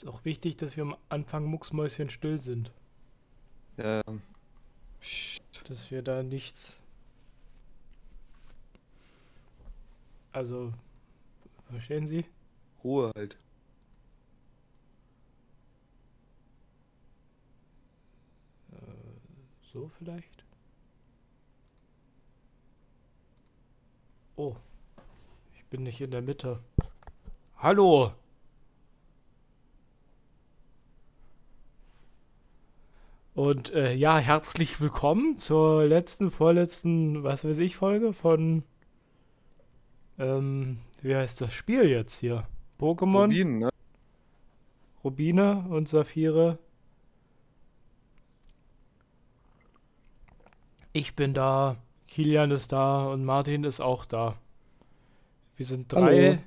Ist auch wichtig, dass wir am Anfang mucksmäuschen still sind. Ja. Dass wir da nichts. Also, verstehen Sie? Ruhe halt. So vielleicht? Oh. Ich bin nicht in der Mitte. Hallo! Und äh, ja, herzlich willkommen zur letzten, vorletzten, was weiß ich, Folge von. Ähm, wie heißt das Spiel jetzt hier? Pokémon? Rubin, ne? Rubine und Saphire. Ich bin da, Kilian ist da und Martin ist auch da. Wir sind drei Hallo.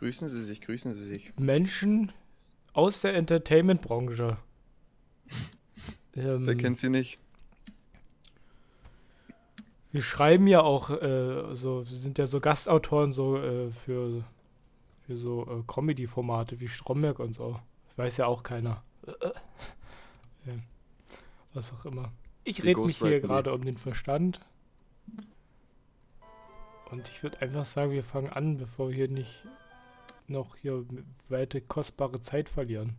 Grüßen Sie sich, grüßen Sie sich. Menschen aus der Entertainment-Branche. Ähm, Wer kennt sie nicht? wir schreiben ja auch, äh, so, wir sind ja so Gastautoren so äh, für, für so äh, Comedy-Formate wie Stromberg und so. Weiß ja auch keiner. Was auch immer. Ich rede mich hier gerade um den Verstand. Und ich würde einfach sagen, wir fangen an, bevor wir hier nicht noch hier weite kostbare Zeit verlieren.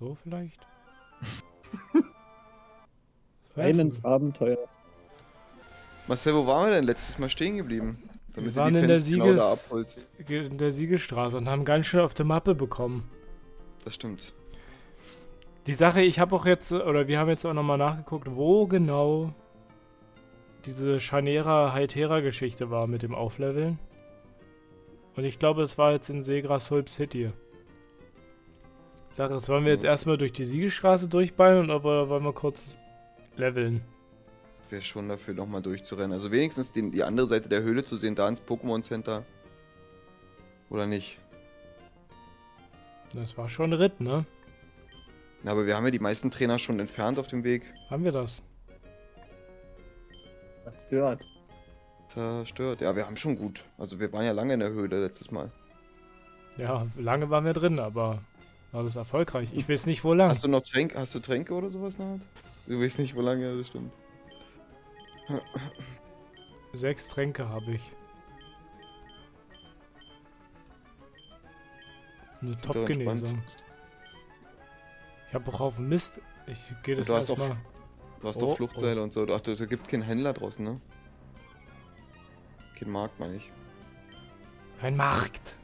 So vielleicht? Nicht. Abenteuer. Marcel, wo waren wir denn letztes Mal stehen geblieben? Damit du waren die in der genau da Sieges- abholst. in der Siegesstraße und haben ganz schön auf der Mappe bekommen. Das stimmt. Die Sache, ich habe auch jetzt, oder wir haben jetzt auch nochmal nachgeguckt, wo genau diese Scharnera Heitera Geschichte war mit dem Aufleveln. Und ich glaube, es war jetzt in Segra Sulp City. Sache, ist, wollen wir jetzt erstmal durch die Siegesstraße durchballen oder wollen wir kurz leveln? Wäre schon dafür, nochmal durchzurennen. Also wenigstens den, die andere Seite der Höhle zu sehen, da ins Pokémon Center. Oder nicht? Das war schon ein Ritt, ne? Na, aber wir haben ja die meisten Trainer schon entfernt auf dem Weg. Haben wir das? Stört. Zerstört. Ja, wir haben schon gut. Also wir waren ja lange in der Höhle letztes Mal. Ja, lange waren wir drin, aber das erfolgreich? Ich weiß nicht, wo lang. Hast du noch Tränke, hast du Tränke oder sowas in? Du weißt nicht, wo lange, ja, das stimmt. Sechs Tränke habe ich. Eine. Top-Genesung. Ich habe auch auf Mist. Ich gehe das du hast doch- erstmal. Du hast Oh, doch Fluchtseile und so. Ach, da da gibt keinen Händler draußen, ne? Kein Markt, meine ich. Ein Markt.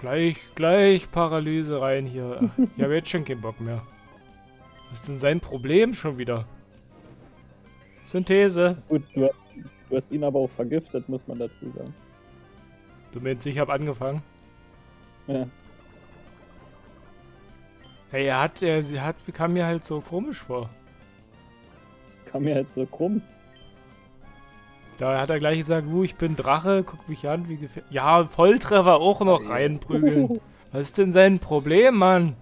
Gleich, gleich Paralyse rein hier. Ach, ich habe jetzt schon keinen Bock mehr. Was ist denn sein Problem schon wieder? Synthese. Gut, du, du hast ihn aber auch vergiftet, muss man dazu sagen. Du meinst, ich habe angefangen? Ja. Hey, er hat, er, sie hat, kam mir halt so komisch vor. Kam mir halt so krumm. Da hat er gleich gesagt, uh, ich bin Drache, guck mich an, wie gefährlich. Ja, Volltreffer auch noch reinprügeln. Was ist denn sein Problem, Mann?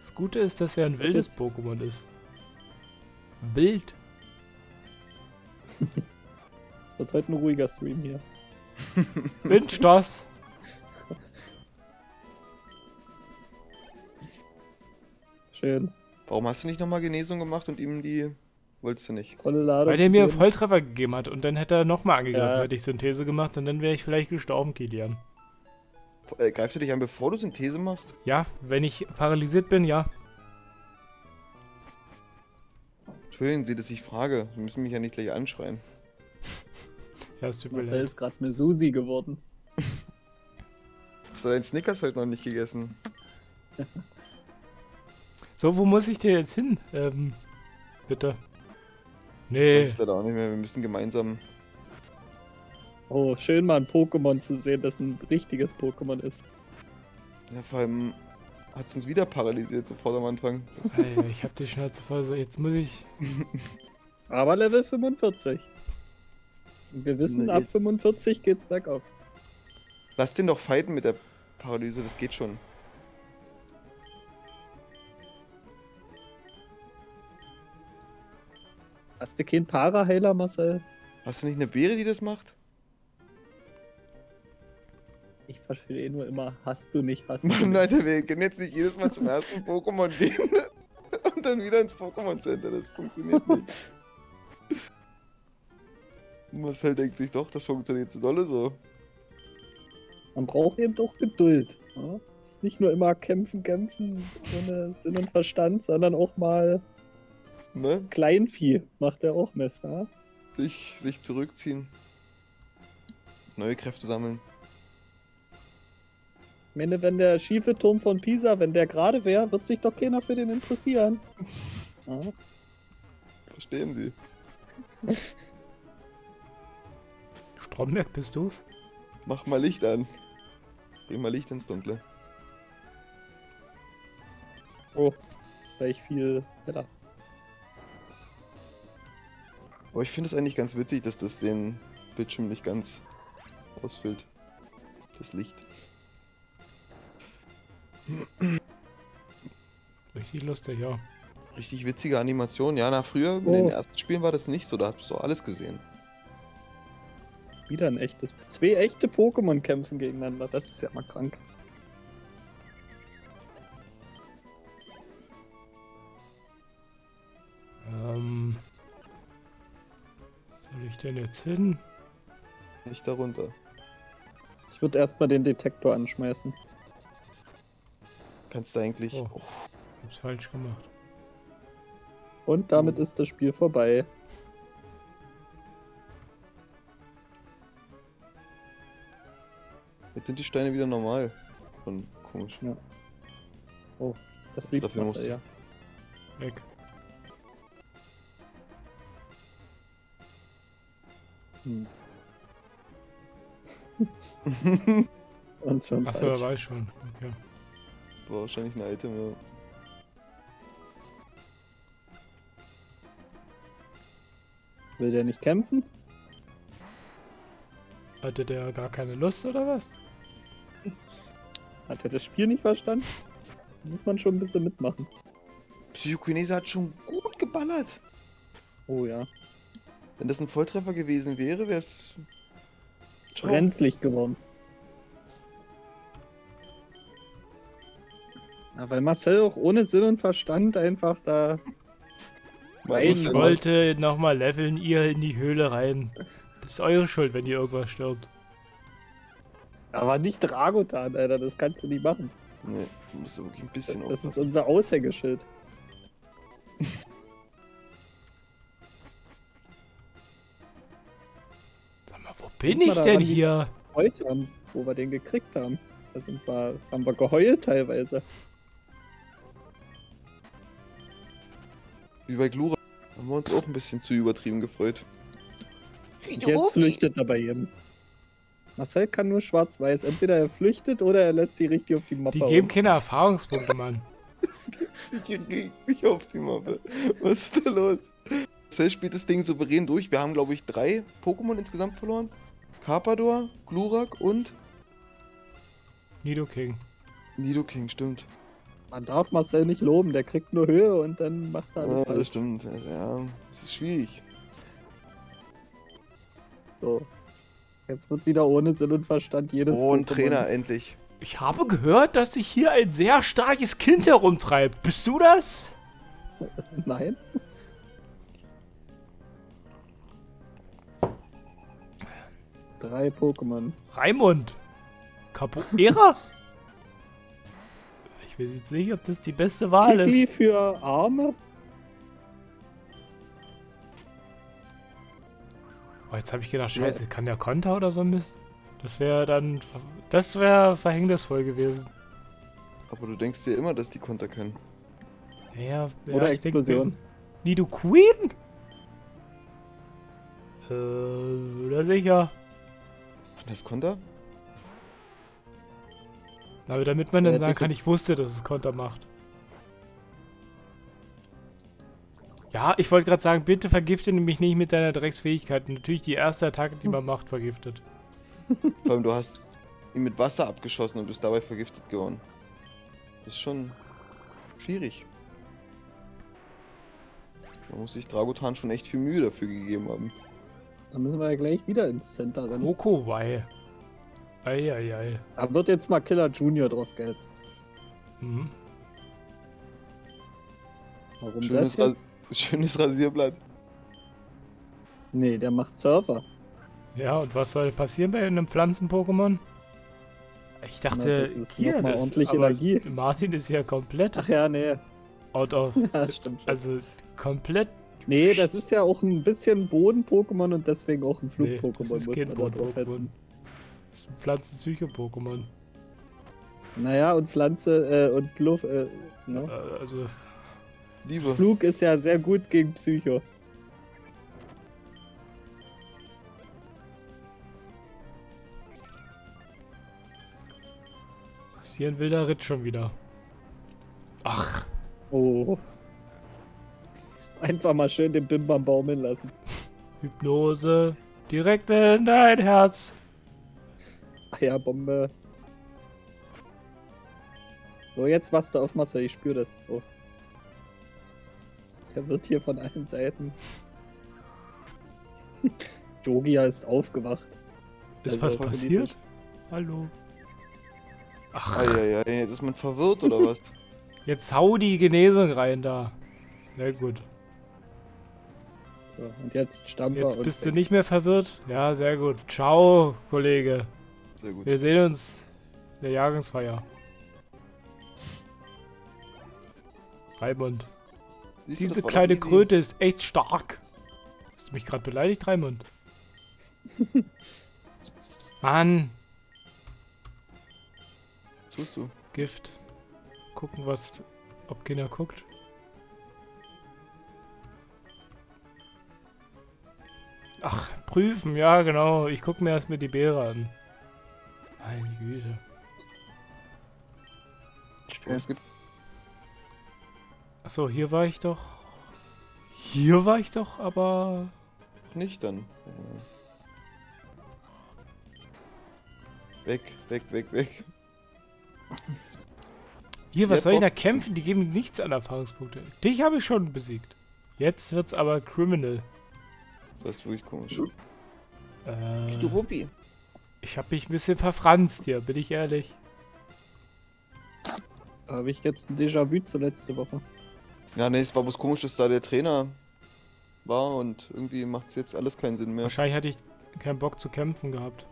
Das Gute ist, dass er ein wildes Pokémon ist. Wild. Es wird heute ein ruhiger Stream hier. Windstoß. Schön. Warum hast du nicht nochmal Genesung gemacht und ihm die. Wolltest du nicht? Volle Ladung. Weil der mir einen. Volltreffer gegeben hat und dann hätte er nochmal angegriffen, Ja. hätte ich Synthese gemacht und dann wäre ich vielleicht gestorben, Kilian. Äh, greifst du dich an, bevor du Synthese machst? Ja, wenn ich paralysiert bin, ja. Entschuldigen Sie, dass ich frage. Sie müssen mich ja nicht gleich anschreien. Ja, es tut mir Marcel leid. ist gerade eine Susi geworden. Hast du deinen Snickers heute noch nicht gegessen? So, wo muss ich denn jetzt hin? Ähm, bitte. Das Nee. ist leider auch nicht mehr. Wir müssen gemeinsam. Oh, schön mal ein Pokémon zu sehen, das ein richtiges Pokémon ist. Ja, vor allem hat es uns wieder paralysiert sofort am Anfang. Das, Alter, ich hab die Schnauze voll. So, jetzt muss ich. Aber Level 45. Und wir wissen, Nee, ab jetzt- 45 geht's bergauf. lass den doch fighten mit der Paralyse, das geht schon. Hast du keinen Paraheiler, Marcel? Hast du nicht eine Beere, die das macht? Ich verstehe nur immer, hast du nicht, hast du Mann, nicht. Leute, wir können jetzt nicht jedes Mal zum ersten Pokémon gehen und dann wieder ins Pokémon Center. Das funktioniert nicht. Marcel denkt sich doch, das funktioniert so dolle so. Man braucht eben doch Geduld. Ja? Ist nicht nur immer kämpfen, kämpfen, ohne Sinn und Verstand, sondern auch mal Ne? Kleinvieh macht er auch Mist. Ja? Sich, sich zurückziehen. Neue Kräfte sammeln. Ich meine, wenn der schiefe Turm von Pisa, wenn der gerade wäre, wird sich doch keiner für den interessieren. Ja? Verstehen Sie? Stromberg bist du's? Mach mal Licht an. Bring mal Licht ins Dunkle. Oh, gleich viel heller. Aber ich finde es eigentlich ganz witzig, dass das den Bildschirm nicht ganz ausfüllt. Das Licht. Richtig lustig, ja. Richtig witzige Animation. Ja, na, früher in den Oh. ersten Spielen war das nicht so. Da hast du alles gesehen. Wieder ein echtes. Zwei echte Pokémon kämpfen gegeneinander. Das ist ja mal krank. Denn jetzt hin? Nicht darunter. Ich würde erstmal den Detektor anschmeißen. Kannst du eigentlich. Oh. Oh. Hab's falsch gemacht. Und damit ist das Spiel vorbei. Jetzt sind die Steine wieder normal. Schon komisch. Oh, das liegt Dafür musst du- ja. Weg. Hm. Und schon Achso, er falsch. weiß schon. Okay. War wahrscheinlich ein Item, ja. Will der nicht kämpfen? Hatte der gar keine Lust oder was? Hat er das Spiel nicht verstanden? Muss man schon ein bisschen mitmachen. Psychokinese hat schon gut geballert. Oh ja. Wenn das ein Volltreffer gewesen wäre, wäre es. Brenzlig geworden. Ja, weil Marcel auch ohne Sinn und Verstand einfach da. Weil Ich das- wollte nochmal leveln, ihr in die Höhle rein. Das ist eure Schuld, wenn ihr irgendwas stirbt. Aber nicht Dragotan, Alter, das kannst du nicht machen. Nee, du musst wirklich ein bisschen Das ist aufpassen. unser Aushängeschild. Bin ich denn die- hier? Heute haben, wo wir den gekriegt haben. Da sind wir, haben wir geheult teilweise. Wie bei Glura. Haben wir uns auch ein bisschen zu übertrieben gefreut. Und jetzt flüchtet er bei jedem. Marcel kann nur schwarz-weiß. Entweder er flüchtet oder er lässt sie richtig auf die Mappe Die geben keine Erfahrungspunkte, Mann. Ich krieg nicht auf die Mappe. Was ist da los? Cell spielt das Ding souverän durch. Wir haben, glaube ich, drei Pokémon insgesamt verloren. Carpador, Glurak und Nidoking. Nidoking, stimmt. Man darf Marcel nicht loben, der kriegt nur Höhe und dann macht er alles Ja, das stimmt. Ja, das ist schwierig. So. Jetzt wird wieder ohne Sinn und Verstand jedes Oh, ein Trainer, endlich. Ich habe gehört, dass sich hier ein sehr starkes Kind herumtreibt. Bist du das? Nein. Drei Pokémon. Raimund. Capoeira? Ich weiß jetzt nicht, ob das die beste Wahl Kikli ist. für Arme. Oh, jetzt habe ich gedacht, scheiße, kann der Konter oder so ein Mist? Das wäre dann... Das wäre verhängnisvoll gewesen. Aber du denkst dir immer, dass die Konter können. Ja, ja Oder ich Explosion. Nido Queen? Äh, oder sicher. Das Konter? Aber damit man dann Ja, sagen kann, ich wusste, dass es Konter macht. Ja, ich wollte gerade sagen, bitte vergifte mich nicht mit deiner Drecksfähigkeit. Natürlich die erste Attacke, die man macht, vergiftet. Vor allem, du hast ihn mit Wasser abgeschossen und bist dabei vergiftet geworden. Das ist schon schwierig. Da muss sich Dragotan schon echt viel Mühe dafür gegeben haben. Dann müssen wir ja gleich wieder ins Center rennen. Kokowai. Eieiei. Da wird jetzt mal Killer Junior drauf gehetzt. Mhm. Warum Schönes, das jetzt? Ras schönes Rasierblatt. Nee, der macht Surfer. Ja, und was soll passieren bei einem Pflanzen-Pokémon? Ich Na, dachte, das ist hier, mal ordentlich aber Energie. Martin ist ja komplett Ach ja, nee. out of, Ja, stimmt. also komplett, Nee, das ist ja auch ein bisschen Boden-Pokémon und deswegen auch ein nee, Flug-Pokémon, das ist muss kein Boden-Pokémon. Das ist ein Pflanzen-Psycho-Pokémon. Naja, und Pflanze äh, und Luft. Äh, ne? Äh, Also, Liebe. Flug ist ja sehr gut gegen Psycho. ist hier ein wilder Ritt schon wieder. Ach, Oh. Einfach mal schön den Bimbam baumeln lassen. Hypnose. Direkt in dein Herz. Ach ja, Bombe. So, jetzt was da auf Marcel, ich spüre das. Oh. Er wird hier von allen Seiten. Jogia ist aufgewacht. Ist Also, was passiert? Hallo. Ach, Eieiei, jetzt ist man verwirrt oder was? jetzt hau die Genesung rein da. Sehr gut. So, und jetzt Stampfer Jetzt und bist du nicht mehr verwirrt? Ja, sehr gut. Ciao, Kollege. Sehr gut. Wir sehen uns in der Jahrgangsfeier. Raimund. Siehst Diese kleine. Kröte ist echt stark. Hast du mich gerade beleidigt, Raimund? Mann, Was tust du? Gift. Gucken, was. Ob Kinder guckt. Ach, prüfen, ja, genau. Ich gucke mir erstmal die Beere an. Meine Güte. Es gibt Achso, hier war ich doch. Hier war ich doch, aber. nicht dann. Äh. Weg, weg, weg, weg. Hier, was soll ich da kämpfen? Die geben nichts an Erfahrungspunkte. Dich habe ich schon besiegt. Jetzt wird's aber criminal. Das ist wirklich komisch. Äh, Du Ruppi. ich habe mich ein bisschen verfranst hier, bin ich ehrlich. Da habe ich jetzt ein Déjà-vu zur letzte Woche. Ja, nee, es war bloß komisch, dass da der Trainer war und irgendwie macht es jetzt alles keinen Sinn mehr. Wahrscheinlich hatte ich keinen Bock zu kämpfen gehabt.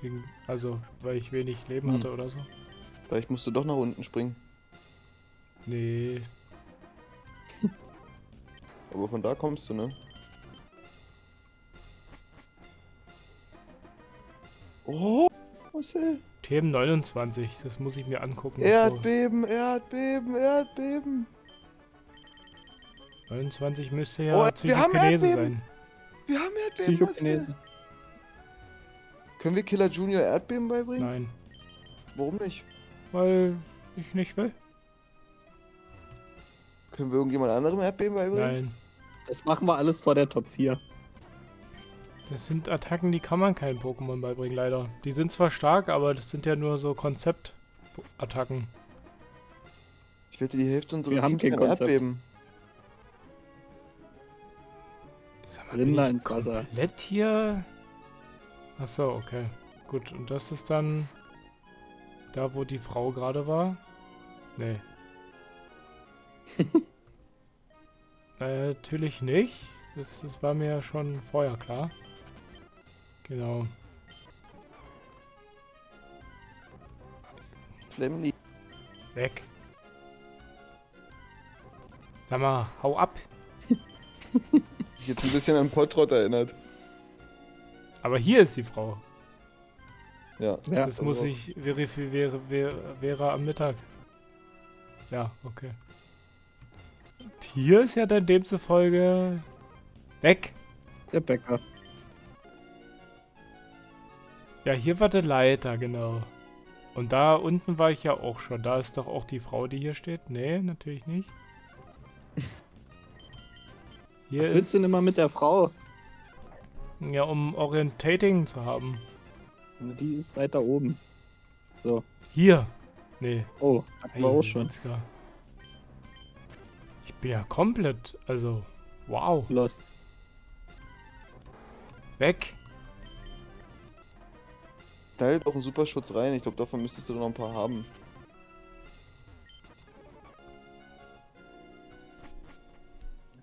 Gegen, also, weil ich wenig Leben Hm. hatte oder so. Vielleicht musst du doch nach unten springen. Nee. Aber von da kommst du, ne? Oh, Marcel. Themen 29, das muss ich mir angucken. Erdbeben, Erdbeben, Erdbeben. 29 müsste ja Oh, wir haben Psychokinese Erdbeben. sein. Wir haben Erdbeben, Marcel. Psychokinese. Können wir Killer Junior Erdbeben beibringen? Nein, Warum nicht? weil ich nicht will. Können wir irgendjemand anderem Erdbeben beibringen? Nein. Das machen wir alles vor der Top 4. Das sind Attacken, die kann man keinen Pokémon beibringen, leider. Die sind zwar stark, aber das sind ja nur so Konzept-Attacken. Ich wette, die Hälfte unseres Teams kein kann Konzept. Erdbeben. Sag mal, Rinder bin ich ins Wasser. komplett hier? Achso, okay. Gut, und das ist dann da, wo die Frau gerade war? Nee. äh, natürlich nicht. Das, das war mir ja schon vorher klar. Genau. Flemly. Weg. Sag mal, hau ab. Ich jetzt ein bisschen an Potrot erinnert. Aber hier ist die Frau. Ja. Ja, Das muss ich verifizieren, wäre, wäre am Mittag. Ja, okay. Und hier ist ja dann demzufolge weg. Der Bäcker. Ja, hier war der Leiter, genau. Und da unten war ich ja auch schon. Da ist doch auch die Frau, die hier steht. Nee, natürlich nicht. Hier Was willst du denn immer mit der Frau? Ja, um Orientating zu haben. Die ist weiter oben. So. Hier. Nee. Oh, hatten wir auch schon. Witzka. Ich bin ja komplett, also Wow. Lost. Weg. Da halt auch einen Superschutz rein. Ich glaube, davon müsstest du noch ein paar haben.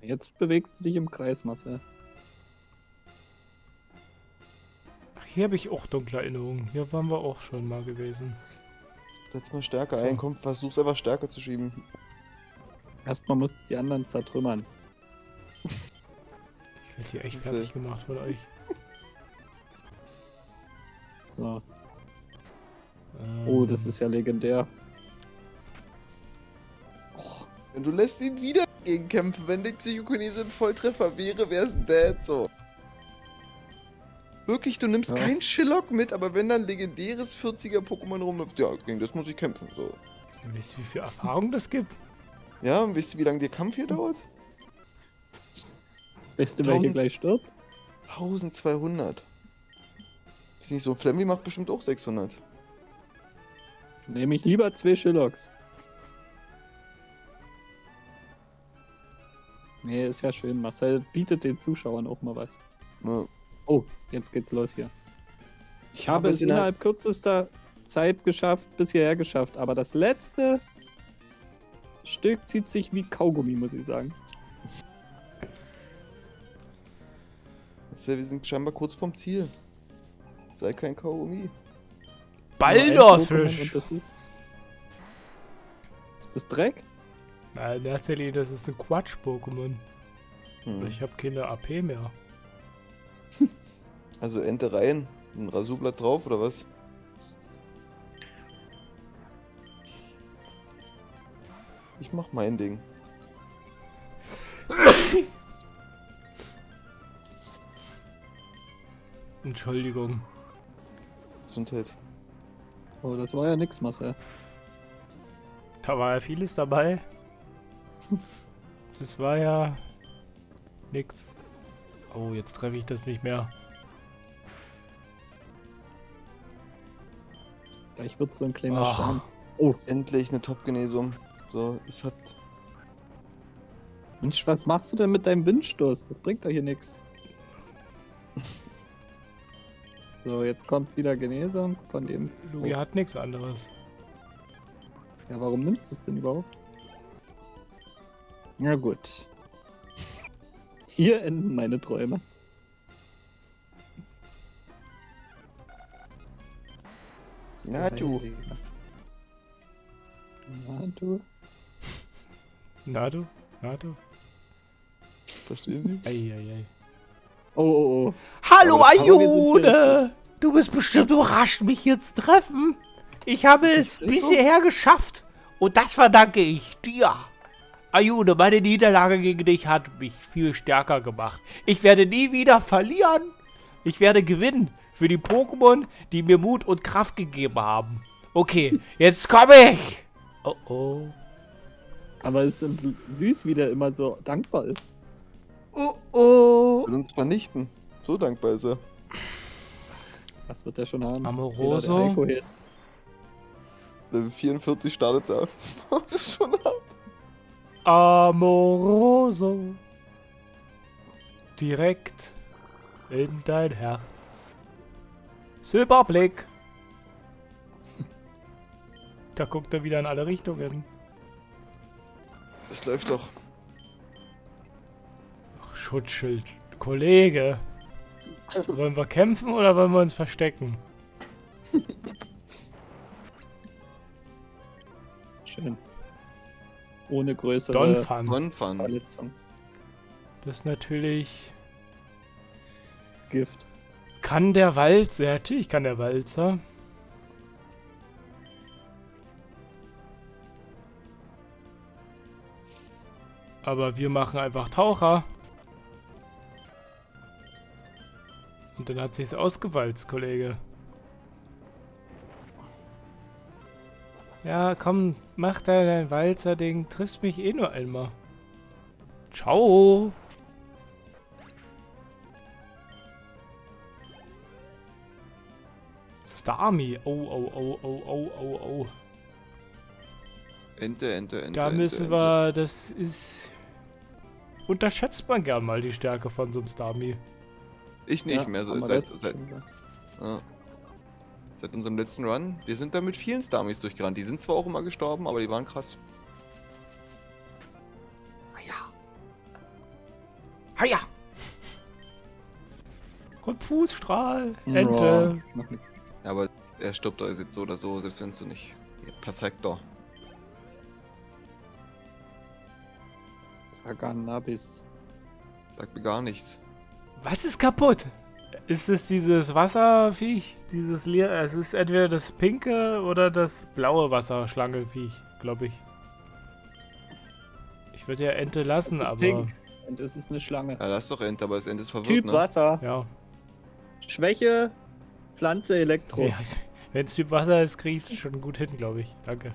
Jetzt bewegst du dich im Kreis, Marcel. Ach, hier habe ich auch dunkle Erinnerungen. Hier waren wir auch schon mal gewesen. Setz mal stärker So. ein. Komm, versuch's einfach stärker zu schieben. Erstmal musst du die anderen zertrümmern. Ich werde hier echt fertig gemacht von euch. So. Ähm, Oh, das ist ja legendär. Wenn du lässt ihn wieder gegen kämpfen, wenn die Psychokinese ein Volltreffer wäre, wär's dead so. Wirklich, du nimmst Ja. kein Shillock mit, aber wenn dann legendäres 40er Pokémon rumläuft, ja, gegen das muss ich kämpfen. So. Wisst ihr, wie viel Erfahrung das gibt? Ja, und wisst ihr, wie lange der Kampf hier dauert? wer hier 1000. gleich stirbt? 1200. Ist nicht so, Flammy macht bestimmt auch 600. Nehme ich lieber zwei Shillocks. Nee, ist ja schön. Marcel bietet den Zuschauern auch mal was. Ja. Oh, jetzt geht's los hier. Ich habe es innerhalb kürzester Zeit geschafft, bis hierher geschafft. Aber das letzte Stück zieht sich wie Kaugummi, muss ich sagen. Marcel, wir sind scheinbar kurz vorm Ziel. Sei kein Kaugummi. Baldorfisch! Das ist. Ist das Dreck? Nein, tatsächlich, das ist ein Quatsch-Pokémon. Hm. Ich habe keine AP mehr. Also Ente rein, ein Rasurblatt drauf oder was? Ich mach mein Ding. Entschuldigung. Gesundheit. Oh, das war ja nix, Marcel. Da war ja vieles dabei. Das war ja nix. Oh, jetzt treffe ich das nicht mehr. Gleich wird so ein kleiner Ach. Stein. Oh, Endlich eine Top-Genesung. So, es hat. Mensch, was machst du denn mit deinem Windstoß? Das bringt doch hier nichts. So, jetzt kommt wieder Genesung von dem. Louis Oh. hat nichts anderes. Ja, warum nimmst du es denn überhaupt? Ja, gut. Hier enden meine Träume. Na du. Na du. Na du? Na du? Verstehen Sie? Eieiei. Oh, oh, oh. Hallo Ayune! Du bist bestimmt überrascht, mich hier zu treffen. Ich habe es bis hierher geschafft. Und das verdanke ich dir. Ayune, meine Niederlage gegen dich hat mich viel stärker gemacht. Ich werde nie wieder verlieren. Ich werde gewinnen für die Pokémon, die mir Mut und Kraft gegeben haben. Okay, jetzt komme ich. Oh oh. Aber es ist süß, wie der immer so dankbar ist. Oh oh. Will uns vernichten. So dankbar ist er. Was wird der schon haben? Amoroso. Jeder, ist. Level 44 startet da. das ist schon hart. Amoroso. Direkt in dein Herz. Silberblick. Da guckt er wieder in alle Richtungen. Das läuft doch. Schutzschild. Kollege. Wollen wir kämpfen oder wollen wir uns verstecken? Schön. Ohne größere Donphan. One Fun. Verletzung. Das ist natürlich. Gift. Kann der Walzer. Ja, natürlich kann der Walzer. Aber wir machen einfach Taucher. Und dann hat sich's ausgewalzt, Kollege. Ja, komm, mach da dein Walzer-Ding. Triffst mich eh nur einmal. Ciao. Starmie. Oh, oh, oh, oh, oh, oh, oh. Ente, Ente, Ente. Da Ente, müssen Ente. wir, das ist unterschätzt man gern mal die Stärke von so einem Starmie. Ich nicht Ja, mehr, so seit, seit, ja. seit unserem letzten Run. Wir sind da mit vielen Starmies durchgerannt. Die sind zwar auch immer gestorben, aber die waren krass. Haja! Kommt Fußstrahl, Ja, Ente. Ja, aber er stirbt doch jetzt so oder so, selbst wenn du nicht. Ja, perfekt doch. Zaganabis. Sagt mir gar nichts. Was ist kaputt? Ist es dieses Wasserviech? Dieses Leer. Es ist entweder das pinke oder das blaue Wasserschlangeviech, glaube ich. Ich würde ja Ente lassen, Es ist aber. pink. Und es ist eine Schlange. Ja, lass doch Ent, aber das Ent ist verwirrt, Typ ne? Wasser. Ja. Schwäche. Pflanze Elektro. ja Wenn es Typ Wasser ist, kriegt es schon gut hin, glaube ich. Danke.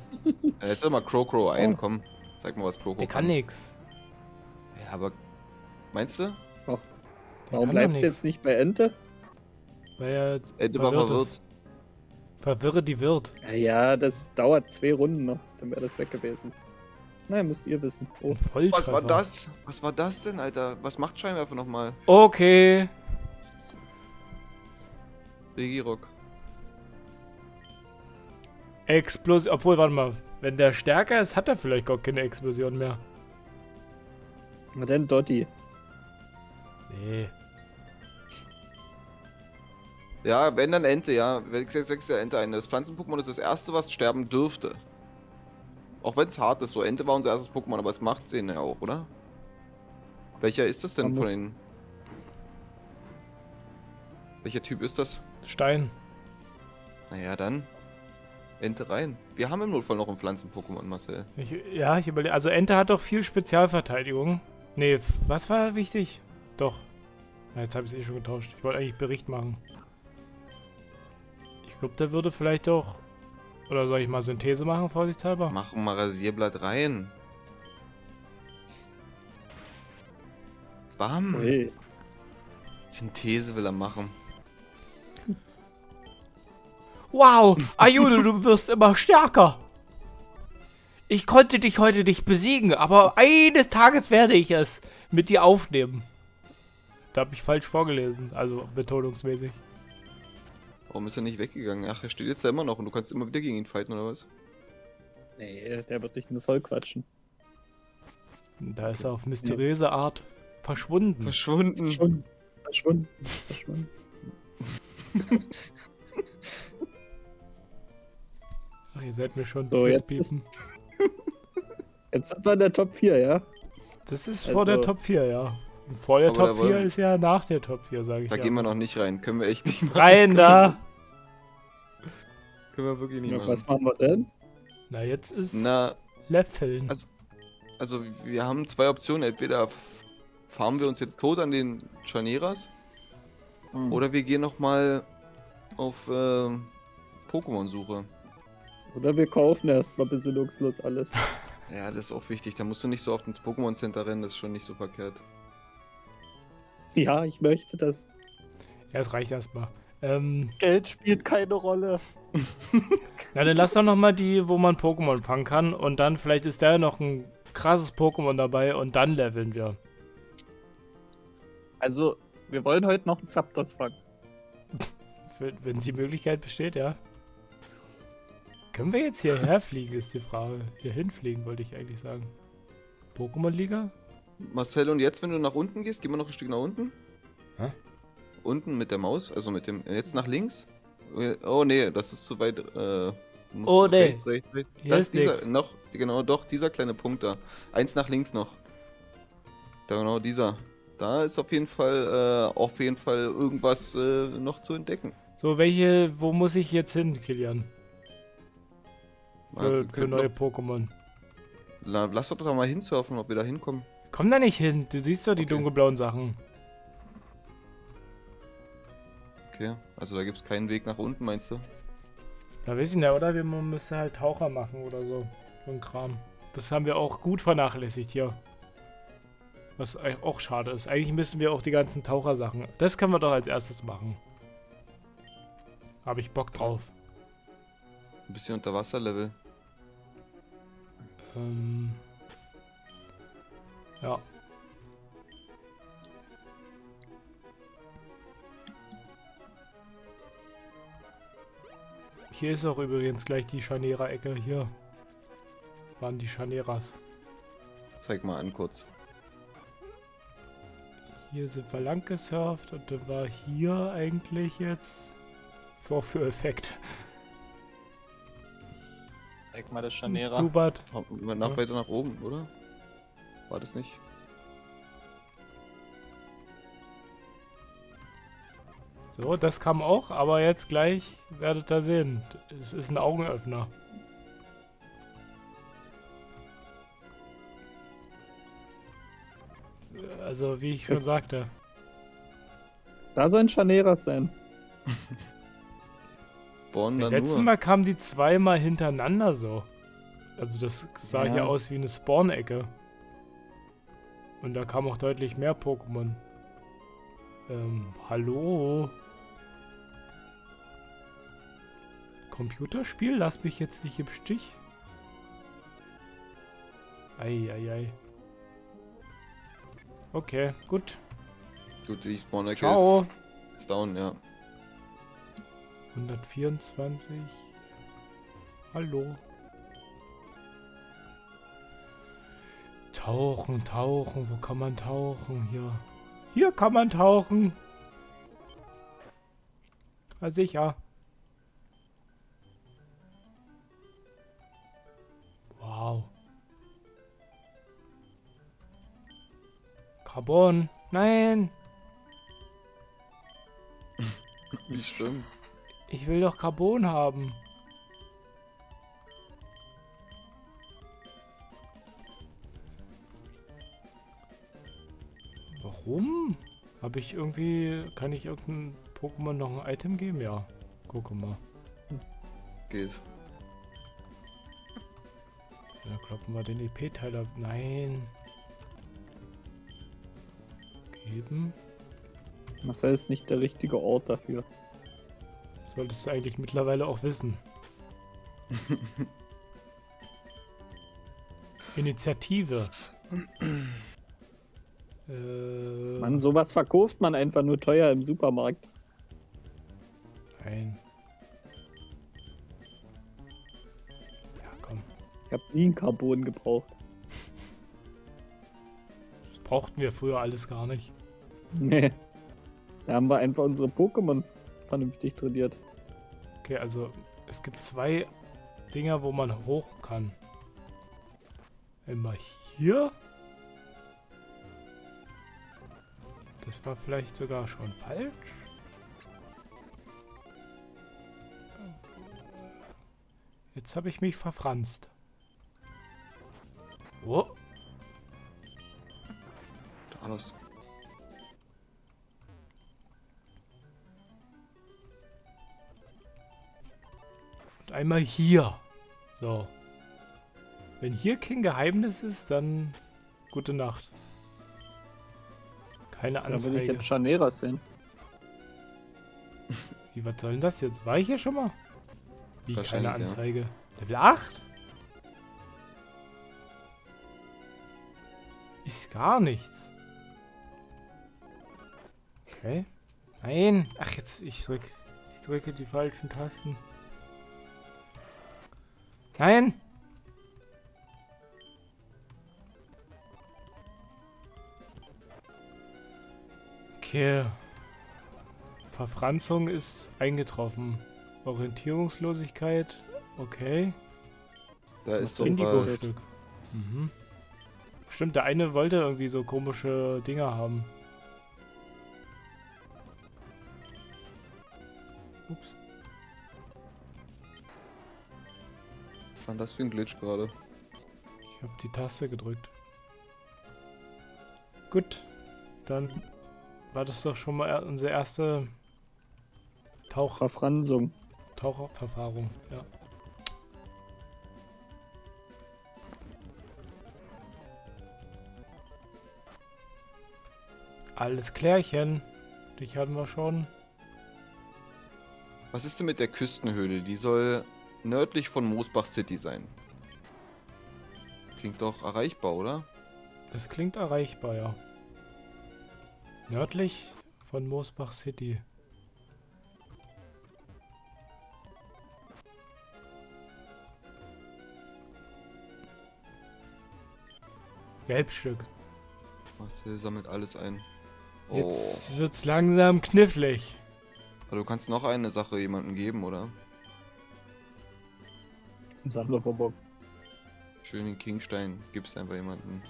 Ja, jetzt sag mal Crow Crow ein, Oh. komm. Zeig mal, was Crow Crow Der kann nix. Ja, aber. Meinst du? Warum bleibst du jetzt nicht bei Ente? Weil er jetzt Ent war verwirrt verwirrt. ist. Verwirre die Wirt. Ja, ja, das dauert zwei Runden noch. Dann wäre das weg gewesen. Na, müsst ihr wissen. Oh. Was war das? Was war das denn, Alter? Was macht Scheinwerfer nochmal? Okay. Regirock. Explosion. Obwohl, warte mal. Wenn der stärker ist, hat er vielleicht gar keine Explosion mehr. na denn Dotti. Nee. Ja, wenn dann Ente, ja. Wächst wächst ja Ente ein. Das Pflanzen-Pokémon ist das erste, was sterben dürfte. Auch wenn es hart ist, so Ente war unser erstes Pokémon, aber es macht Sinn ja auch, oder? Welcher ist das denn Haben von den. Welcher Typ ist das? Stein. Naja, dann. Ente rein. Wir haben im Notfall noch ein Pflanzen-Pokémon, Marcel. Ich, ja, ich überlege. Also Ente hat doch viel Spezialverteidigung. Nee, was war wichtig? Doch. Ja, jetzt habe ich es eh schon getauscht. Ich wollte eigentlich Bericht machen. Ich glaube, der würde vielleicht doch. Oder soll ich mal Synthese machen, vorsichtshalber? Mach mal Rasierblatt rein. Bam! Ui. Synthese will er machen. Wow, Ayuno, du wirst immer stärker. Ich konnte dich heute nicht besiegen, aber eines Tages werde ich es mit dir aufnehmen. Da habe ich falsch vorgelesen, also betonungsmäßig. Warum ist er nicht weggegangen? Ach, er steht jetzt da immer noch und du kannst immer wieder gegen ihn fighten, oder was? Nee, der wird dich nur voll quatschen. Da ist er auf mysteriöse Art verschwunden. Verschwunden. Verschwunden. Verschwunden. Verschwunden. Ach, ihr seid mir schon So, jetzt ist-. Jetzt sind wir in der Top 4, ja? Das ist vor der also- Top 4, ja. Vor der Aber Top 4 wollen- ist ja nach der Top 4, sage ich Da ja. gehen wir noch nicht rein. Können wir echt nicht machen. Rein da! Können wir wirklich nicht ja machen. was machen wir denn? Na, jetzt ist Na, Läpfeln. Also- also wir haben zwei Optionen. Entweder farmen wir uns jetzt tot an den Chaneras Hm. oder wir gehen nochmal auf ähm, Pokémon-Suche. Oder wir kaufen erstmal besinnungslos alles. Ja, das ist auch wichtig. Da musst du nicht so oft ins Pokémon Center rennen. Das ist schon nicht so verkehrt. ja, ich möchte das. Ja, es reicht erstmal. Ähm, Geld spielt keine Rolle. na, dann lass doch nochmal die, wo man Pokémon fangen kann. Und dann vielleicht ist da ja noch ein krasses Pokémon dabei und dann leveln wir. Also, wir wollen heute noch einen Zapdos fangen. Wenn, wenn die Möglichkeit besteht, ja. Können wir jetzt hierher fliegen, ist die Frage. Hier hinfliegen, wollte ich eigentlich sagen. Pokémon-Liga? Marcel, und jetzt, wenn du nach unten gehst, gehen wir noch ein Stück nach unten. Hä? Unten mit der Maus, also mit dem. Jetzt nach links. Oh nee, das ist zu weit. Äh, Oh, doch nee. Rechts, rechts, rechts. Hier das ist dieser, nix. noch, genau, doch, dieser kleine Punkt da. Eins nach links noch. Da genau dieser. Da ist auf jeden Fall, äh, auf jeden Fall irgendwas äh, noch zu entdecken. So, welche, wo muss ich jetzt hin, Kilian? Ja, Für, für könnten neue doch- Pokémon. La- Lass doch da mal hinsurfen, ob wir da hinkommen. Komm da nicht hin, du siehst doch die Okay. dunkelblauen Sachen. Okay, also da gibt es keinen Weg nach unten, meinst du? Da weiß ich nicht, oder? Wir müssen halt Taucher machen oder so. So ein Kram. Das haben wir auch gut vernachlässigt hier. Was auch schade ist. Eigentlich müssen wir auch die ganzen Tauchersachen. Das können wir doch als erstes machen. Habe ich Bock drauf. Ein bisschen Unterwasserlevel. Ähm. Ja. Hier ist auch übrigens gleich die Scharnierer-Ecke. Hier waren die Scharnieras. Zeig mal an kurz. Hier sind wir lang gesurft und dann war hier eigentlich jetzt Vorführeffekt. Zeig mal das Scharnierer. Zubat. Noch weiter nach oben, oder? War das nicht? So, das kam auch, aber jetzt gleich werdet ihr sehen. Es ist ein Augenöffner. Also, wie ich schon sagte. Da soll ein Scharnierer sein. Bonn dann Letztes. Mal kamen die zweimal hintereinander so. Also das sah Ja. hier aus wie eine Spawn-Ecke. Und da kam auch deutlich mehr Pokémon. Ähm, hallo? Computerspiel? Lass mich jetzt nicht im Stich. Eieiei. Ei, ei. Okay, gut. Gut, die Ciao. ist, ist down, ja. 124. Hallo. Tauchen, tauchen. Wo kann man tauchen? Hier. Hier kann man tauchen. Na sicher. Wow. Carbon. Nein. Wie schlimm. Ich will doch Carbon haben. Warum? Habe ich irgendwie... Kann ich irgendein Pokémon noch ein Item geben? Ja. Gucke mal. Geht. Da kloppen wir den EP-Teiler. Nein. Geben. Marcel ist nicht der richtige Ort dafür. Solltest du eigentlich mittlerweile auch wissen. Initiative. äh, Mann, sowas verkauft man einfach nur teuer im Supermarkt. Nein. Ja, komm. Ich habe nie ein Carbon gebraucht. Das brauchten wir früher alles gar nicht. Nee. Da haben wir einfach unsere Pokémon vernünftig trainiert. Okay, also es gibt zwei Dinger, wo man hoch kann. Einmal hier. Das war vielleicht sogar schon falsch. Jetzt habe ich mich verfranst. Oh, Talos. und einmal hier. So. Wenn hier kein Geheimnis ist, dann gute Nacht. Keine Da will ich Anzeige. jetzt Scharnierer sehen. Wie, was soll denn das jetzt? War ich hier schon mal? Wie, keine Wahrscheinlich, ja. Anzeige. Level 8? Ist gar nichts. Okay. Nein. Ach, jetzt, ich drück, ich drücke die falschen Tasten. Nein. Okay. Verfranzung ist eingetroffen. Orientierungslosigkeit. Okay. Da ist doch Indigo was. Stück. Mhm. Stimmt, der eine wollte irgendwie so komische Dinger haben. Ups. Was war das für ein Glitch gerade? Ich habe die Taste gedrückt. Gut. Dann war das doch schon mal unsere erste Tauch Verfransung. Taucherverfahrung. Ja. Alles klärchen. Dich hatten wir schon. Was ist denn mit der Küstenhöhle? Die soll nördlich von Moosbach City sein. Klingt doch erreichbar, oder? Das klingt erreichbar, ja. Nördlich von Moosbach City. Gelbstück. Was, Marcel sammelt alles ein. Oh. Jetzt wird's langsam knifflig. Aber du kannst noch eine Sache jemandem geben, oder? Ein Sammlerbob. Schönen Kingstein gibst einfach jemanden.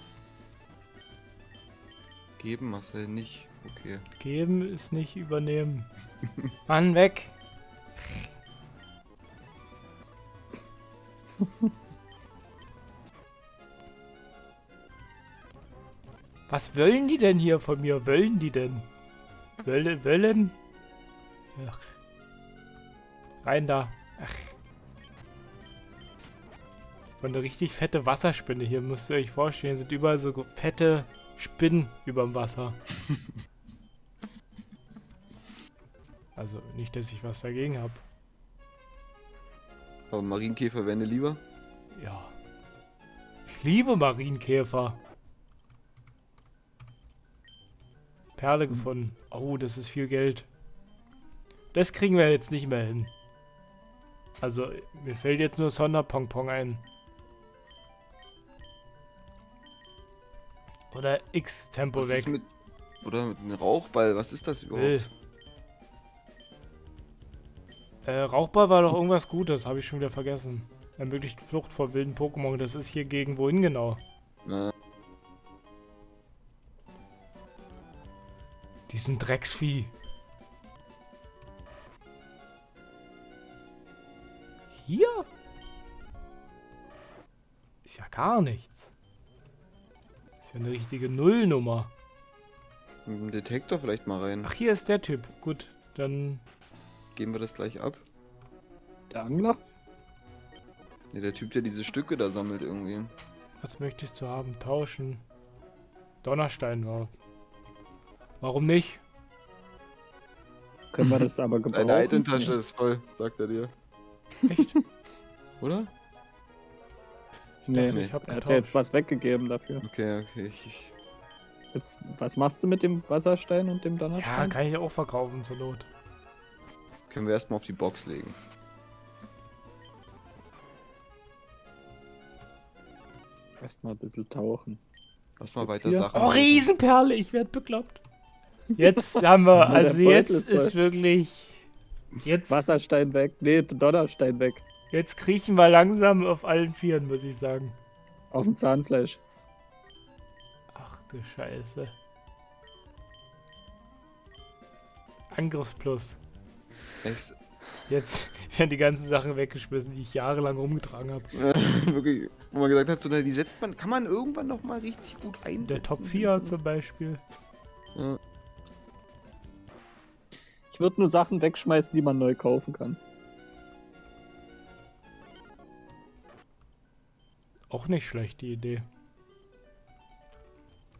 Geben, Marcel, nicht. Okay. Geben ist nicht übernehmen. Mann, weg! Was wollen die denn hier von mir? Wollen die denn? Wollen? Wollen? Ach. Rein da. Ach. Von eine richtig fette Wasserspinne hier, müsst ihr euch vorstellen. Sind überall so fette Spinnen überm Wasser. Also nicht, dass ich was dagegen habe. Aber Marienkäfer wären lieber? Ja. Ich liebe Marienkäfer. Perle gefunden. Oh, das ist viel Geld. Das kriegen wir jetzt nicht mehr hin. Also, mir fällt jetzt nur Sonderpongpong ein. Oder X-Tempo Was weg. ist mit. Oder mit einem Rauchball? Was ist das überhaupt? Will. Äh, Rauchball war doch irgendwas Gutes, habe ich schon wieder vergessen. Ermöglicht Flucht vor wilden Pokémon. Das ist hier gegen wohin genau? Na, Diesen Drecksvieh. Hier? Ist ja gar nichts. Ist ja eine richtige Nullnummer. mit dem Detektor vielleicht mal rein. Ach, hier ist der Typ. Gut, dann Geben wir das gleich ab? Der Angler? Ne, der Typ, der diese Stücke da sammelt irgendwie. Was möchtest du haben? Tauschen. Donnerstein war. Warum nicht? Können wir das aber gebrauchen? Deine Itemtasche ist voll, sagt er dir. Echt? Oder? Nee, dachte, ich hab er hat ja jetzt was weggegeben dafür. Okay, okay. Ich, ich, Jetzt, was machst du mit dem Wasserstein und dem ja, Donnerstein? kann ich auch verkaufen zur Not. können wir erstmal auf die Box legen. Erstmal ein bisschen tauchen. Lass mal weiter hier? Sachen. Oh. Riesenperle, ich werd bekloppt. Jetzt haben wir, also jetzt ist ist wirklich. Jetzt, Wasserstein weg. Nee, Donnerstein weg. Jetzt kriechen wir langsam auf allen Vieren, muss ich sagen. Auf dem Zahnfleisch. Ach du Scheiße. Angriffsplus. Echt, Jetzt werden die ganzen Sachen weggeschmissen, die ich jahrelang rumgetragen habe. wirklich, wo man gesagt hat, so, die setzt man, kann man irgendwann noch mal richtig gut einsetzen. Der Top 4 zum Beispiel. Ja. Ich würde nur Sachen wegschmeißen, die man neu kaufen kann. Auch nicht schlecht, die Idee.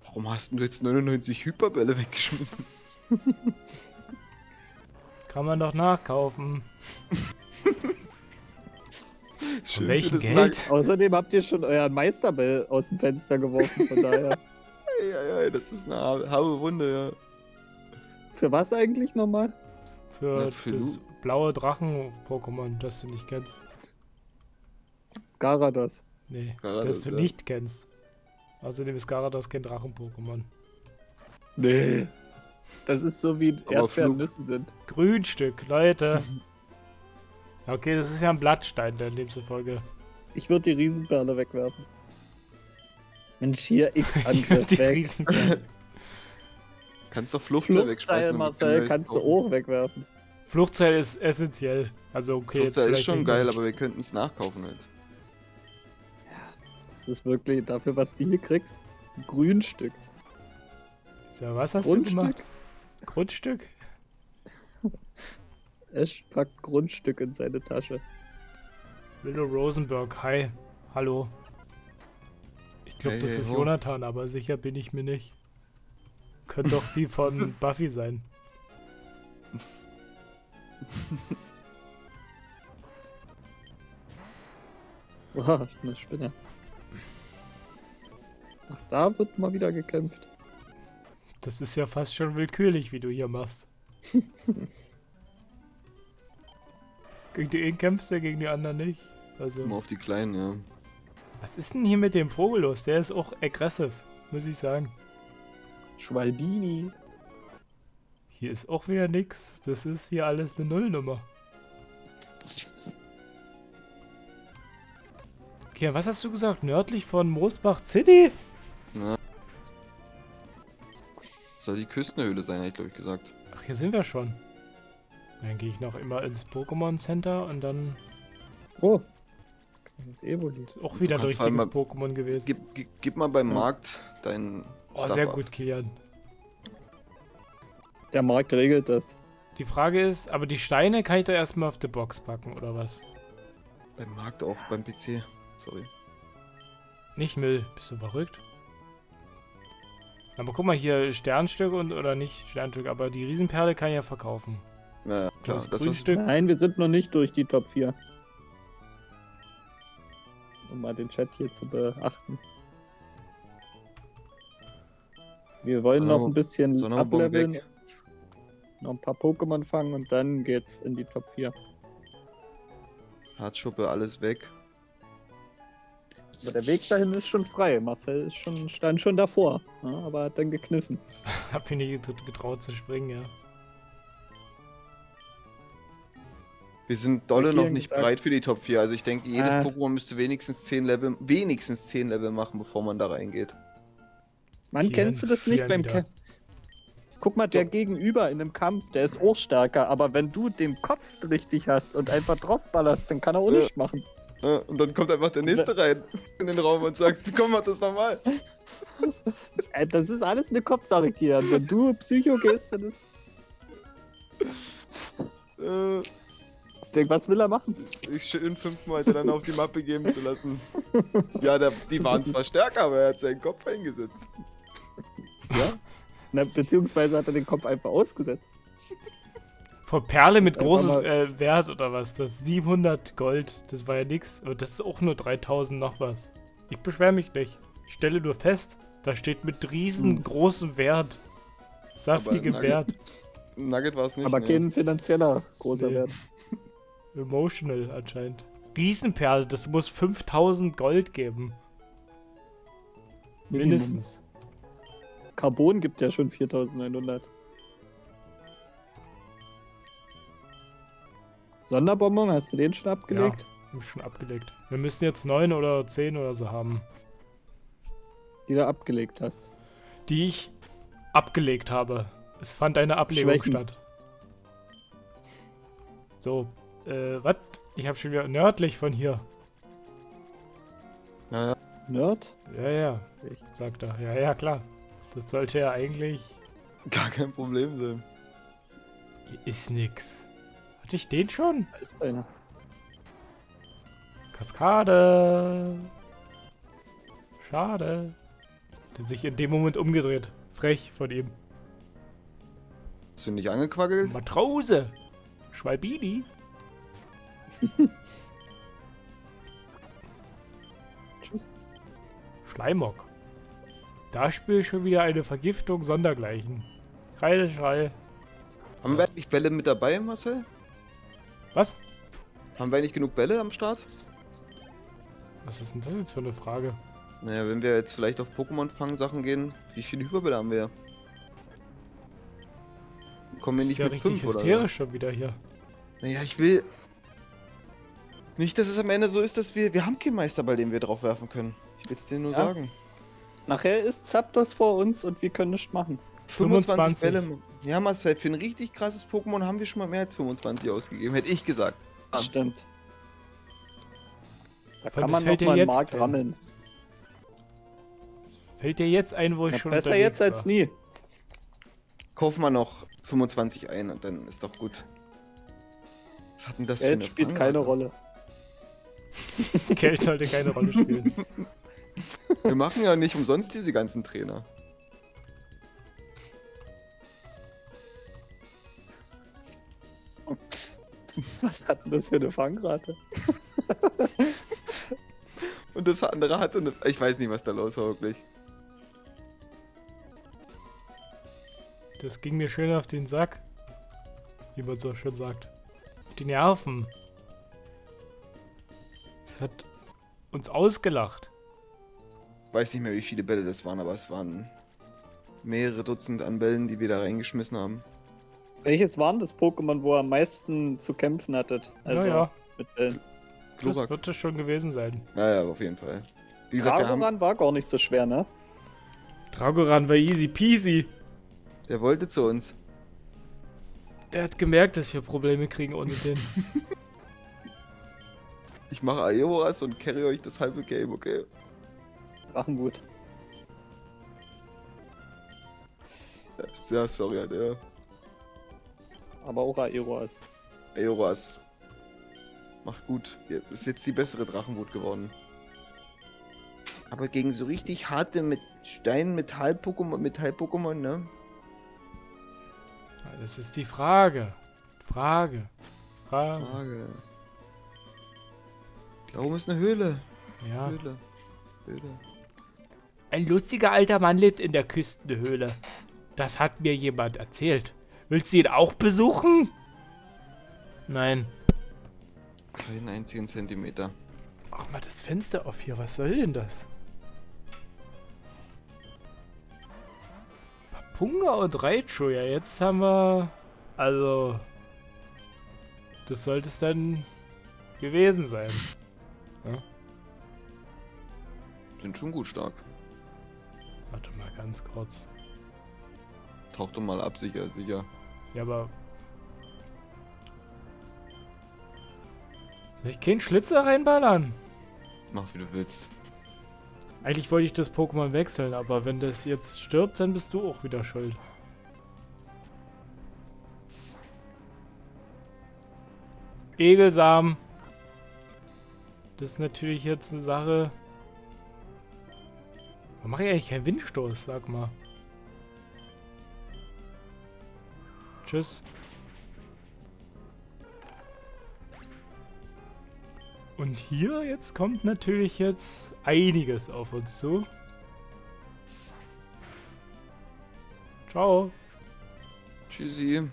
Warum hast denn du jetzt 99 Hyperbälle weggeschmissen? Kann man doch nachkaufen. Schön das Geld? Außerdem habt ihr schon euren Meisterbell aus dem Fenster geworfen, von daher. Ja, ja, das ist eine habe, Wunde, ja. Für was eigentlich nochmal? Für, Na, für das Lu- blaue Drachen-Pokémon, das du nicht kennst. Garados. Nee, Garados, das du ja. nicht kennst. Außerdem ist Garados kein Drachen-Pokémon. Nee. Das ist so wie Erdbeeren Nüssen sind. Grünstück, Leute. Okay, das ist ja ein Blattstein, der demzufolge. Ich würde die Riesenperle wegwerfen. Mensch, hier Ich X-Angriff weg. Riesenperle. Kannst doch Fluchtseil Fluchtseil, wegschmeißen. Marcel, kannst du auch wegwerfen. Fluchtseil ist essentiell. Also okay, Fluchtseil ist schon geil, aber wir könnten es nachkaufen halt. Das ist wirklich dafür, was du hier kriegst. Ein Grünstück. So, was hast du gemacht? Grundstück. Grundstück? Ash packt Grundstück in seine Tasche. Willow Rosenberg, hi. Hallo. Ich glaube, Hey, das hey, ist ho. Jonathan, aber sicher bin ich mir nicht. Könnte doch die von Buffy sein. Oha, eine Spinne. Ach, da wird mal wieder gekämpft. Das ist ja fast schon willkürlich, wie du hier machst. gegen die einen kämpfst du, gegen die anderen nicht. Immer Also, auf die Kleinen, ja. was ist denn hier mit dem Vogel los? Der ist auch aggressiv. muss ich sagen. Schwalbini. Hier ist auch wieder nix. Das ist hier alles eine Nullnummer. Okay, was hast du gesagt? Nördlich von Moosbach City? Soll die Küstenhöhle sein, hätte ich glaube ich gesagt. Ach, hier sind wir schon. Dann gehe ich noch immer ins Pokémon Center und dann Oh. Kleines Evoli. auch wieder allem richtiges Pokémon gewesen. Gib, gib, gib mal beim Ja. Markt deinen. Oh, Stuff sehr ab. gut, Kilian. Der Markt regelt das. Die Frage ist, aber die Steine kann ich da erstmal auf die Box packen, oder was? Beim Markt auch, beim PC. Sorry. Nicht Müll. Bist du verrückt? Aber guck mal hier, Sternstück und oder nicht Sternstück, aber die Riesenperle kann ich ja verkaufen. Ja, klar. Das, Das, Grünstück. Nein, wir sind noch nicht durch die Top 4. Um mal den Chat hier zu beachten. Wir wollen noch ein bisschen Sonnerbomb ableveln, weg. noch ein paar Pokémon fangen und dann geht's in die Top 4. Hartschuppe, alles weg. Aber der Weg dahin ist schon frei. Marcel ist schon, stand schon davor, ja, aber hat dann gekniffen. Hab mich nicht get- getraut zu springen, ja. Wir sind dolle noch nicht gesagt. bereit für die Top 4. Also ich denke, jedes Ah. Pokémon müsste wenigstens 10 Level, wenigstens 10 Level machen, bevor man da reingeht. Mann, kennst du das nicht beim. Kämpfen? Guck mal, der Gegenüber in einem Kampf, der ist auch stärker, aber wenn du den Kopf richtig hast und einfach draufballerst, dann kann er auch Ja. nichts machen. Ja, und dann kommt einfach der nächste rein in den Raum und sagt, komm, mach das nochmal. Das ist alles eine Kopfsache, Kian. Wenn du Psycho gehst, dann ist. Äh, Ich denk, was will er machen? ist schön fünfmal dann auf die Mappe geben zu lassen. Ja, der, die waren zwar stärker, aber er hat seinen Kopf eingesetzt. Ja? Na, beziehungsweise hat er den Kopf einfach ausgesetzt. Vor Perle mit großem äh, Wert oder was? Das 700 Gold, das war ja nix. Aber das ist auch nur 3000 noch was. Ich beschwer mich nicht. Ich stelle nur fest, da steht mit riesengroßem Wert. Saftigem Wert. Nugget war es nicht. aber ne? kein finanzieller großer Nee. Wert. Emotional anscheinend. Riesenperle, das muss 5000 Gold geben. Minimum. Mindestens. Carbon gibt ja schon 4900. Sonderbonbon, hast du den schon abgelegt? Hab ich schon abgelegt. Wir müssen jetzt 9 oder 10 oder so haben. Die du abgelegt hast. Die ich abgelegt habe. Es fand eine Ablegung Schwächen. statt. So, äh, was? Ich habe schon wieder nördlich von hier. Ja, ja. Nerd? Ja, ja, sagt er. Ja, ja, klar. Das sollte ja eigentlich. Gar kein Problem sein. Hier ist nix. Hatte ich den schon? Da ist einer. Kaskade. Schade. Der hat sich in dem Moment umgedreht. Frech von ihm. Hast du ihn nicht angequackelt? Matrose. Schwalbini. Tschüss. Schleimbock. Da spüre ich schon wieder eine Vergiftung sondergleichen. Kreideschrei. Haben wir eigentlich Bälle mit dabei, Marcel? Was? Haben wir eigentlich genug Bälle am Start? Was ist denn das jetzt für eine Frage? Naja, wenn wir jetzt vielleicht auf Pokémon-Fang-Sachen gehen, wie viele Hyperbälle haben wir? Kommen wir nicht ja mit richtig 5 oder? so? hysterisch schon wieder hier. Naja, ich will. Nicht, dass es am Ende so ist, dass wir. Wir haben keinen Meisterball, den wir drauf werfen können. Ich will es dir nur Ja. sagen. Nachher ist Zapdos vor uns und wir können nichts machen. 25 25. Bälle. Ja, Marcel, für ein richtig krasses Pokémon haben wir schon mal mehr als 25 ausgegeben, hätte ich gesagt. Ah. Stimmt. Da kann das man noch mal jetzt Markt ein. rammeln. Fällt dir jetzt ein, wo ich Ja, schon besser jetzt als war. nie. Kauf mal noch 25 ein und dann ist doch gut. Was hat denn das Geld für eine spielt Fangrate? keine Rolle. Geld sollte keine Rolle spielen. Wir machen ja nicht umsonst diese ganzen Trainer. Was hat denn das für eine Fangrate? Und das andere hatte eine. Ich weiß nicht, was da los war, wirklich. Das ging mir schön auf den Sack. Wie man so schön sagt. Auf die Nerven. Es hat uns ausgelacht. weiß nicht mehr, wie viele Bälle das waren, aber es waren mehrere Dutzend an Bällen, die wir da reingeschmissen haben. Welches war denn das Pokémon, wo ihr am meisten zu kämpfen hattet? Also naja, mit das wird es schon gewesen sein. Ja, ja, auf jeden Fall. Wie gesagt, wir haben, Dragoran war gar nicht so schwer, ne? Dragoran war easy peasy. der wollte zu uns. Der hat gemerkt, dass wir Probleme kriegen ohne den. Ich mache Aeroas und carry euch das halbe Game, okay? Drachenwut. Ja, sorry, hat er. Aber auch Aeroas. Aeroas. Macht gut. Ist jetzt die bessere Drachenwut geworden. Aber gegen so richtig harte mit Stein Metall-Pokémon, Metall-Pokémon, ne? Das ist die Frage. Frage. Frage. Frage. Da oben ist eine Höhle. Ja. Höhle. Höhle. Ein lustiger alter Mann lebt in der Küstenhöhle. Das hat mir jemand erzählt. Willst du ihn auch besuchen? Nein. Keinen einzigen Zentimeter. Mach mal das Fenster auf hier. Was soll denn das? Papunga und Raichu. Ja, jetzt haben wir... Also... Das sollte es dann gewesen sein. Sind schon gut stark. Warte mal ganz kurz. Tauch doch mal ab, sicher, sicher. Ja, aber... Soll ich keinen Schlitzer reinballern? Mach wie du willst. Eigentlich wollte ich das Pokémon wechseln, aber wenn das jetzt stirbt, dann bist du auch wieder schuld. Egelsamen. Das ist natürlich jetzt eine Sache. Warum mache ich eigentlich keinen Windstoß? Sag mal. Tschüss. Und hier jetzt kommt natürlich jetzt einiges auf uns zu. Ciao. Tschüssi.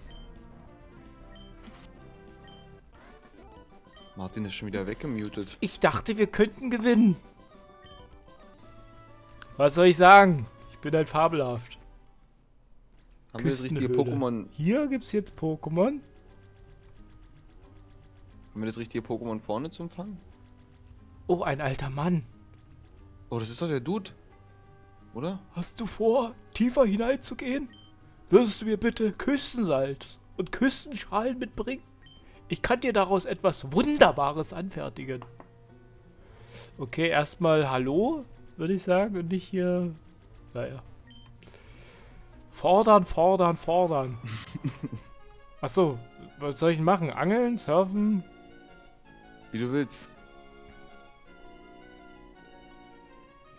Martin ist schon wieder weggemutet. Ich dachte, wir könnten gewinnen. Was soll ich sagen? Ich bin halt fabelhaft. Haben wir das richtige. Pokémon? Hier gibt's jetzt Pokémon. Haben wir das richtige Pokémon vorne zum Fangen? Oh, ein alter Mann. Oh, das ist doch der Dude. Oder? Hast du vor, tiefer hineinzugehen? Würdest du mir bitte Küstensalz und Küstenschalen mitbringen? Ich kann dir daraus etwas Wunderbares anfertigen. Okay, erstmal Hallo, würde ich sagen, und nicht hier. Naja. Fordern, fordern, fordern. Achso, was soll ich denn machen? Angeln, surfen? Wie du willst.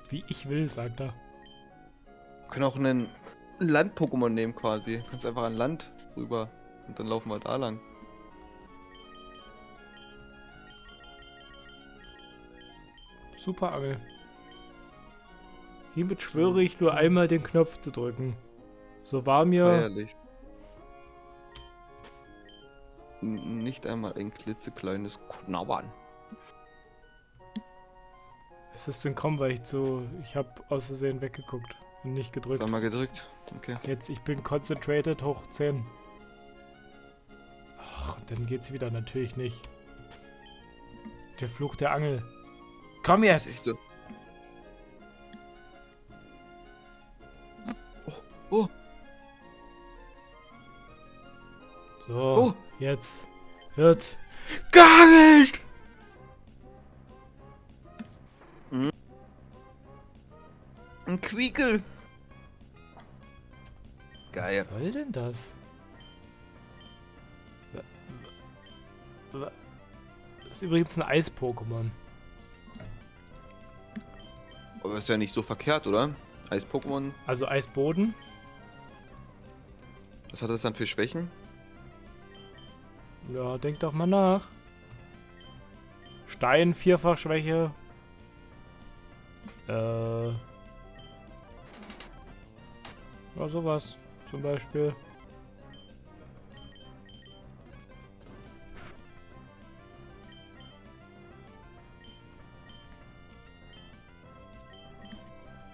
Wie ich will, sagt er. Wir können auch einen Land-Pokémon nehmen quasi. Kannst einfach an Land rüber. Und dann laufen wir da lang. Super Angel. Hiermit schwöre ich nur einmal den Knopf zu drücken. So war mir. Feierlich. Nicht einmal ein klitzekleines Knabbern. Es ist synchron, weil ich zu. Ich habe aus Versehen weggeguckt und nicht gedrückt. Einmal gedrückt. Okay. Jetzt, ich bin concentrated hoch 10. Ach, dann geht's wieder natürlich nicht. Der Fluch der Angel. Komm jetzt! du? Oh, So, Oh. jetzt wird's geangelt! ein Quiekel. Geil. Was soll denn das? Das ist übrigens ein Eis-Pokémon. Aber ist ja nicht so verkehrt, oder? Eis-Pokémon. Also Eisboden. Was hat das dann für Schwächen? Ja, denk doch mal nach. Stein, Vierfachschwäche. Äh. Ja, sowas zum Beispiel.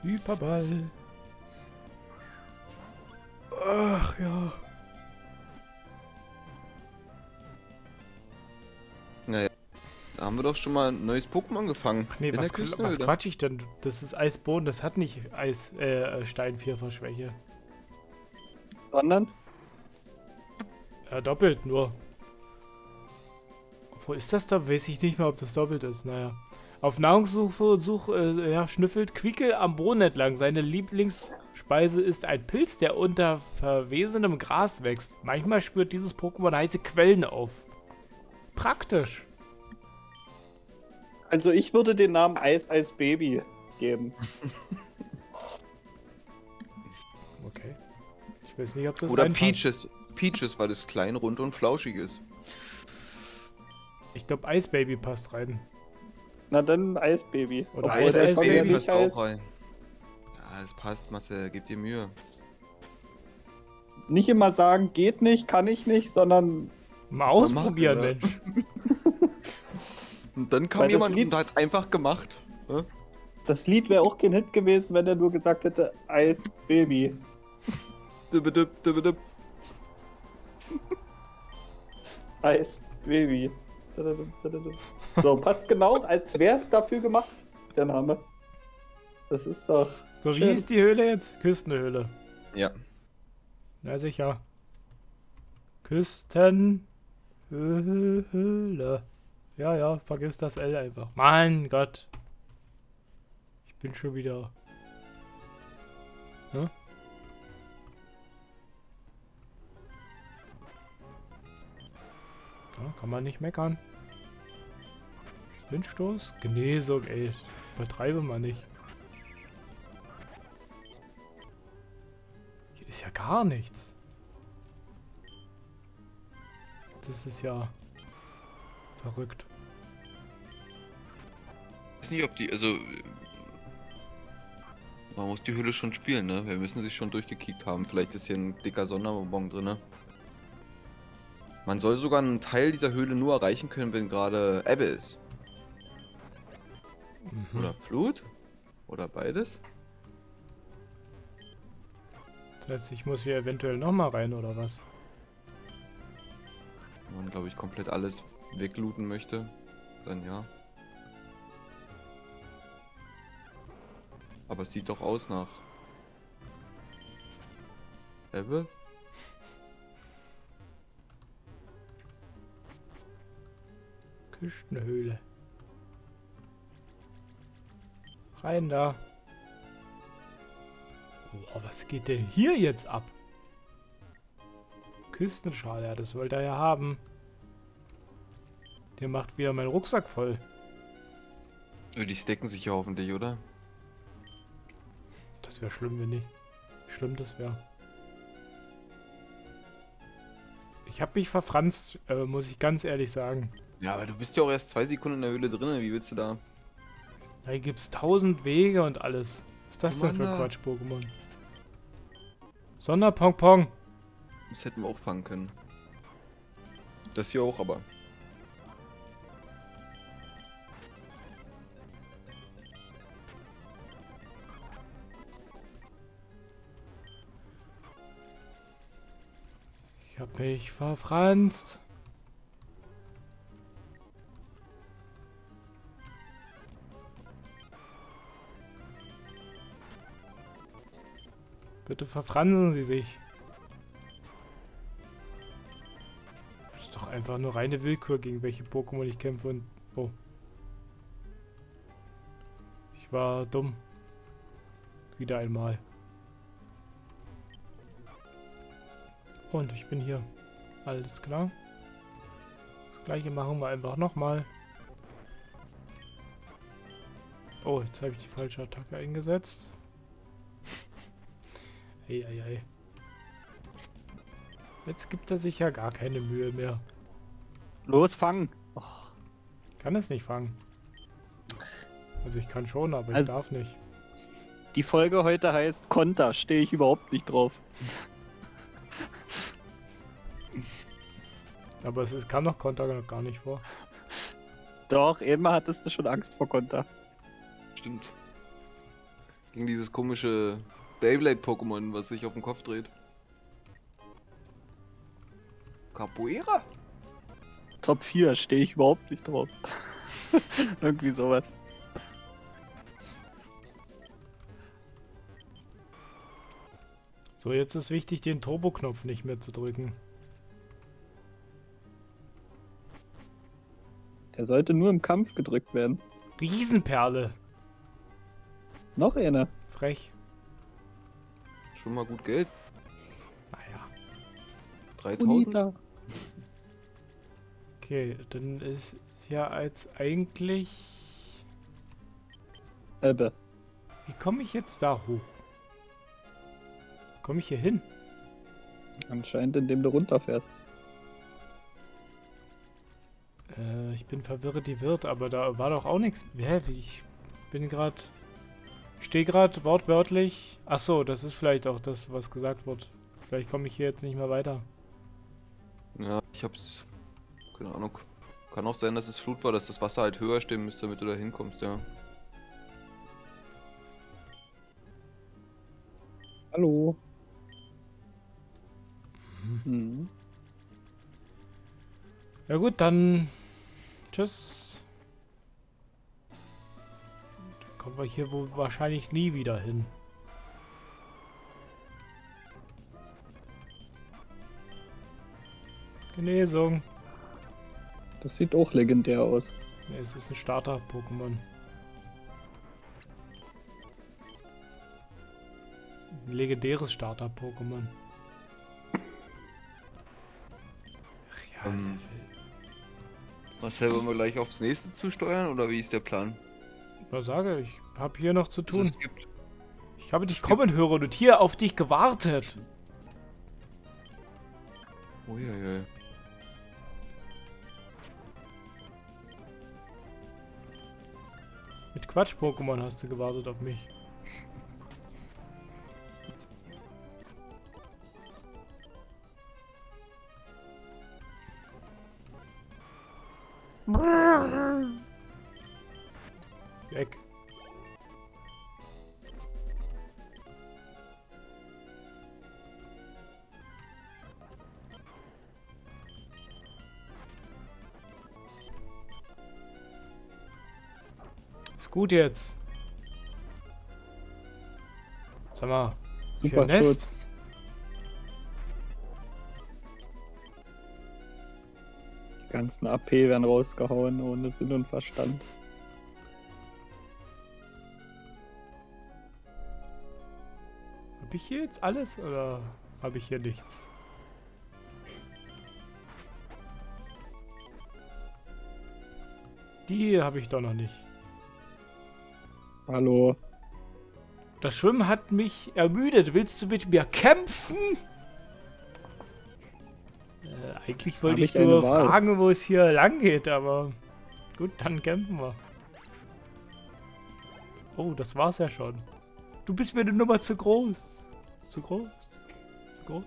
Hyperball. Ach ja. Naja. Da haben wir doch schon mal ein neues Pokémon gefangen. Ach nee, was, der was quatsch ich denn? Das ist Eisboden, das hat nicht Eis, äh, Steinvierfachschwäche. Sondern? Ja, doppelt nur. Wo ist das da? Weiß ich nicht mehr, ob das doppelt ist. Naja. Auf Nahrungssuche Such, äh, ja, schnüffelt Quickel am Boden entlang. Seine Lieblingsspeise ist ein Pilz, der unter verwesenem Gras wächst. Manchmal spürt dieses Pokémon heiße Quellen auf. Praktisch. Also ich würde den Namen Eis Eis Baby geben. Okay. Ich weiß nicht, ob das Oder reinpasst. Peaches. Peaches, weil es klein, rund und flauschig ist. Ich glaube, Eisbaby passt rein. Na dann Eis Baby. Oder Obwohl Eis- Eis Baby passt auch rein. Ja, das passt, Marcel. Gib dir Mühe. Nicht immer sagen, geht nicht, kann ich nicht, sondern Mal ausprobieren, ja. Mensch. Und dann kam Weil jemand Lied- und hat es einfach gemacht. Ja? das Lied wäre auch kein Hit gewesen, wenn er nur gesagt hätte Eis Baby. Dübedüb, dübedüb. Eis Baby. So, passt genau, als wäre es dafür gemacht, der Name. Das ist doch. So, wie Schön. hieß die Höhle jetzt? Küstenhöhle. Ja. Na sicher. Küstenhöhle. Ja, ja, vergiss das L einfach. Mein Gott. Ich bin schon wieder. Hä? Ja, kann man nicht meckern. Windstoß? Genesung, ey. Übertreibe mal nicht. Hier ist ja gar nichts. Das ist ja verrückt. Ich weiß nicht, ob die, also. Man muss die Hülle schon spielen, ne? Wir müssen sich schon durchgekickt haben. Vielleicht ist hier ein dicker Sonderbonbon drin, ne? Man soll sogar einen Teil dieser Höhle nur erreichen können, wenn gerade Ebbe ist. Mhm. Oder Flut? Oder beides? Das heißt, ich muss hier eventuell nochmal rein, oder was? Wenn man, glaube ich, komplett alles weglooten möchte, dann ja. Aber es sieht doch aus nach. Ebbe? Küstenhöhle. Rein da. Boah, was geht denn hier jetzt ab? Küstenschale, ja, das wollte er ja haben. Der macht wieder meinen Rucksack voll. Die stecken sich ja hoffentlich, oder? Das wäre schlimm, wenn nicht. Schlimm das wäre. Ich habe mich verfranst, äh, muss ich ganz ehrlich sagen. Ja, aber du bist ja auch erst zwei Sekunden in der Höhle drin. Wie willst du da? Da gibt's tausend Wege und alles. Was ist das denn für ein Mann, da. Quatsch-Pokémon? Sonderpongpong. Das hätten wir auch fangen können. Das hier auch, aber. Ich hab mich verfranst. Bitte verfransen Sie sich. Ist doch einfach nur reine Willkür, gegen welche Pokémon ich kämpfe und... Oh. Ich war dumm. Wieder einmal. Und ich bin hier. Alles klar. Das gleiche machen wir einfach nochmal. Oh, jetzt habe ich die falsche Attacke eingesetzt. Eieiei. Jetzt gibt er sich ja gar keine Mühe mehr. Los, fangen! Oh, Kann es nicht fangen. Also ich kann schon, aber ich Also- darf nicht. die Folge heute heißt Konter, stehe ich überhaupt nicht drauf. Aber es ist, kam noch Konter noch gar nicht vor. Doch, immer hattest du schon Angst vor Konter. Stimmt. Gegen dieses komische Beyblade-Pokémon, was sich auf dem Kopf dreht. Capoeira? Top 4 stehe ich überhaupt nicht drauf. Irgendwie sowas. So, jetzt ist wichtig, den Turbo-Knopf nicht mehr zu drücken. Der sollte nur im Kampf gedrückt werden. Riesenperle. Noch eine. Frech. Schon mal gut Geld. Naja. 3000? Bonita. Okay, dann ist ja als eigentlich... Ebbe. Wie komme ich jetzt da hoch? Komme ich hier hin? Anscheinend, indem du runterfährst. Äh, ich bin verwirrt, die wird, aber da war doch auch nichts. Hä, wie ich bin gerade... Ich stehe gerade wortwörtlich... Ach so, das ist vielleicht auch das, was gesagt wird. Vielleicht komme ich hier jetzt nicht mehr weiter. Ja, ich hab's. Keine Ahnung. Kann auch sein, dass es Flut war, dass das Wasser halt höher stehen müsste, damit du da hinkommst, ja. Hallo. Mhm. Ja gut, dann... Tschüss. Dann kommen wir hier wohl wahrscheinlich nie wieder hin. Genesung. Das sieht auch legendär aus. Ne, es ist ein Starter-Pokémon. Ein legendäres Starter-Pokémon. Ach ja, Ähm, Marcel, wollen wir gleich aufs nächste zusteuern oder wie ist der Plan? Was sage ich? Hab hier noch zu Also tun. gibt, Ich habe dich kommen hören und hier auf dich gewartet. Uiuiui. Quatsch-Pokémon hast du gewartet auf mich. Gut jetzt. Sag mal. Super? Schutz. Die ganzen AP werden rausgehauen ohne Sinn und Verstand. Hab ich hier jetzt alles oder habe ich hier nichts? Die habe ich doch noch nicht. Hallo. Das Schwimmen hat mich ermüdet. Willst du mit mir kämpfen? Äh, eigentlich wollte ich, ich nur fragen, wo es hier lang geht, aber gut, dann kämpfen wir. Oh, das war's ja schon. Du bist mir eine Nummer zu groß. Zu groß. Zu groß.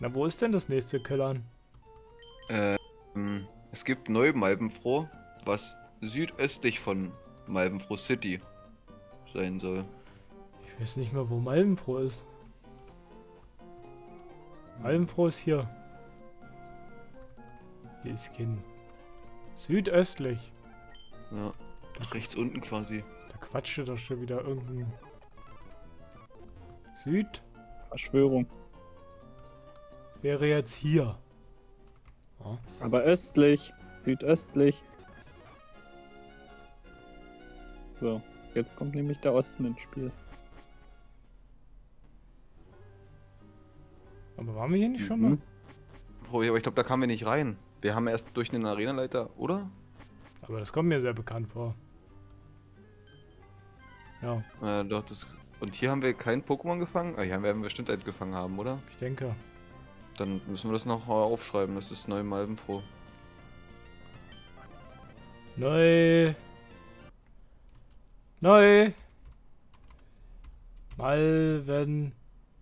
Na, wo ist denn das nächste Köllern? Ähm, es gibt Neu-Malbenfroh, was südöstlich von Malbenfroh City sein soll. Ich weiß nicht mehr, wo Malvenfroh ist. Malvenfroh ist hier. Hier ist kein. Südöstlich. Ja, rechts unten quasi. Da quatschte doch schon wieder irgendein. Süd Verschwörung. wäre jetzt hier. Aber östlich, südöstlich. So, jetzt kommt nämlich der Osten ins Spiel. Aber waren wir hier nicht schon mal? Mhm. Oh, aber ich glaube, da kamen wir nicht rein. Wir haben erst durch den Arenaleiter, oder? Aber das kommt mir sehr bekannt vor. Ja, Äh, doch, das. Und hier haben wir kein Pokémon gefangen? Ah, hier werden wir bestimmt eins gefangen haben, oder? ich denke. Dann müssen wir das noch äh, aufschreiben. Das ist Neu-Malbenfroh. Neu. Neu. Malven.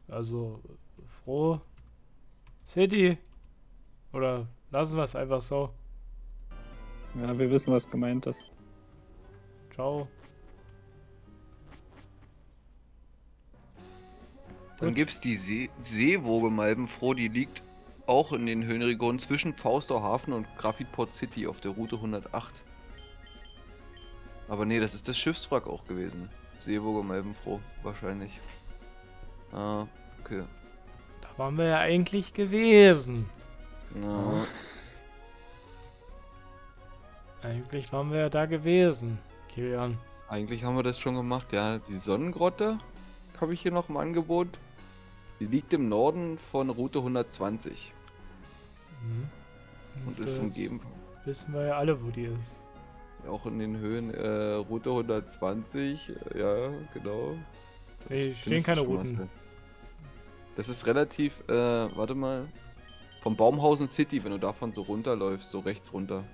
Also froh. City. Oder lassen wir es einfach so. Ja, wir wissen, was gemeint ist. Ciao. Dann Gut. gibt's die See Seewoge Malbenfroh, die liegt auch in den Höhenregionen zwischen Faustau Hafen und Graphitport City auf der Route 108. Aber nee, das ist das Schiffswrack auch gewesen. Seewoge Malbenfroh, wahrscheinlich. Ah, okay. Da waren wir ja eigentlich gewesen. Na, Eigentlich waren wir ja da gewesen, Kilian. eigentlich haben wir das schon gemacht. Ja, die Sonnengrotte habe ich hier noch im Angebot. Die liegt im Norden von Route 120 Mhm. und ist das umgeben Wissen wir ja alle, wo die ist. Auch in den Höhen äh, Route 120. äh, Ja, genau. Das Nee, stehen keine schon, Routen. Das ist relativ, äh, warte mal. Vom Baumhausen City, wenn du davon so runterläufst, so rechts runter.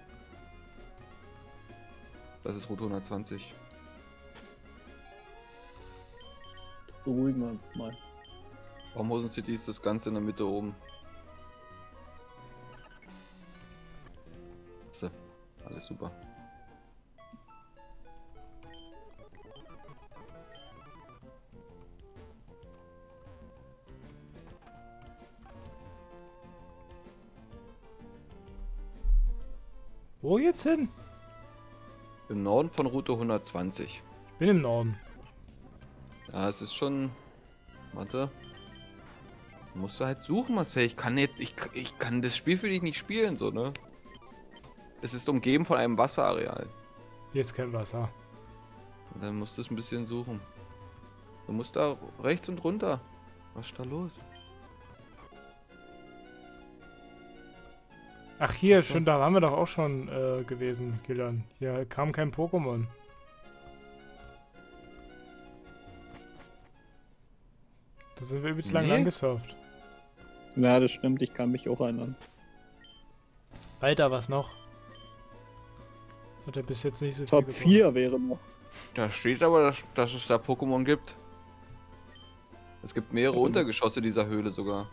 Das ist Route 120. Beruhigen wir uns mal. Baumhausen City ist das Ganze in der Mitte oben. So, alles super. Wo jetzt hin? Im Norden von Route 120. Ich bin im Norden. Ja, es ist schon. Warte. Musst du halt suchen, Marcel. Ich kann jetzt. Ich, ich kann das Spiel für dich nicht spielen, so, ne? Es ist umgeben von einem Wasserareal. Ist kein Wasser. Und dann musst du es ein bisschen suchen. Du musst da rechts und runter. Was ist da los? Ach hier, schon da waren wir doch auch schon äh, gewesen, Kilian. Hier kam kein Pokémon. Da sind wir übelst lang Nee. lang gesurft. Ja, das stimmt, ich kann mich auch erinnern. Weiter, was noch? Hat er bis jetzt nicht so viel Top gebracht. 4 wäre noch. Da steht aber, dass, dass es da Pokémon gibt. Es gibt mehrere Ja, dann- Untergeschosse dieser Höhle sogar.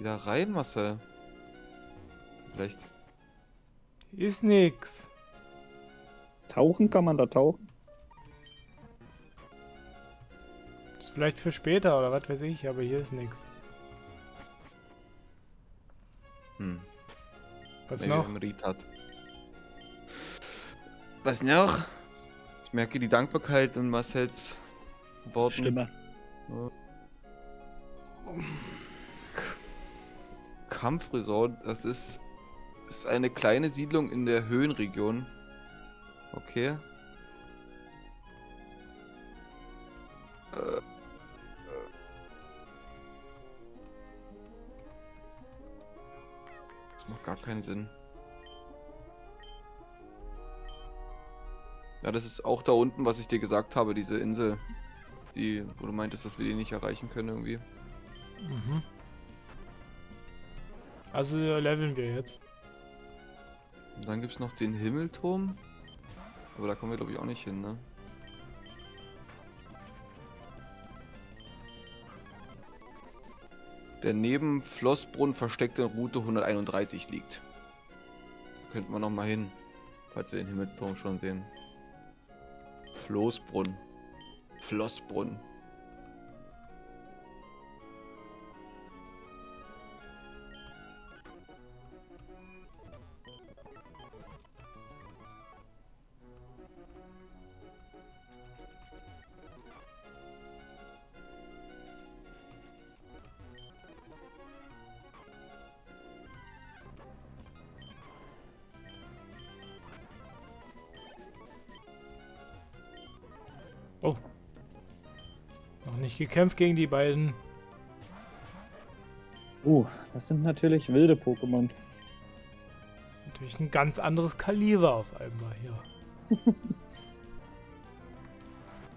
Da rein, Marcel. Vielleicht. Ist nix. Tauchen kann man da tauchen? Ist vielleicht für später oder was weiß ich, aber hier ist nix. Hm. Was Nee, noch? im Ried hat. Was noch? Ich merke die Dankbarkeit in Marcells Worten. Stimme. Kampfresort, das ist, ist eine kleine Siedlung in der Höhenregion. Okay. Äh, Das macht gar keinen Sinn. Ja, das ist auch da unten, was ich dir gesagt habe, diese Insel. Die, wo du meintest, dass wir die nicht erreichen können irgendwie. Mhm. Also leveln wir jetzt. Und dann gibt's noch den Himmelturm. Aber da kommen wir glaube ich auch nicht hin, ne? Der neben Flossbrunn versteckte Route 131 liegt. Da könnten wir noch mal hin, falls wir den Himmelsturm schon sehen. Floßbrunn. Flossbrunn. Gekämpft gegen die beiden. Uh, das sind natürlich wilde Pokémon. Natürlich ein ganz anderes Kaliber auf einmal hier.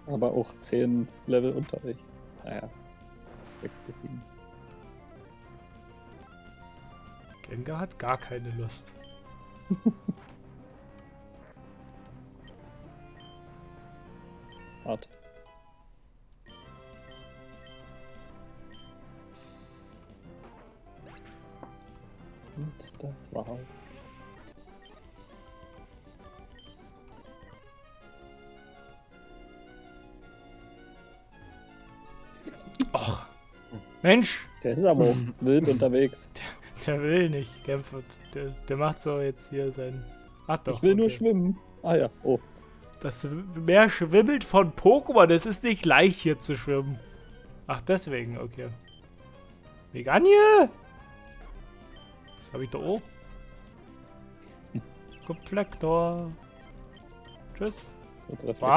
Aber auch 10 Level unter euch. Naja. 6 bis 7. Gengar hat gar keine Lust. war's. Och. Mensch! Der ist aber wild unterwegs. Der, der, will nicht kämpfen. Der, der, macht so jetzt hier sein. Ach doch. Ich will okay. nur schwimmen. Ah ja, oh. Das Meer schwimmelt von Pokémon. Das ist nicht leicht hier zu schwimmen. Ach, deswegen, okay. Veganie! Das habe ich doch auch. Reflektor. Tschüss. Was?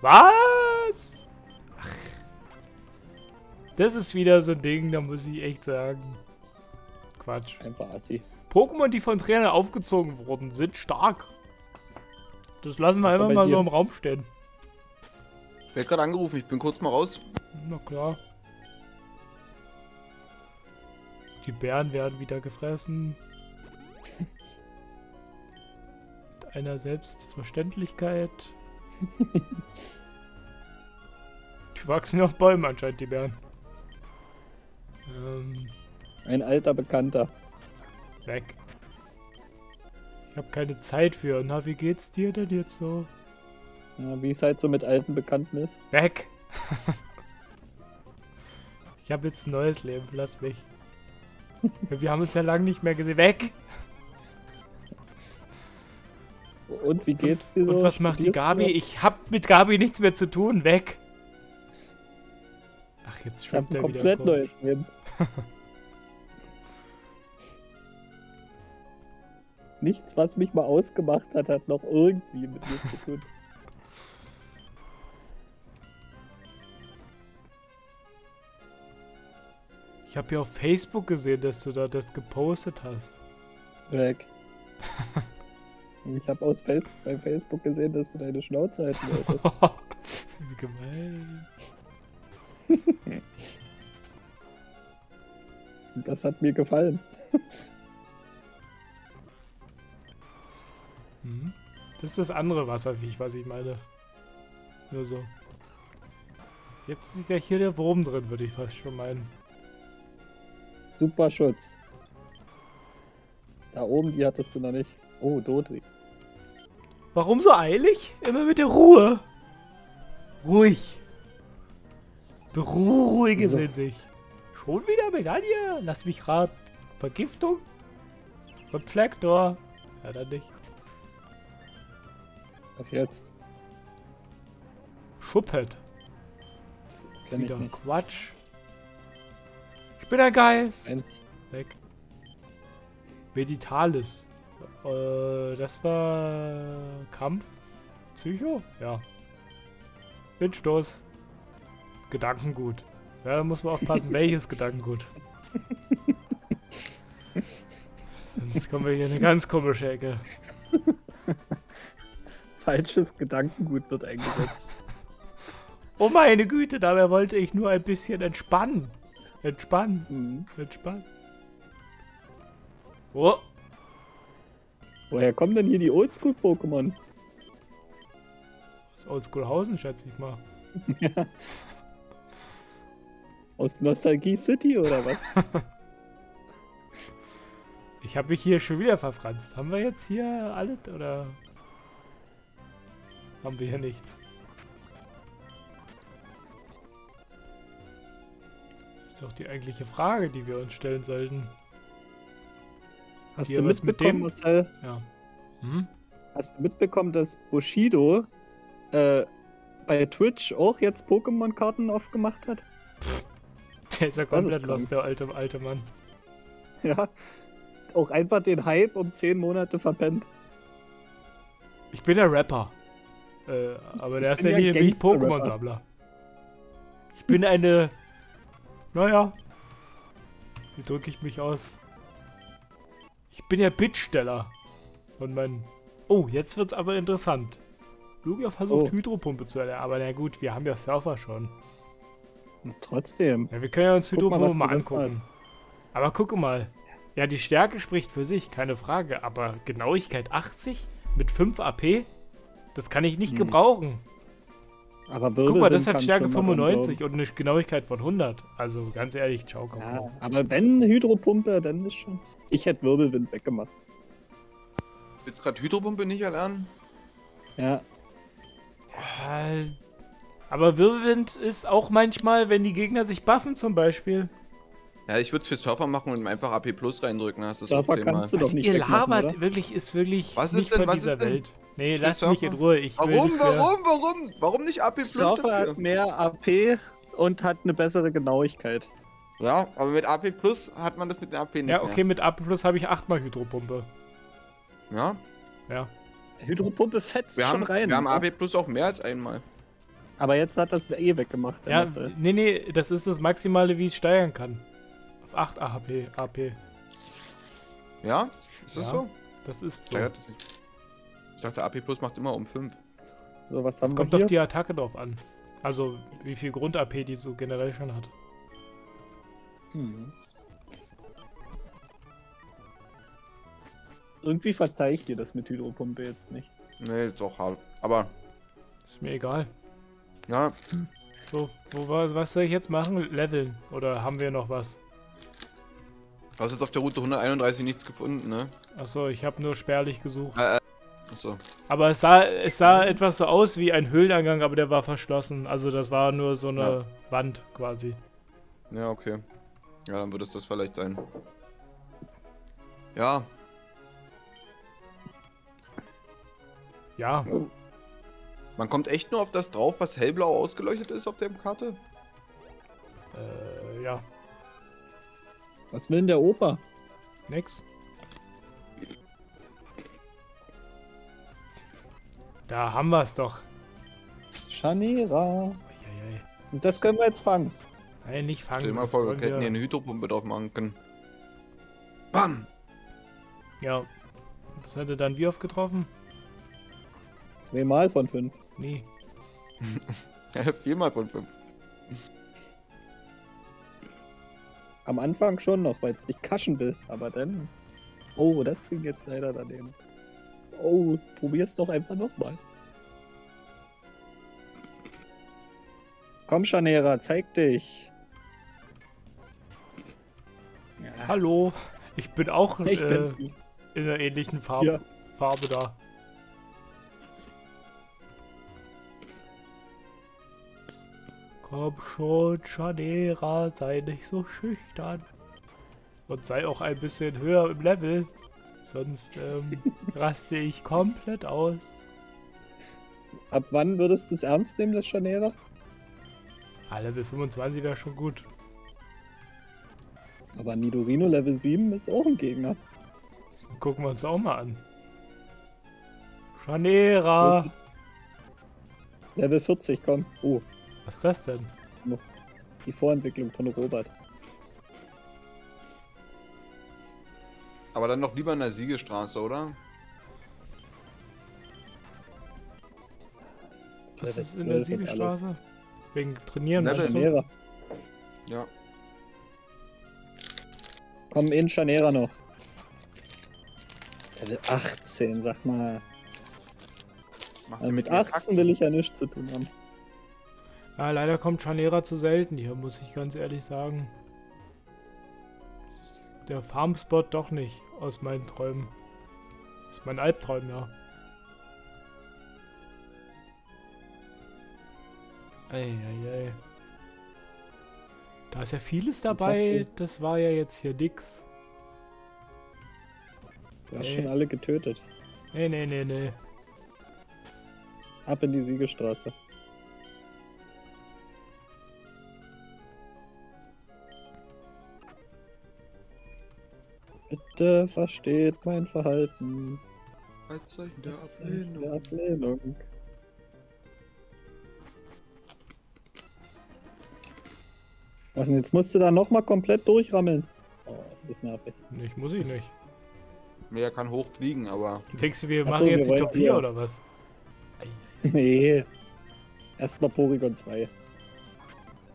Was? Ach. Das ist wieder so ein Ding, da muss ich echt sagen. Quatsch. Einfach assi. Pokémon, die von Trainern aufgezogen wurden, sind stark. Das lassen wir Was einfach mal dir? so im Raum stehen. Ich werde gerade angerufen, ich bin kurz mal raus. Na klar. Die Bären werden wieder gefressen. Einer Selbstverständlichkeit. die wachsen auf Bäumen anscheinend, die Bären. Ähm, Ein alter Bekannter. weg. Ich habe keine Zeit für. Na, wie geht's dir denn jetzt so? Ja, wie es halt so mit alten Bekannten ist. Weg! ich habe jetzt ein neues Leben, lass mich. Wir haben uns ja lange nicht mehr gesehen. Weg! Und wie geht's dir so? Und was macht die Gabi? Ich hab mit Gabi nichts mehr zu tun. Weg! Ach, jetzt Ich hab schwimmt er wieder. komplett neues Leben. Nichts, was mich mal ausgemacht hat, hat noch irgendwie mit mir zu tun. Ich habe ja auf Facebook gesehen, dass du da das gepostet hast. Weg. Ich habe aus Face bei Facebook gesehen, dass du deine Schnauze halten wolltest. Wie gemein. Das hat mir gefallen. Hm? Das ist das andere Wasserviech, was ich meine. Nur so. Jetzt ist ja hier der Wurm drin, würde ich fast schon meinen. Super Schutz. Da oben, die hattest du noch nicht. Oh, Dodri. Warum so eilig? Immer mit der Ruhe. Ruhig. Beruhige So. sind sich. Schon wieder Medaille? Lass mich raten. Vergiftung? Reflektor? Ja, dann nicht. Was jetzt? Schuppet. Das ist ich wieder nicht. Quatsch. Ich bin ein Geist. Eins. Weg. Meditalis. Äh, das war Kampf. Psycho? Ja. Windstoß. Gedankengut. Ja, da muss man aufpassen, welches Gedankengut. Sonst kommen wir hier in eine ganz komische Ecke. Falsches Gedankengut wird eingesetzt. Oh meine Güte, dabei wollte ich nur ein bisschen entspannen. Entspannen, Mhm. entspannen. Oh, Woher kommen denn hier die Oldschool-Pokémon? aus Oldschoolhausen, schätze ich mal. Aus Nostalgie City oder was? Ich habe mich hier schon wieder verfranst. Haben wir jetzt hier alles oder haben wir hier nichts? Das ist doch die eigentliche Frage, die wir uns stellen sollten. Hast Hier du mit mitbekommen, dem? Marcel? Ja. Hm? Hast du mitbekommen, dass Bushido äh, bei Twitch auch jetzt Pokémon-Karten aufgemacht hat? Der ist ja ist komplett los, der alte, alte Mann. Ja. Auch einfach den Hype um 10 Monate verpennt. Ich bin der Rapper. Äh, aber der Ich ist bin ja nicht wie. Pokémon-Sammler. Ich bin eine. Naja. Wie drücke ich mich aus? Ich bin der Bittsteller. Von meinen. Oh, jetzt wird's aber interessant. Lugia versucht Oh. Hydropumpe zu erlernen, aber na gut, wir haben ja Surfer schon. Und trotzdem. Ja, wir können ja uns mal, Hydropumpe mal, sonst angucken. Aber gucke mal. Ja, die Stärke spricht für sich, keine Frage. Aber Genauigkeit 80 mit 5 AP? Das kann ich nicht Hm. gebrauchen. Aber Guck mal, das Wirbelwind hat Stärke schon mal 95 und eine Genauigkeit von 100. Also ganz ehrlich, ciao, Kakao. Ja, aber wenn Hydropumpe, dann ist schon. Ich hätte Wirbelwind weggemacht. Willst gerade Hydropumpe nicht erlernen? Ja, Ja, Aber Wirbelwind ist auch manchmal, wenn die Gegner sich buffen zum Beispiel. Ja, ich würde es für Surfer machen und einfach AP Plus reindrücken. Hast du das Surfer kannst du doch Was nicht ihr labert, oder? wirklich, ist wirklich Was ist nicht denn- von was dieser ist denn Welt. Nee, für lasst mich in Surfer? Ruhe. Ich will Warum, mehr- warum, warum? Warum nicht AP Plus Surfer dafür? hat mehr AP und hat eine bessere Genauigkeit. Ja, aber mit AP Plus hat man das mit der AP nicht Ja, okay, mit A Plus habe ich achtmal Hydropumpe. mehr. Ja, Ja. Hydropumpe fetzt wir schon haben, rein. wir haben? AP Plus auch mehr als einmal. Aber jetzt hat das eh weggemacht. Ja, nee, nee, das ist das Maximale, wie ich steigern kann. Auf 8 AP. AP. Ja? Ist das Ja, so? Das ist so. Steigert das nicht. Ich dachte, AP Plus macht immer um 5. So, was haben kommt wir auf hier? die Attacke drauf an. Also, wie viel Grund-AP die so generell schon hat. Hm. Irgendwie verzeih ich dir das mit Hydropumpe jetzt nicht. Nee, ist doch hart. Aber, Ist mir egal. ja, So, wo, wa- was soll ich jetzt machen? Leveln. Oder haben wir noch was? du hast jetzt auf der Route 131 nichts gefunden, ne? Achso, ich habe nur spärlich gesucht. Achso. Aber es sah, es sah etwas so aus wie ein Höhleneingang, aber der war verschlossen. Also das war nur so eine Ja. Wand quasi. Ja, okay. Ja, dann wird es das vielleicht sein. Ja, Ja, man kommt echt nur auf das drauf, was hellblau ausgeleuchtet ist auf der Karte. äh, ja, Was will denn der Opa? nix. Da haben wir es doch. Scharnierer. Eieiei. Und das können wir jetzt fangen. Nein, nicht fangen. Stell dir mal vor, wir hätten hier eine Hydropumpe drauf machen können. Bam! Ja. Das hätte dann wie oft getroffen? Zweimal von fünf. Nee. Viermal von fünf. Am Anfang schon noch, weil es nicht kaschen will. Aber dann. Oh, das ging jetzt leider daneben. Oh, probier's doch einfach nochmal. Komm, Scharnierer, zeig dich. Ja, Hallo. Ich bin auch ich äh, in einer ähnlichen Farbe, Ja. Farbe da. Komm schon, Chanera, sei nicht so schüchtern. Und sei auch ein bisschen höher im Level. Sonst ähm, raste ich komplett aus. Ab wann würdest du es ernst nehmen, das Scharnierer? Ah, Level 25 wäre schon gut. Aber Nidorino Level 7 ist auch ein Gegner. Gucken wir uns auch mal an. Chanera! Level 40, komm. Oh, Was ist das denn? die Vorentwicklung von Robert. Aber dann noch lieber in der Siegestraße, oder? Was ist in der 12 und Siegelstraße? Wegen Trainieren Level. Ja. Komm in Scharnierer noch. Level 18, sag mal. Also mit mir 18 will ich ja nichts zu tun haben. Ja, leider kommt Chanera zu selten hier, muss ich ganz ehrlich sagen. Der Farmspot doch nicht aus meinen Träumen. Aus meinen Albträumen, ja. Eieiei. Da ist ja vieles dabei, das war ja jetzt hier nix. Du hast Ey. schon alle getötet. Nee, nee, nee, nee. Ab in die Siegestraße. Bitte versteht mein Verhalten. Als Zeichen der Das Zeichen Ablehnung. der Ablehnung. Was denn, jetzt musst du da nochmal komplett durchrammeln. Oh, ist das nervig. Nicht, muss ich nicht. Er kann hochfliegen, aber. Denkst du, wir machen wir jetzt die Top 4 hier. oder was? Nee. Erstmal Porygon 2.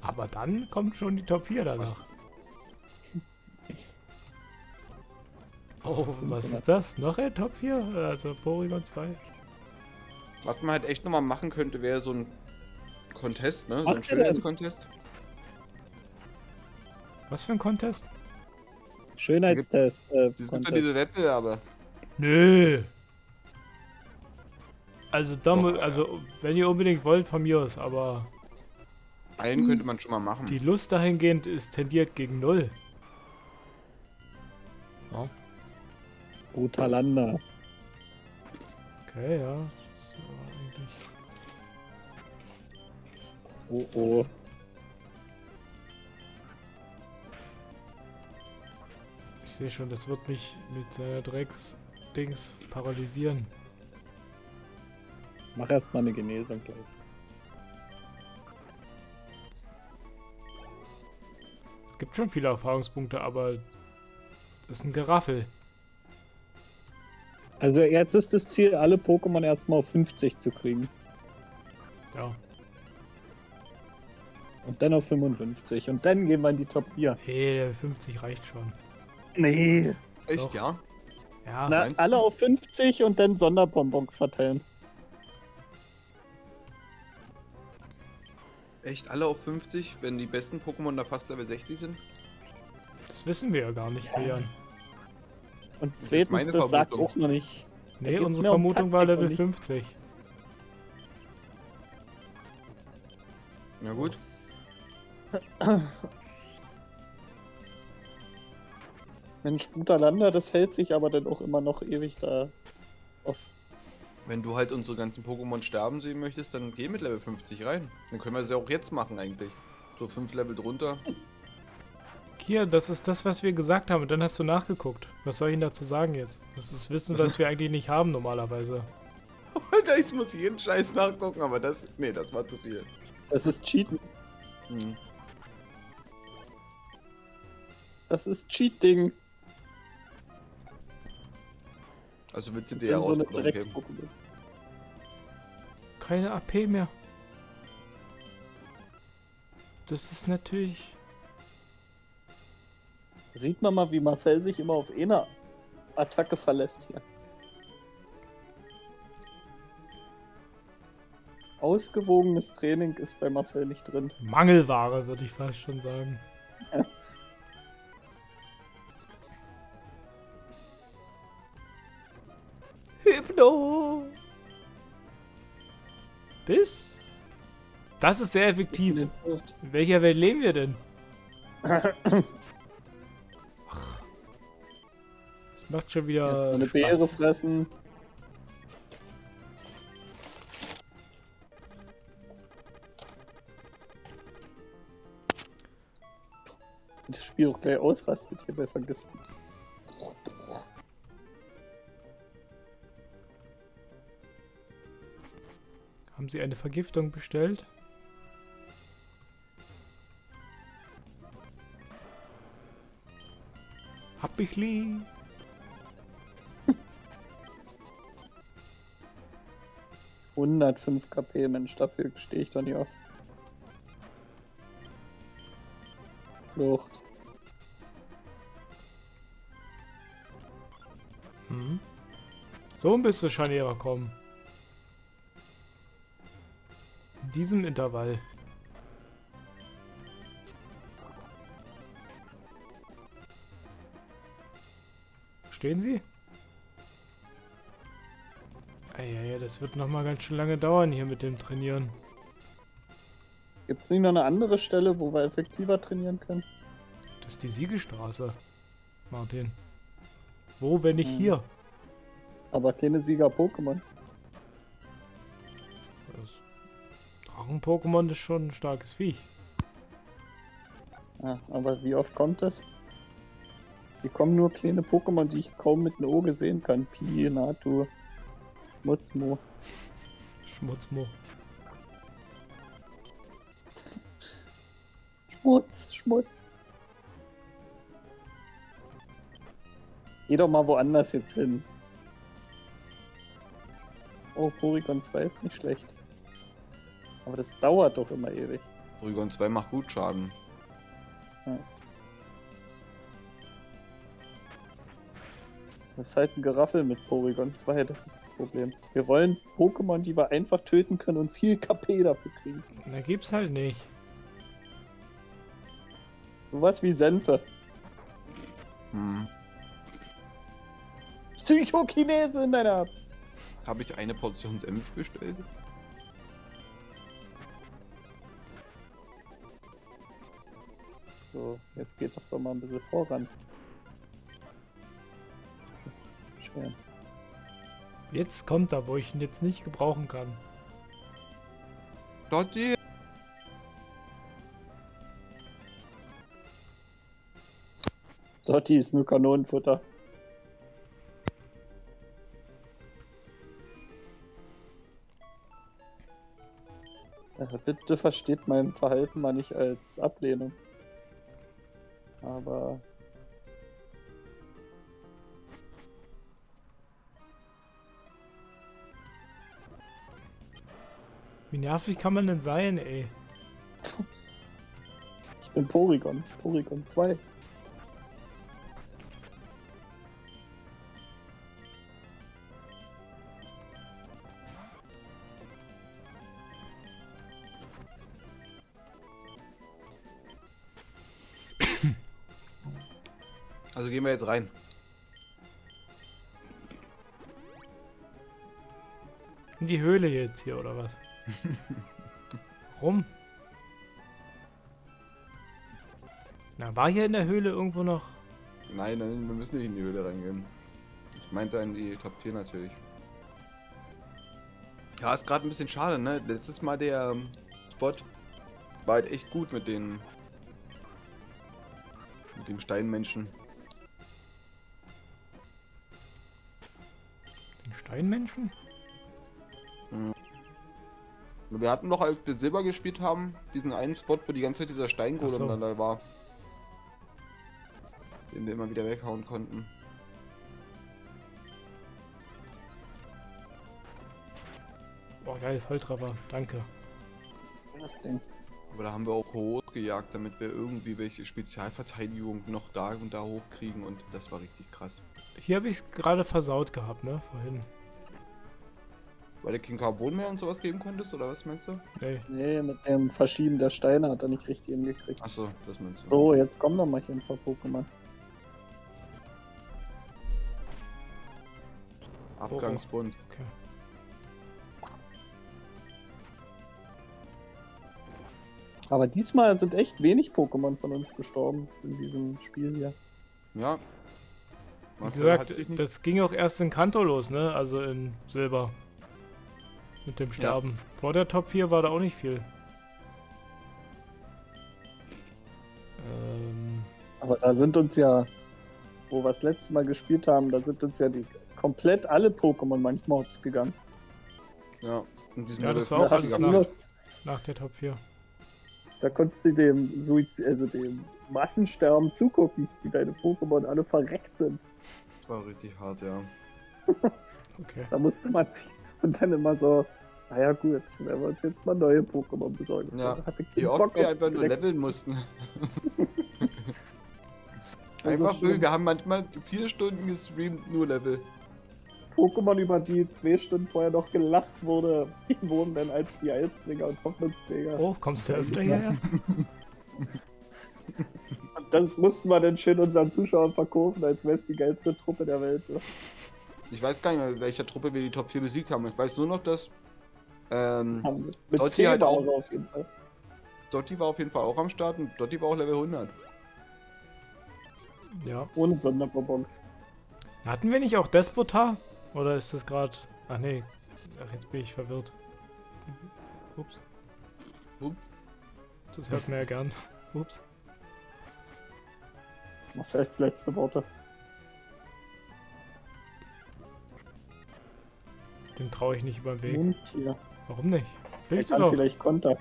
Aber dann kommt schon die Top 4 danach. Oh, was ist das? Noch ein Top 4? Also Porygon 2. Was man halt echt nochmal machen könnte, wäre so ein Contest, ne? So ein Schönheitskontest. Was für ein Contest? Schönheitstest. Äh, Das sind ja diese Wettbewerbe. Nö. Also, da Doch, also, wenn ihr unbedingt wollt, von mir aus, aber Heilen könnte man schon mal machen. Die Lust dahingehend ist tendiert gegen null. Ja, Brutalanda. okay, ja. So, eigentlich. Oh oh. Ich sehe schon, das wird mich mit seiner Drecks-Dings paralysieren. Mach erstmal eine Genesung gleich. Es gibt schon viele Erfahrungspunkte, aber das ist ein Geraffel. Also jetzt ist das Ziel, alle Pokémon erstmal auf 50 zu kriegen. Ja. Und dann auf 55. Und dann gehen wir in die Top 4. Hey, Level 50 reicht schon. Nee. Echt, Doch. ja? Ja, Na, meinst du? alle auf 50 und dann Sonderbonbons verteilen. Echt, alle auf 50, wenn die besten Pokémon da fast Level 60 sind? das wissen wir ja gar nicht, Leon. Und ist zweitens, meine das sagt Vermutung. auch noch nicht. Nee, unsere mehr um Vermutung war Level nicht- 50. Na gut. Mensch, Brutalanda, das hält sich aber dann auch immer noch ewig da auf. Wenn du halt unsere ganzen Pokémon sterben sehen möchtest, dann geh mit Level 50 rein. Dann können wir es ja auch jetzt machen eigentlich. So 5 Level drunter. Hier, das ist das, was wir gesagt haben. Und dann hast du nachgeguckt. Was soll ich Ihnen dazu sagen jetzt? Das ist Wissen, was wir eigentlich nicht haben normalerweise. Alter, ich muss jeden Scheiß nachgucken, aber das. Nee, das war zu viel. Das ist Cheaten. Hm. Das ist Cheating. Also willst du dir bin so. Keine AP mehr. Das ist natürlich. Sieht man mal, wie Marcel sich immer auf eine Attacke verlässt hier. Ausgewogenes Training ist bei Marcel nicht drin. Mangelware, würde ich fast schon sagen. Hypno! Bis? Das ist sehr effektiv. In welcher Welt leben wir denn? macht schon wieder. Erst eine Spaß. Beere fressen. Das Spiel auch gleich ausrastet hier bei Vergiften. Haben Sie eine Vergiftung bestellt? Hab ich lieb. – 105 KP, Mensch, dafür stehe ich doch nicht auf. Flucht. Hm. So bist du Scharnierer kommen. In diesem Intervall. Stehen Sie? Eieiei, das wird noch mal ganz schön lange dauern hier mit dem Trainieren. Gibt es nicht noch eine andere Stelle, wo wir effektiver trainieren können? Das ist die Siegestraße, Martin. Wo, wenn nicht Hm. hier? Aber keine Sieger-Pokémon. Das Drachen-Pokémon ist schon ein starkes Viech. Ja, aber wie oft kommt das? Hier kommen nur kleine Pokémon, die ich kaum mit einem Auge sehen kann. Pi, Natu, Mutzmo. Schmutzmo. Schmutz, Schmutz. Geh doch mal woanders jetzt hin. Oh, Porygon 2 ist nicht schlecht. Aber das dauert doch immer ewig. Porygon 2 macht gut Schaden. Das ist halt ein Geraffel mit Porygon 2, das ist Problem. Wir wollen Pokémon, die wir einfach töten können und viel KP dafür kriegen. Na, gibt's halt nicht. Sowas wie Senfe. Hm. Psychokinese in deiner Herz. Habe ich eine Portion Senf bestellt? So, jetzt geht das doch mal ein bisschen voran. Schwer. Jetzt kommt er, wo ich ihn jetzt nicht gebrauchen kann. Dotti! Dotti ist nur Kanonenfutter. Bitte versteht mein Verhalten mal nicht als Ablehnung. Aber Wie nervig kann man denn sein, ey? ich bin Porygon. Porygon 2. Also gehen wir jetzt rein. In die Höhle jetzt hier, oder was? Warum? Na, war hier in der Höhle irgendwo noch? Nein, nein, wir müssen nicht in die Höhle reingehen. Ich meinte in die Top 4 natürlich. Ja, ist gerade ein bisschen schade, ne? Letztes Mal der ähm, Spot war halt echt gut mit den. mit dem Steinmenschen. Den Steinmenschen? Wir hatten doch, als wir Silber gespielt haben, diesen einen Spot, wo die ganze Zeit dieser Steingolem so. dann da war. Den wir immer wieder weghauen konnten. Boah, geil, Volltreffer. Danke. Das Ding. Aber da haben wir auch hochgejagt, damit wir irgendwie welche Spezialverteidigung noch da und da hochkriegen und das war richtig krass. Hier habe ich es gerade versaut gehabt, ne? Vorhin. Weil du King Carbon mehr und sowas geben konntest, oder was meinst du? Nee. Nee, mit dem Verschieben der Steine hat er nicht richtig hingekriegt. Achso, das meinst du. So, jetzt kommen noch mal hier ein paar Pokémon. Abgangsbund. Okay. Aber diesmal sind echt wenig Pokémon von uns gestorben in diesem Spiel hier. Ja. Wie Marcel hat gesagt, das ging auch erst in Kanto los, ne? Also in Silber. Mit dem Sterben. Vor der Top 4 war da auch nicht viel. Ähm, Aber da sind uns ja, wo wir das letzte Mal gespielt haben, da sind uns ja die komplett alle Pokémon manchmal hops gegangen. Ja, Ja, das war auch Da alles nach- nach der Top 4. Da konntest du dem Suizid, also dem Massensterben zugucken, wie deine Pokémon alle verreckt sind. Das war richtig hart, ja. Okay. Da musste man sich und dann immer so, naja gut, wenn wir uns jetzt mal neue Pokémon besorgen. Ja, oft Bock wir einfach nur leveln mussten. Also einfach schlimm. nur, wir haben manchmal vier Stunden gestreamt, nur Level. Pokémon, über die zwei Stunden vorher noch gelacht wurde, die wurden dann als die Heilsbringer und Hoffnungsträger. Oh, kommst du öfter hierher? Und das mussten wir dann schön unseren Zuschauern verkaufen, als wäre es die geilste Truppe der Welt. So. Ich weiß gar nicht mehr, mit welcher Truppe wir die Top 4 besiegt haben. Ich weiß nur noch, dass ähm, wir Mit Dotti 10 halt auch- Bowser auf jeden Fall. Dotti war auf jeden Fall auch am Start und Dotti war auch Level 100. Ja. Ohne Sonderbonbons. Hatten wir nicht auch Despotar? Oder ist das gerade. Ach nee. Ach, jetzt bin ich verwirrt. Ups. Ups. Das hört man ja gern. Ups. Marcells letzte Worte. Dem traue ich nicht über den Weg. Und hier. Warum nicht? Er Flüchte kann doch. vielleicht Konter.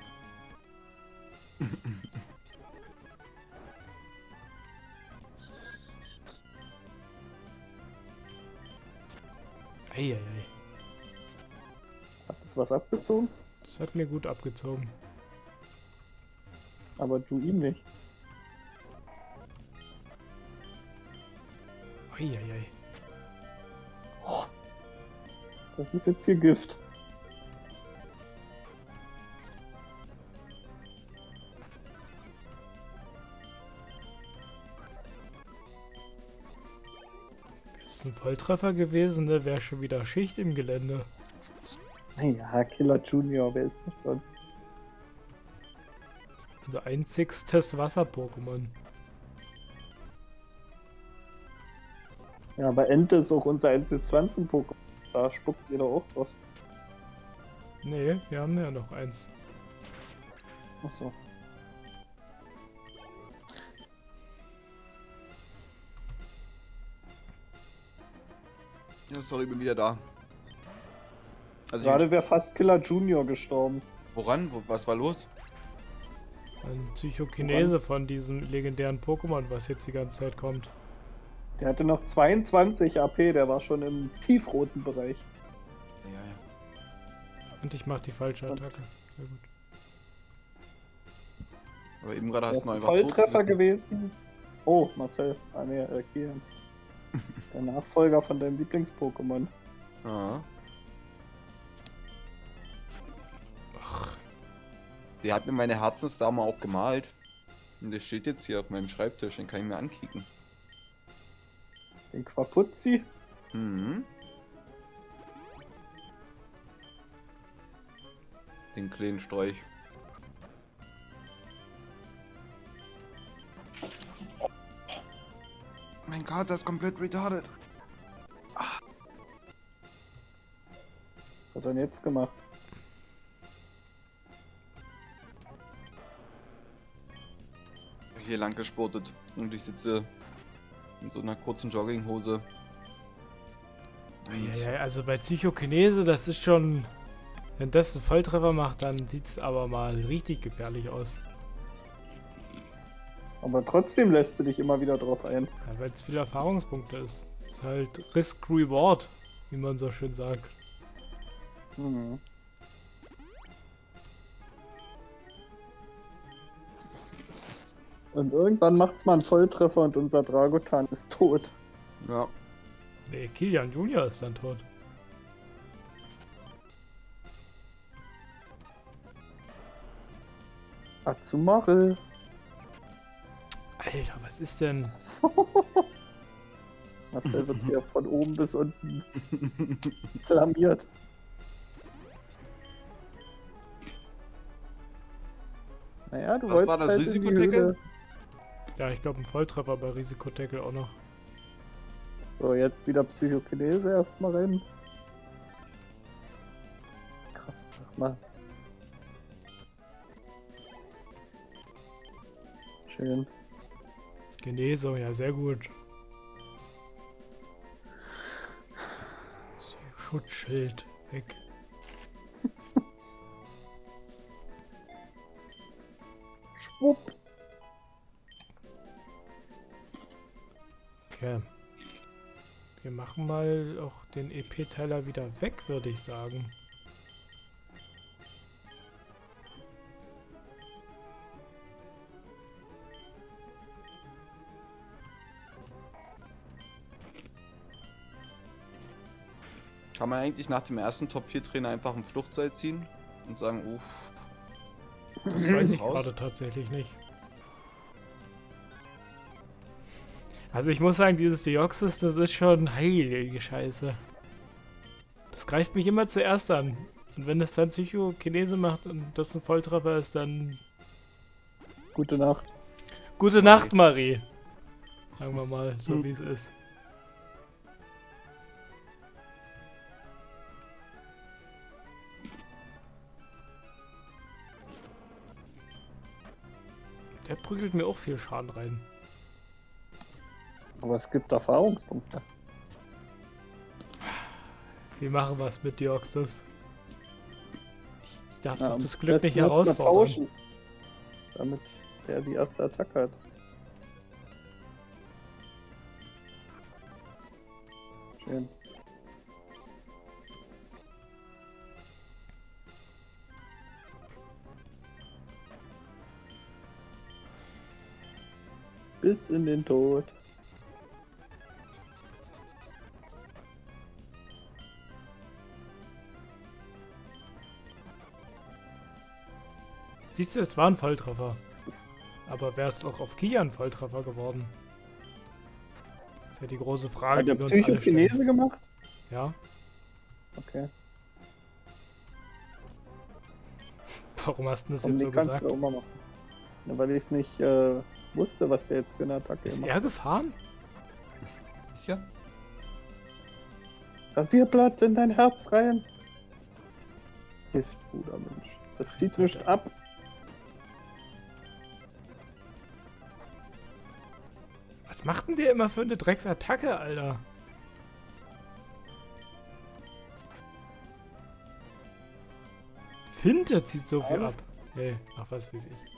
Eieiei. Hat das was abgezogen? Das hat mir gut abgezogen. Aber du ihm nicht. Eieiei. Das ist jetzt hier Gift. ein Volltreffer gewesen, ne? da wäre schon wieder Schicht im Gelände. Ja, Killer Junior, wer ist das schon? Unser also einzigstes Wasser-Pokémon. Ja, aber Ente ist auch unser einziges Pflanzen-Pokémon. Da spuckt jeder auch was. Nee, wir haben ja noch eins. Achso. Ja, sorry, bin wieder da. Also, Gerade wäre fast Killer Junior gestorben. woran? Wo, was war los? Ein Psychokinese von diesem legendären Pokémon, was jetzt die ganze Zeit kommt. Der hatte noch 22 AP, der war schon im tiefroten Bereich. Ja, ja. Und ich mach die falsche Attacke. Sehr gut. Aber eben gerade hast du noch ein einfach Volltreffer gewesen. Oh, Marcel. Ah ne, äh, Kian. Der Nachfolger von deinem Lieblings-Pokémon. Ja. Der hat mir meine Herzensdame auch gemalt. Und der steht jetzt hier auf meinem Schreibtisch, den kann ich mir ankicken. Den Quapuzzi. Mhm. Den kleinen Storch. Mein Kater ist komplett retarded. Was hat er denn jetzt gemacht? Hier lang gesportet und ich sitze in so einer kurzen Jogginghose. Ja, ja, also bei Psychokinese, das ist schon. Wenn das einen Volltreffer macht, dann sieht's aber mal richtig gefährlich aus. Aber trotzdem lässt du dich immer wieder drauf ein. Ja, weil es viele Erfahrungspunkte ist. Ist halt Risk-Reward, wie man so schön sagt. Mhm. Und irgendwann macht's mal einen Volltreffer und unser Dragotan ist tot. Ja. Nee, Kilian Junior ist dann tot. Azumarill. Alter, was ist denn? Marcel wird hier von oben bis unten flamiert. Naja, du Was wolltest war das halt? Höhle. Ja, ich glaube, ein Volltreffer bei Risikoteckel auch noch. So, jetzt wieder Psychokinese erstmal rein. Krass, sag mal. Schön. Genesung, ja, sehr gut. Schutzschild weg. Schwupp. Okay. Wir machen mal auch den EP-Teiler wieder weg, würde ich sagen. Kann man eigentlich nach dem ersten Top 4 Trainer einfach ein Fluchtseil ziehen und sagen, uff, Das weiß ich gerade tatsächlich nicht. Also ich muss sagen, dieses Deoxys, das ist schon heilige Scheiße. Das greift mich immer zuerst an. Und wenn es dann Psychokinese macht und das ein Volltreffer ist, dann Gute Nacht. gute Nacht, Marie. Sagen wir mal, so wie es ist. Der prügelt mir auch viel Schaden rein. Aber es gibt Erfahrungspunkte. Wir machen was mit Deoxys. Ich, ich darf Ja, doch das Glück nicht herausfordern. Damit der die erste Attacke hat. Bis in den Tod. Siehst du, es war ein Volltreffer. Aber wäre es auch auf Kia ein Volltreffer geworden? Das ist ja die große Frage, Hat die wir uns alle stellen. Gemacht? Ja, Okay. warum hast du das Komm, jetzt so gesagt? Ja, weil ich es nicht äh, wusste, was der jetzt für eine Attacke Ist macht. er gefahren? ja. Rasierblatt in dein Herz rein. Gift, guter Mensch. Das zieht nicht ab. Was macht denn der immer für eine Drecksattacke, Alter? Finte zieht so viel ab. Nee, ach was weiß ich.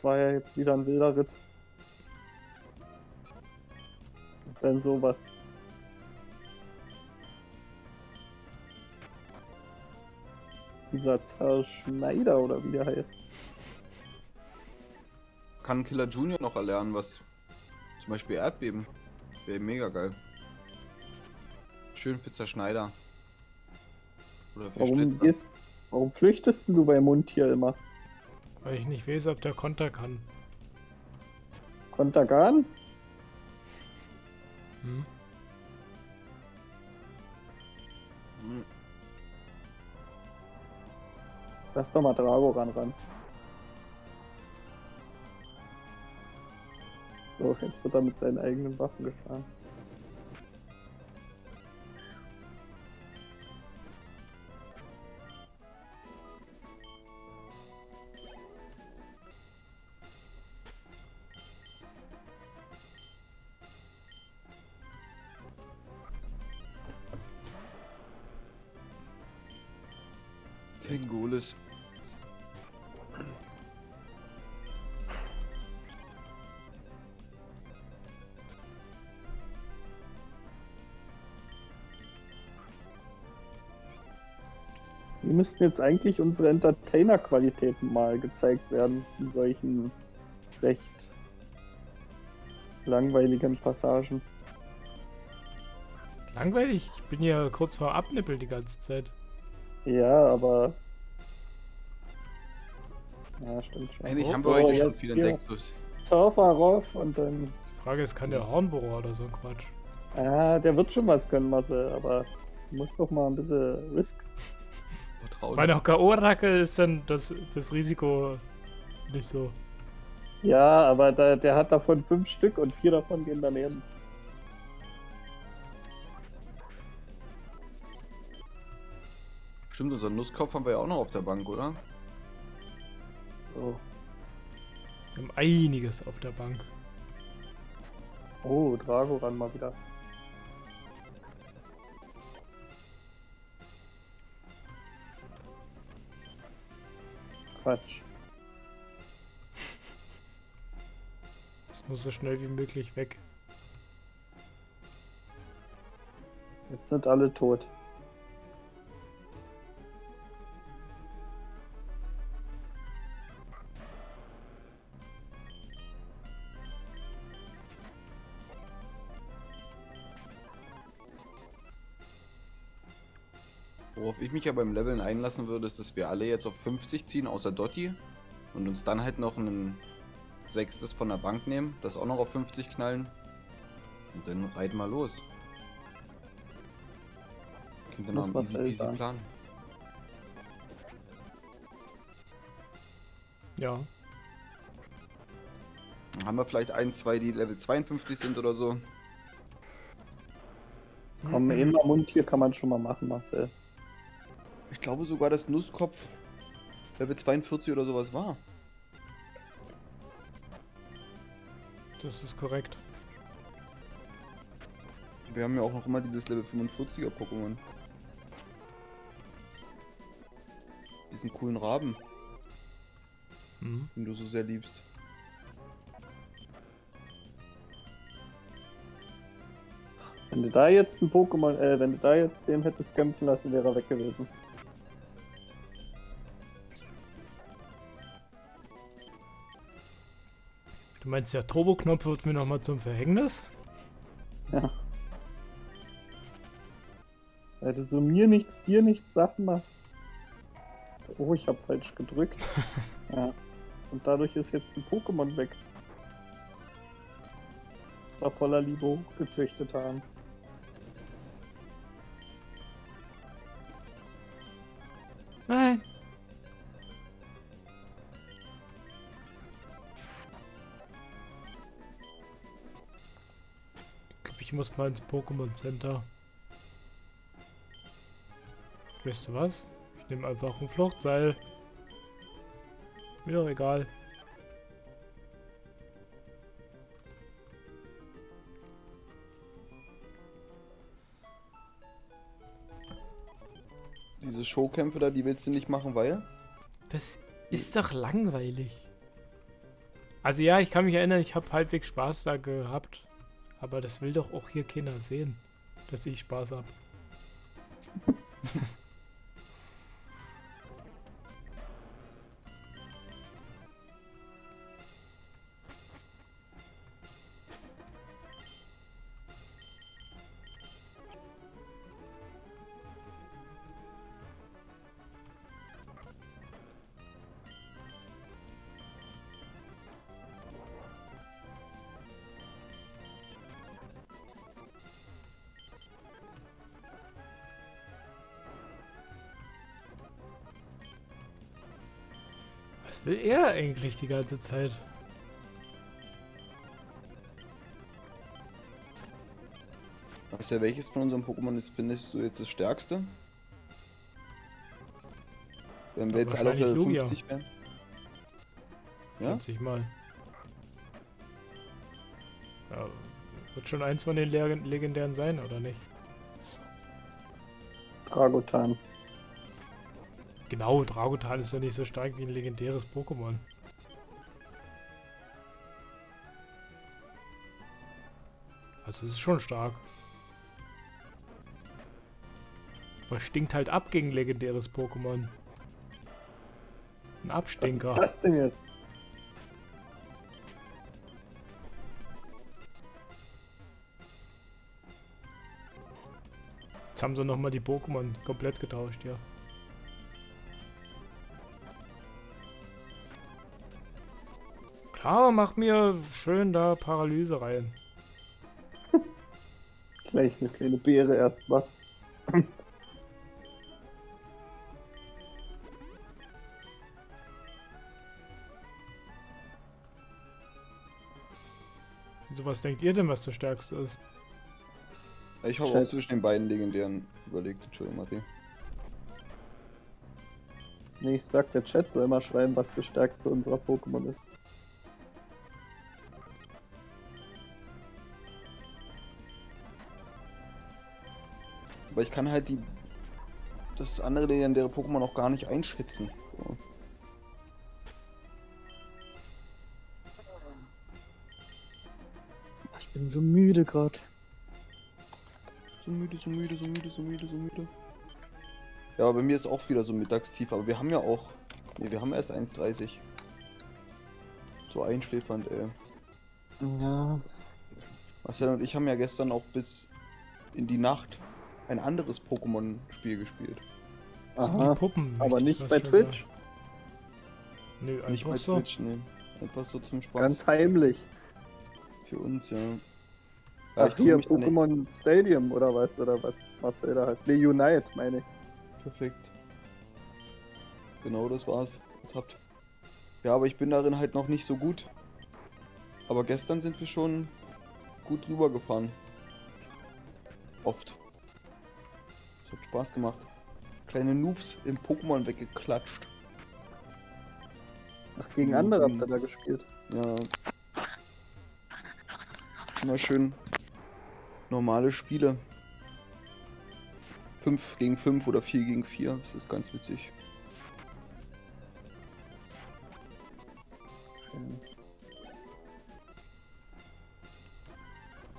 Das war ja jetzt wieder ein wilder Ritt. Und dann sowas. Dieser Zerschneider oder wie der heißt. Kann Killer Junior noch erlernen, was zum Beispiel Erdbeben. Wäre mega geil. Schön für Zerschneider. Oder für Warum, gehst, warum flüchtest du bei Mundtier immer? Weil ich nicht weiß, ob der Konter kann. Kontergan? Hm? Hm, Lass doch mal Dragoran ran. So, jetzt wird er mit seinen eigenen Waffen geschlagen. Müssten jetzt eigentlich unsere Entertainer-Qualitäten mal gezeigt werden in solchen recht langweiligen Passagen. Langweilig. Ich bin ja kurz vor Abnippeln die ganze Zeit. Ja, aber. Ja, stimmt schon. Eigentlich Oh, haben wir oh, heute schon viel entdeckt. Surfer rauf und dann. Die Frage ist, kann der Hornbohrer oder so Quatsch? Ah, der wird schon was können, Marcel, aber du musst doch mal ein bisschen Risk. Vertrauen. Bei einer K.O.-Racke ist dann das, das Risiko nicht so. Ja, aber da, der hat davon fünf Stück und vier davon gehen daneben. Stimmt, unseren Nusskopf haben wir ja auch noch auf der Bank, oder? So. Wir haben einiges auf der Bank. Oh, Dragoran mal wieder. Quatsch. Das muss so schnell wie möglich weg. Jetzt sind alle tot. Ich mich ja beim Leveln einlassen würde, ist, dass wir alle jetzt auf 50 ziehen, außer Dotti. Und uns dann halt noch ein sechstes von der Bank nehmen, das auch noch auf 50 knallen. Und dann reiten wir los. Klingt dann nach einem easy peasy. Plan. Ja. Dann haben wir vielleicht ein, zwei, die Level 52 sind oder so. Komm, immer Mundtier kann man schon mal machen, Marcel. Ich glaube sogar, dass Nusskopf Level 42 oder sowas war. Das ist korrekt. Wir haben ja auch noch immer dieses Level 45er Pokémon. Diesen coolen Raben, Mhm. den du so sehr liebst. Wenn du da jetzt ein Pokémon, äh, wenn du da jetzt den hättest kämpfen lassen, wäre er weg gewesen. Du meinst, der Turbo-Knopf wird mir nochmal zum Verhängnis? Ja. Weil du so mir nichts, dir nichts Sachen machst. Oh, ich hab falsch gedrückt. ja. Und dadurch ist jetzt ein Pokémon weg. Das war voller Liebe hochgezüchtet haben. Mal ins Pokémon Center. Weißt du was? Ich nehme einfach ein Fluchtseil. Mir doch egal. Diese Showkämpfe da, die willst du nicht machen, weil? Das ist doch langweilig. Also ja, ich kann mich erinnern, ich habe halbwegs Spaß da gehabt. Aber das will doch auch hier keiner sehen, dass ich Spaß habe. will er eigentlich die ganze Zeit? Weißt du, welches von unseren Pokémon ist, findest du jetzt das stärkste? Wenn wir Ja, jetzt alle auf Level Lugia. 50 wären? Ja? 20 Mal. Ja, wird schon eins von den Leg legendären sein, oder nicht? Dragotan. Genau, Dragotan ist ja nicht so stark wie ein legendäres Pokémon. Also es ist schon stark. Aber stinkt halt ab gegen legendäres Pokémon. Ein Was Abstinker. ist das denn jetzt? Jetzt haben sie nochmal die Pokémon komplett getauscht, ja. Klar, mach mir schön da Paralyse rein. Gleich eine kleine Beere erstmal. So was denkt ihr denn, was das stärkste ist? Ich habe auch zwischen den beiden legendären überlegt. Entschuldigung, Martin. Nee, ich sag, der Chat soll immer schreiben, was das stärkste unserer Pokémon ist. Aber ich kann halt die das andere legendäre Pokémon auch gar nicht einschätzen. So. Ich bin so müde gerade. so müde, so müde, so müde, so müde, so müde. Ja, bei mir ist auch wieder so mittagstief, aber wir haben ja auch. Ne, wir haben erst 1,30. So einschläfernd, ey. Ja. Marcel und ich haben ja gestern auch bis in die Nacht ein anderes Pokémon-Spiel gespielt. Das sind Aha. die Puppen. Aber nicht bei Twitch. Nö, Nicht einfach bei so. Twitch, ne. Einfach so zum Spaß. Ganz heimlich. für uns, ja. Ja, Ach, hier nicht. Pokémon Stadium oder was? Oder was Marcel da hat? Ne, Unite, meine ich. Perfekt. Genau das war's. Habt. Ja, aber ich bin darin halt noch nicht so gut. Aber gestern sind wir schon gut rübergefahren. Oft. Spaß gemacht. Kleine Noobs im Pokémon weggeklatscht. Ach, gegen andere habt ihr da gespielt. Ja. Immer schön normale Spiele. 5 gegen 5 oder 4 gegen 4. Das ist ganz witzig.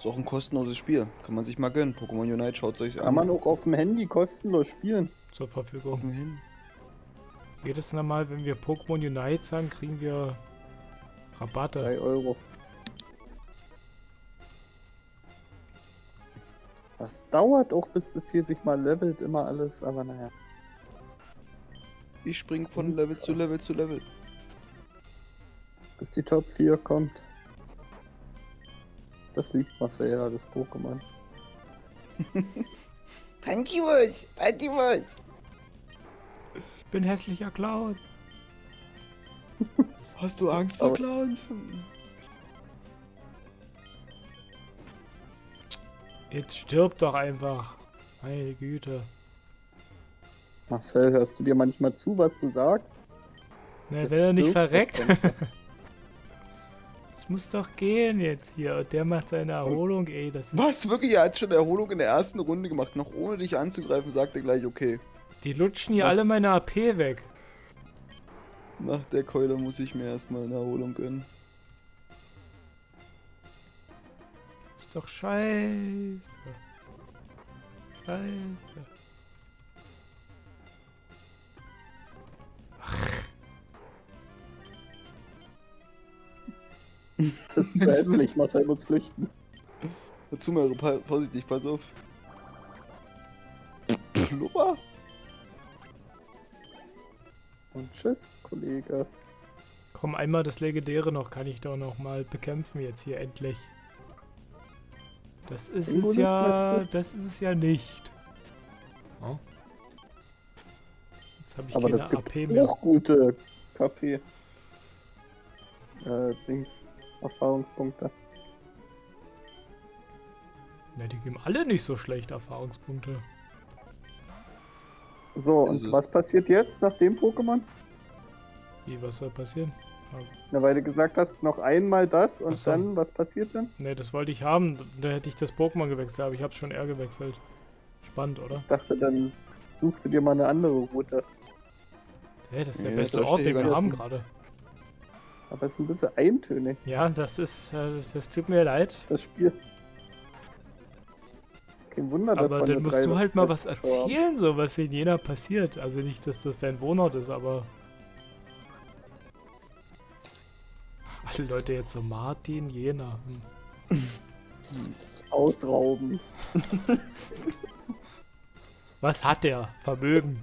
Ist auch ein kostenloses Spiel. Kann man sich mal gönnen. Pokémon Unite schaut euch an. Kann man auch auf dem Handy kostenlos spielen. Zur Verfügung. Gucken hin. Jedes Mal, wenn wir Pokémon Unite sagen, kriegen wir Rabatte. 3 Euro. Das dauert auch, bis das hier sich mal levelt, immer alles, aber naja. Ich spring von Level zu Level zu Level. Bis die Top 4 kommt. Das liebt Marcel ja, das Pokémon. Pantywash! Pantywash! Ich bin hässlicher Clown. Hast du Angst vor Clowns? Jetzt stirb doch einfach. Meine Güte. Marcel, hörst du dir manchmal zu, was du sagst? Na, Jetzt wenn er nicht verreckt. Das muss doch gehen jetzt hier. Und der macht seine Erholung, ey. Das ist, Was? Wirklich? Er hat schon Erholung in der ersten Runde gemacht. Noch ohne dich anzugreifen, sagt er gleich, okay. die lutschen hier Was? alle meine AP weg. Nach der Keule muss ich mir erstmal eine Erholung gönnen. Ist doch scheiße. Scheiße. Das ist zu hässlich, Marcel muss flüchten. Dazu mal pa vorsichtig, pass auf. Plummer? Und tschüss, Kollege. Komm, einmal das Legendäre noch, kann ich doch noch mal bekämpfen jetzt hier endlich. Das ist es ja, das ist es ja nicht. Oh. Jetzt habe ich Aber keine das gibt AP mehr. auch gute Kaffee. Äh, Dings. Erfahrungspunkte. Na, die geben alle nicht so schlecht Erfahrungspunkte. So, und es. was passiert jetzt nach dem Pokémon? Wie, was soll passieren? Na, weil du gesagt hast, noch einmal das und so. dann, was passiert dann? Ne, das wollte ich haben. Da hätte ich das Pokémon gewechselt, aber ich habe schon eher gewechselt. Spannend, oder? Ich dachte, dann suchst du dir mal eine andere Route. Hey, das ist der Nee, beste Ort, den wir haben gerade. Aber es ist ein bisschen eintönig, Ja, das ist, äh, das, das tut mir leid. das Spiel. Kein Wunder, dass Aber dann musst du halt mal was erzählen, so was in Jena passiert. Also nicht, dass das dein Wohnort ist, aber. Alle Leute jetzt so Martin, Jena. Hm. Ausrauben. Was hat der? Vermögen.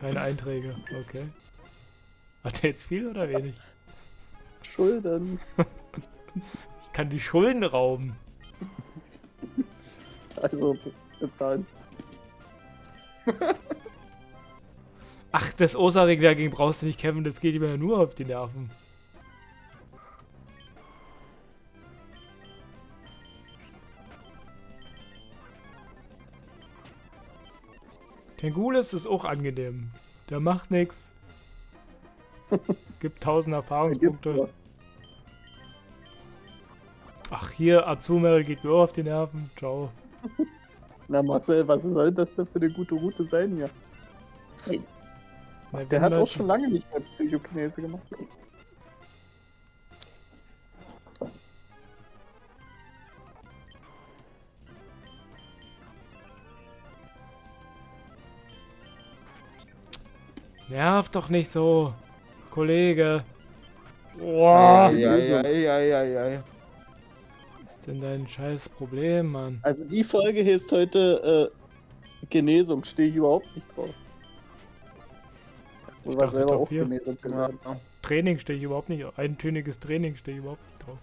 Keine Einträge. Okay. Hat der jetzt viel oder wenig? Schulden. Ich kann die Schulden rauben. Also be- bezahlen. Ach, das Osaring dagegen brauchst du nicht kämpfen, das geht mir ja nur auf die Nerven. Tengulis ist auch angenehm. Der macht nix. Gibt 1000 Ergibt Erfahrungspunkte. Ach, hier, Azumel geht mir auch auf die Nerven. Ciao. Na Marcel, was soll das denn für eine gute Route sein hier? Na, Der hat auch schon lange nicht mehr Psychokinese gemacht. Nerv doch nicht so, Kollege. Boah. ja, ja, ja, ja, ja. Was ist denn dein scheiß Problem, Mann? Also die Folge hier ist heute äh, Genesung, stehe ich überhaupt nicht drauf. Wir dachte, selber auch vier. Genesung ja. gelernt. Training stehe ich überhaupt nicht. Eintöniges Training stehe ich überhaupt nicht drauf.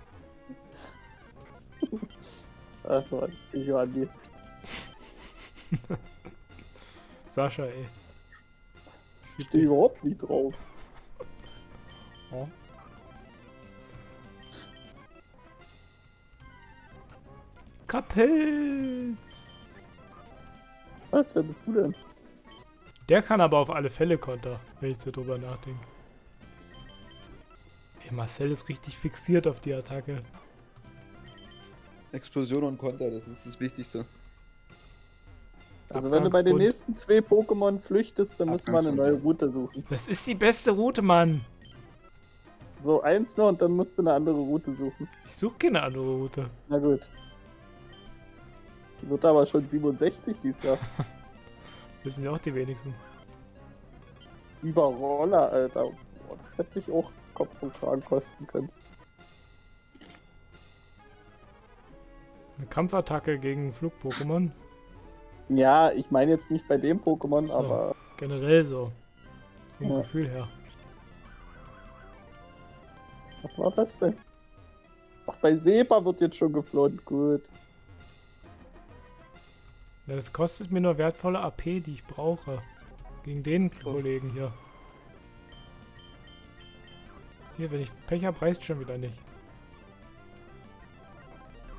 Ach Mann, Psycho Andi. Sascha, ey. Ich stehe überhaupt nicht drauf. Oh. Kapels! Was, wer bist du denn? Der kann aber auf alle Fälle Konter, wenn ich so drüber nachdenke. Ey, Marcel ist richtig fixiert auf die Attacke. Explosion und Konter, das ist das Wichtigste. Also wenn du bei den nächsten zwei Pokémon flüchtest, dann müssen wir eine neue Route suchen. Das ist die beste Route, Mann. So, eins noch und dann musst du eine andere Route suchen. Ich suche keine andere Route. Na gut. Die wird aber schon 67 dieses Jahr. Das sind ja auch die wenigsten. Lieber Roller, Alter. Boah, das hätte ich auch Kopf und Kragen kosten können. Eine Kampfattacke gegen Flug-Pokémon. Ja, ich meine jetzt nicht bei dem Pokémon, So. aber Generell so. Vom Ja. Gefühl her. was war das denn? Ach, bei Seba wird jetzt schon geflohen. Gut. Das kostet mir nur wertvolle AP, die ich brauche. Gegen den Kollegen hier. Hier, wenn ich Pech habe, reißt schon wieder nicht.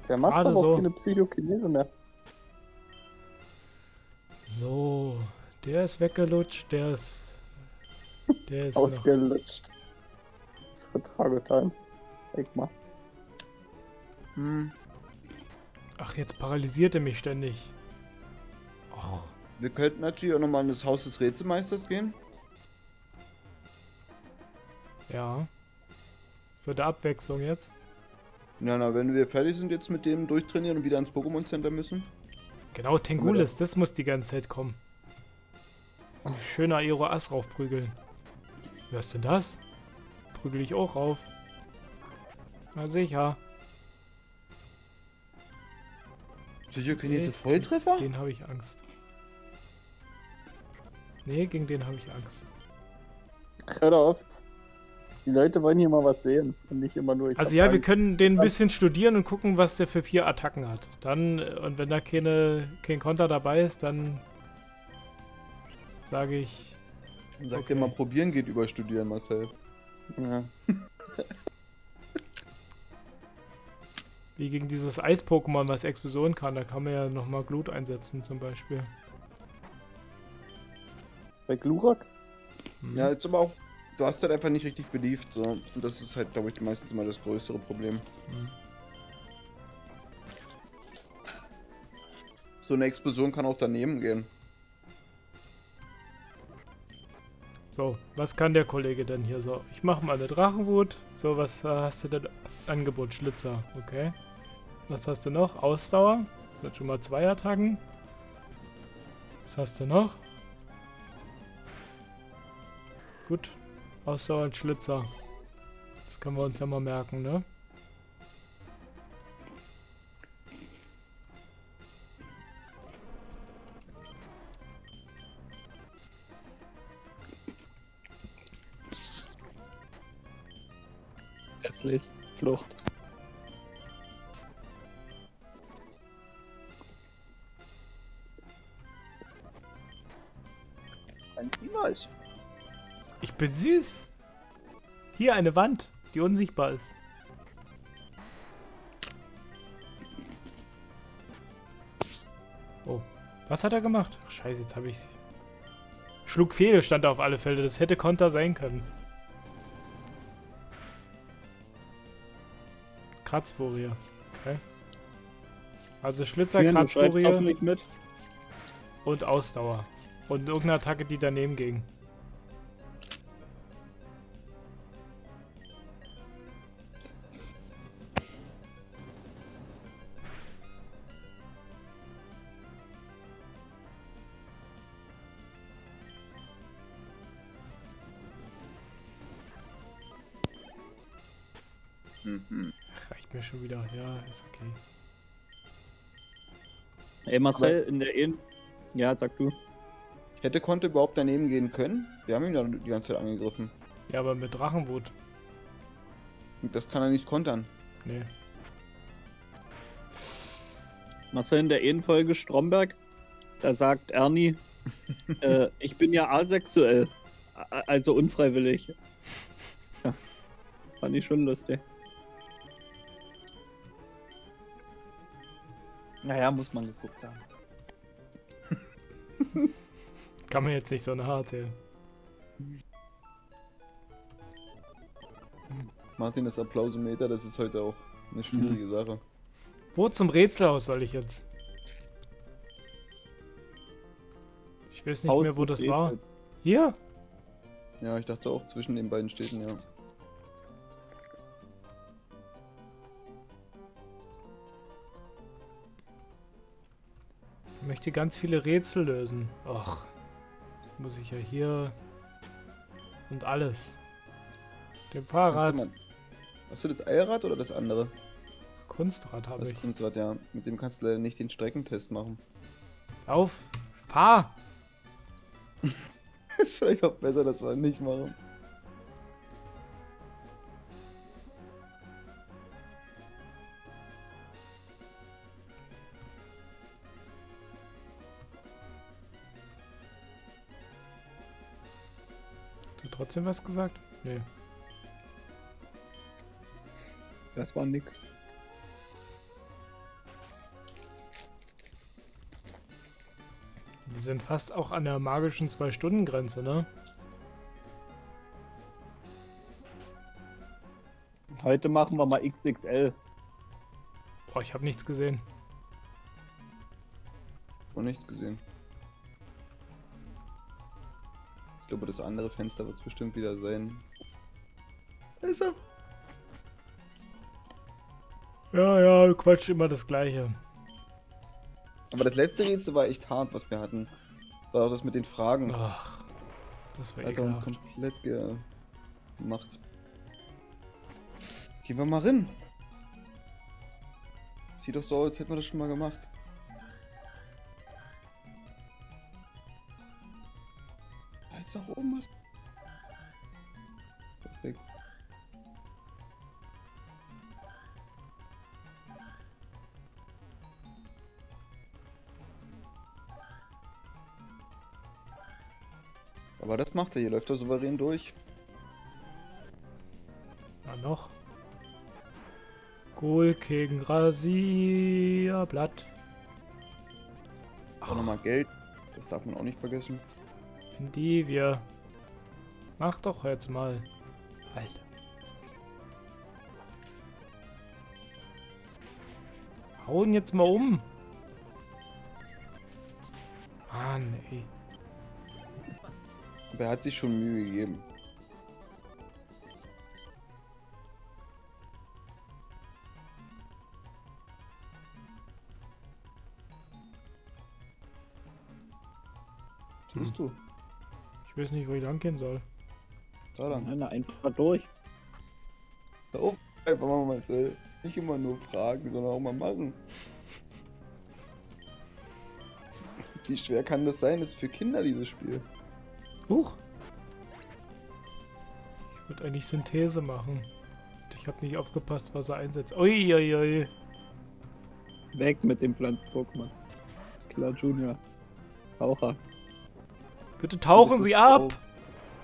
Der macht Gerade aber so. auch keine Psychokinese mehr. So, der ist weggelutscht, der ist... Der ist... Ausgelutscht. Noch. Das wird Hageltime. Leg mal. Hm. Ach, jetzt paralysiert er mich ständig. Och, Wir könnten natürlich auch nochmal in das Haus des Rätselmeisters gehen. ja. Für der Abwechslung jetzt. Ja, na, wenn wir fertig sind jetzt mit dem Durchtrainieren und wieder ins Pokémon Center müssen. Genau, Tengulis, das muss die ganze Zeit kommen. Ein schöner Aero Ass raufprügeln. Wer ist denn das? Prügel ich auch rauf. Na sicher, Psychokinese Nee, Volltreffer? den habe ich Angst. Nee, gegen den habe ich Angst. Hör auf. Die Leute wollen hier mal was sehen und nicht immer nur. ich Also ja, wir Angst. können den ein bisschen studieren und gucken, was der für vier Attacken hat. Dann, äh, und wenn da keine, kein Konter dabei ist, dann sage ich, Sag Okay. dir mal, probieren geht über studieren, Marcel. Ja. wie gegen dieses Eis-Pokémon, was Explosion kann, da kann man ja nochmal Glut einsetzen zum Beispiel. Bei Glurak? Ja, jetzt aber auch, du hast halt einfach nicht richtig belieft, so. Und das ist halt, glaube ich, meistens immer das größere Problem. Hm. So eine Explosion kann auch daneben gehen. So, was kann der Kollege denn hier so? Ich mache mal eine Drachenwut. So, was äh, hast du denn? Angebot Schlitzer, okay. Was hast du noch? Ausdauer. Das schon mal zwei Attacken. Was hast du noch? Gut. Ausdauer und Schlitzer. Das können wir uns ja mal merken, ne? Hässlich. Flucht. Bin süß. Hier eine Wand, die unsichtbar ist. Oh, was hat er gemacht? Ach, scheiße, jetzt habe ich... Schlug fehl stand auf alle Fälle. Das hätte Konter sein können. Kratzfurie. Okay. Also Schlitzer, schreibst Kratzfurie und Ausdauer. Und irgendeine Attacke, die daneben ging. Mhm. Reicht mir schon wieder. Ja, ist okay. Ey, Marcel, in der Ehen. Ja, sag du. Hätte Konte überhaupt daneben gehen können? Wir haben ihn da die ganze Zeit angegriffen. Ja, aber mit Drachenwut. Und das kann er nicht kontern. Nee. Marcel, in der Ehenfolge Stromberg, da sagt Ernie, äh, ich bin ja asexuell. Also unfreiwillig. Ja. Fand ich schon lustig. Naja, muss man geguckt haben. Kann man jetzt nicht so eine erzählen. Martin, das Applausometer, das ist heute auch eine schwierige Sache. Wo zum Rätselhaus soll ich jetzt? Ich weiß nicht Haus mehr, wo das war. Rätsels. Hier? Ja, ich dachte auch zwischen den beiden Städten, ja. Möchte ganz viele Rätsel lösen. Ach. Muss ich ja hier. Und alles. Dem Fahrrad. Hast du das Eilrad oder das andere? Kunstrad habe Das ich. Kunstrad, ja. Mit dem kannst du leider nicht den Streckentest machen. Auf! Fahr! ist vielleicht auch besser, dass wir ihn nicht machen. Trotzdem was gesagt? Nee. Das war nix. Wir sind fast auch an der magischen Zwei-Stunden-Grenze, ne? Heute machen wir mal XXL. Boah, ich habe nichts gesehen. Noch nichts gesehen. Ich glaube, das andere Fenster wird es bestimmt wieder sein. Da ist er. Ja, ja, Quatsch, immer das Gleiche. Aber das letzte Rätsel war echt hart, was wir hatten. War auch das mit den Fragen. Ach, das war Hat er uns ekelhaft. komplett ge gemacht. Gehen wir mal rein. Sieht doch so aus, als hätten wir das schon mal gemacht. Ist doch oben was. Perfekt. Aber das macht er, hier läuft er souverän durch. Na noch. Kohl gegen Rasierblatt. Auch nochmal Geld. Das darf man auch nicht vergessen. In die wir. Mach doch jetzt mal. Alter. Hauen jetzt mal um. Mann, ey. Aber er hat sich schon Mühe gegeben. Was tust du? Ich weiß nicht, wo ich lang gehen soll. Da lang. Nein, einfach durch. Hör auf, einfach mal Marcel. Nicht immer nur fragen, sondern auch mal machen. Wie schwer kann das sein? Das ist für Kinder, dieses Spiel. Huch. Ich würde eigentlich Synthese machen. Und Ich habe nicht aufgepasst, was er einsetzt. Uiuiui. Weg mit dem Pflanzen-Pokémon. Klar Junior. Taucher. Bitte tauchen Du bist Sie so ab!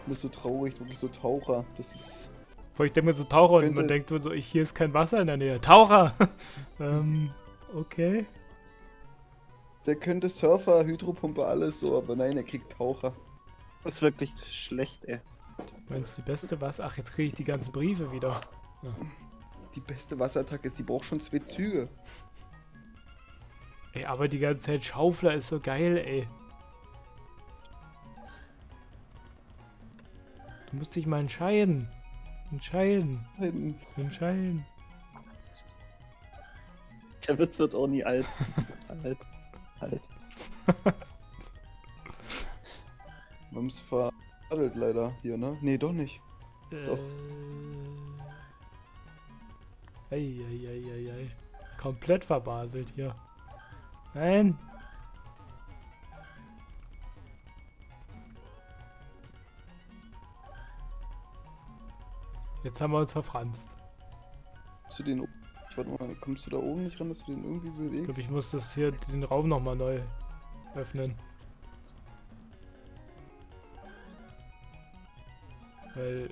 Du bist so traurig, wirklich so Taucher. Das ist. Vor ich denke mir so Taucher und man denkt so, ich, hier ist kein Wasser in der Nähe. Taucher! ähm, okay. Der könnte Surfer, Hydropumpe, alles so, aber nein, er kriegt Taucher. Das ist wirklich schlecht, ey. Meinst du die beste was? Ach, jetzt kriege ich die ganzen Briefe wieder. Die beste Wasserattacke ist, die braucht schon zwei Züge. Ey, aber die ganze Zeit Schaufler ist so geil, ey. Du musst dich mal entscheiden. Entscheiden. Nein. Entscheiden. Der Witz wird auch nie alt. alt. Alt. Wir haben es veradelt leider hier, ne? Nee, doch nicht. Doch. Äh. Eieieiei. Komplett verbaselt hier. Nein. Jetzt haben wir uns verfranst. Hast du den. Warte mal, kommst du da oben nicht ran, dass du den irgendwie Ich bewegst? glaube, ich muss das hier den Raum nochmal neu öffnen. Weil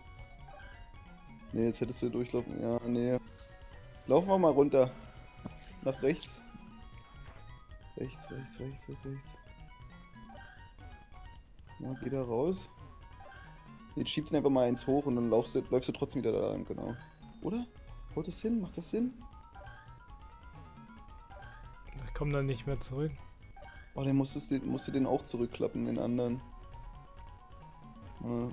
Nee, jetzt hättest du durchlaufen. Ja, nee. Laufen wir mal runter. Nach rechts. Rechts, rechts, rechts, rechts, rechts. Geh da raus. Jetzt schieb den einfach mal eins hoch und dann laufst du, läufst du trotzdem wieder da lang, genau. Oder? Haut das hin? Macht das Sinn? ich komme dann nicht mehr zurück. Oh, dann musst, du's den, musst du den auch zurückklappen, den anderen. Ja.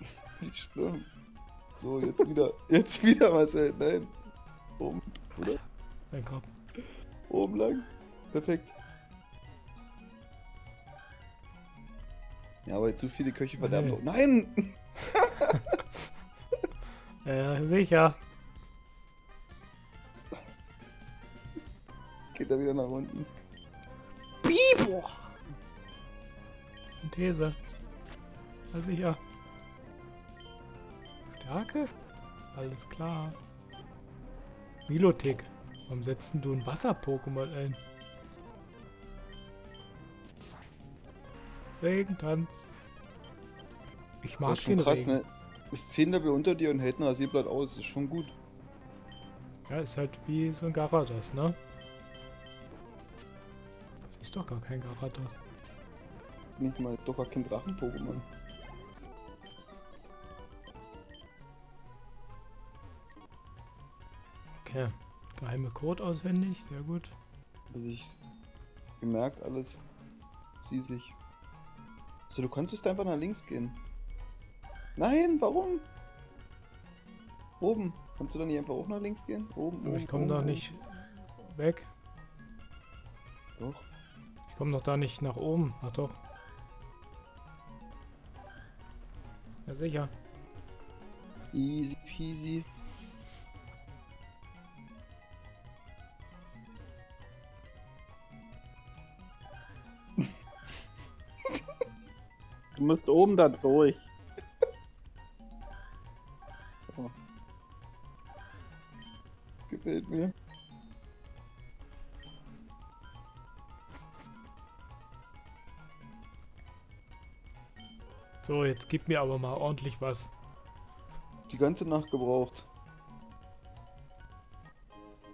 Wie schlimm. So, jetzt wieder. Jetzt wieder was, ey. Nein. Oben. Oder? Mein Kopf. Oben lang. Perfekt. Ja, aber zu viele Köche verderben. Doch- Nein! Ja, sicher. Geht er wieder nach unten. Bibo! Synthese. Ja, sicher. Stärke? Alles klar. Milotic. Warum setzt denn du ein Wasser-Pokémon ein? Regentanz. Ich mag Das ist schon den krass, Regen. ne? Ist 10 Level unter dir und hält ein Rasierblatt aus. Ist schon gut. Ja, ist halt wie so ein Garados, ne? Ist doch gar kein Garados. Nicht mal, ist doch gar kein Drachen-Pokémon. Okay. Geheime Code auswendig, sehr gut. Also ich gemerkt alles. Sie sich. So, du konntest einfach nach links gehen. Nein, warum? Oben. Kannst du dann nicht einfach auch nach links gehen? Oben, Aber oben, ich komme da nicht weg. Doch. Ich komme doch da nicht nach oben. Ach doch. Ja, sicher. Easy peasy. Du musst oben da durch. So. Gefällt mir. So, jetzt gib mir aber mal ordentlich was. Die ganze Nacht gebraucht.